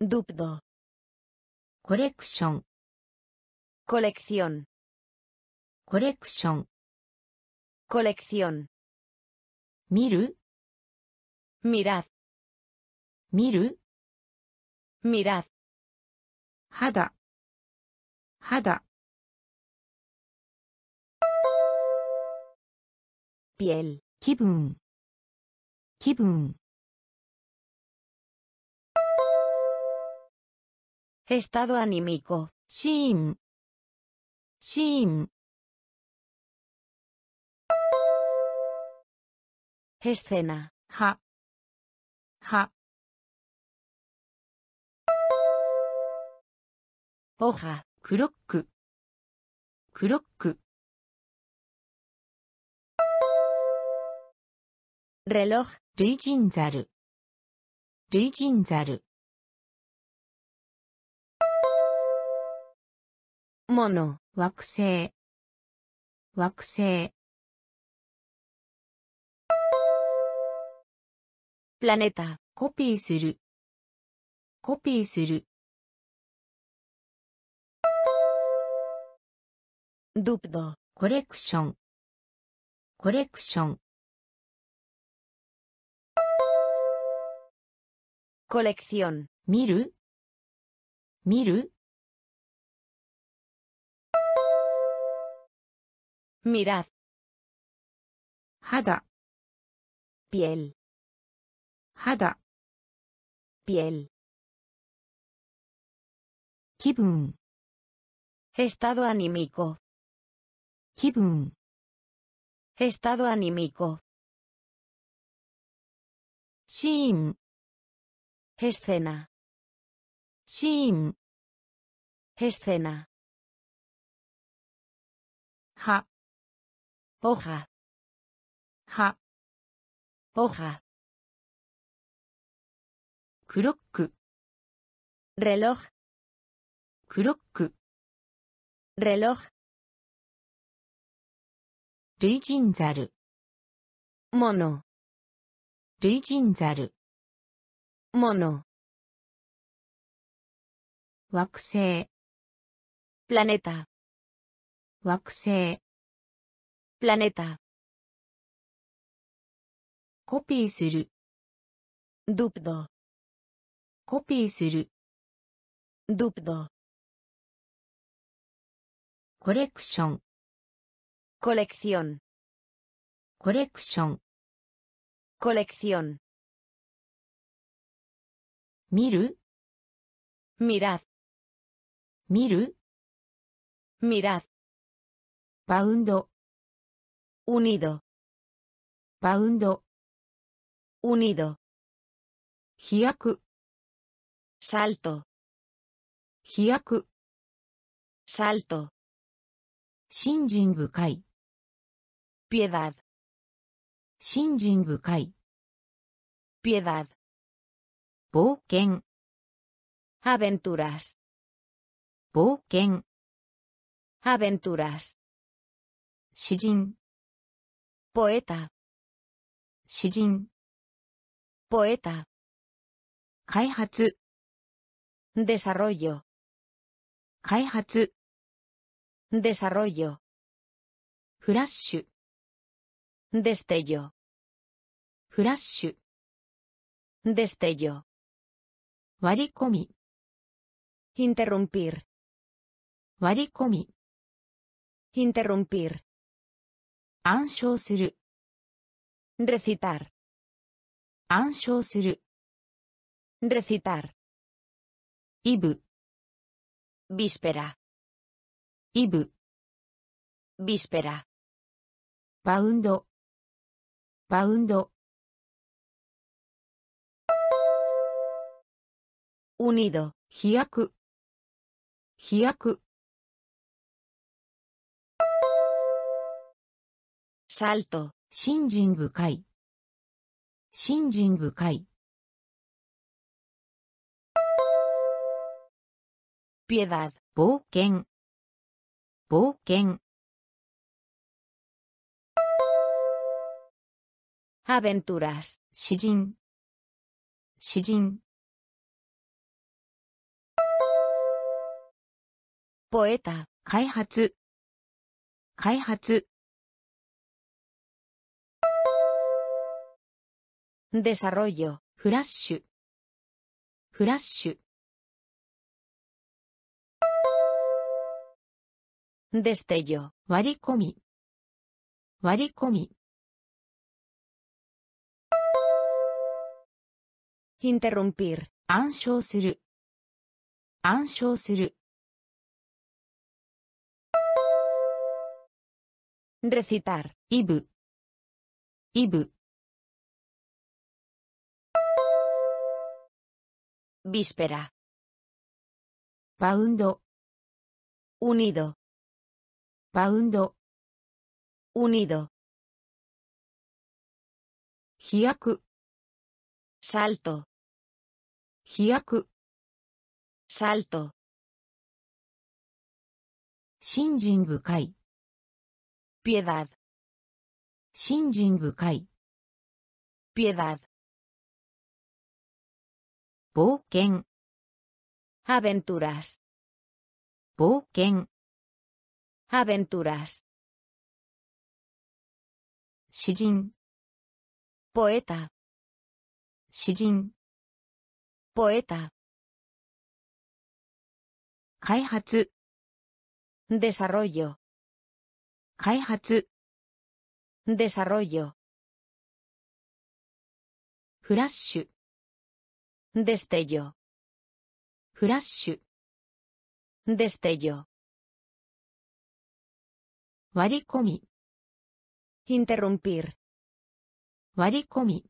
ドゥプド。コレクション。コレクション。コレクションコレクション見る mirad 見る mirad Estado anímico. シーンシーン Escena. 葉葉 Hoja. クロッククロック Reloj. 類人ザル類人ザル Mono. 惑星惑星 Planeta. コピーするコピーする Dupdo. コレクションコレクション Colección. 見る？見る？Mirad. Hada. Piel. Hada. Piel. Kibun. Estado anímico. Kibun. Estado anímico. Shin. Escena. Shin. Escena. Ha. Hoja. 葉 Hoja. クロック Reloj. クロック Reloj. 類人ザル Mono. 類人ザル Mono. 惑星 Planeta. 惑星コピーする。ドゥドコピーする。ドゥドコレクション。コレクションコレクション。コレクション見る？Mirad. 見る Unido. バウンド、Unido. 飛躍、Salto. 飛躍、Salto. 信心深い、Piedad. 信心深い、Piedad. 冒険、Aventuras. 冒険、Aventuras. 詩人、Poeta. 詩人、Poeta. 開発、Desarrollo. 開発、Desarrollo. フラッシュ、Destello. フラッシュ、Destello. 割り込み、Interrumpir. 割り込み、Interrumpir. 暗唱する、Recitar. 暗唱する、Recitar. イブ、Víspera. イブ、Víspera. バウンド、バウンド、Unido. 飛躍、飛躍、サルト、信心深い。信心深い。ピエダー、冒険。冒険。アベントラス、詩人。詩人。ポエタ、開発。開発。Desarrollo. フラッシュ、フラッシュ、Destello. 割り込み、割り込み、Interrumpir. 暗唱する、暗唱する、Recitar. イブ、イブ、Víspera. バウンド、 Unido. バウンド、 Unido. 飛躍、 Salto. 飛躍、 Salto. 信心深い、 Piedad. 信心深い、 Piedad. 冒険、Aventuras. 冒険、Aventuras. 詩人、Poeta. 詩人、Poeta. 開発、Desarrollo. 開発、Desarrollo. フラッシュ、Destello. フラッシュ、 Destello. 割り込み、 Interrumpir. 割り込み、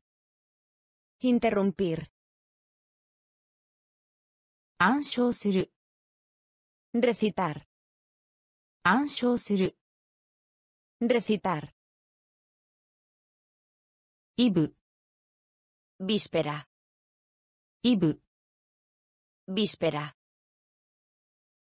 Interrumpir. 暗唱する、 Recitar. 暗唱する、 Recitar. イブ、 Víspera. Ibu. Víspera.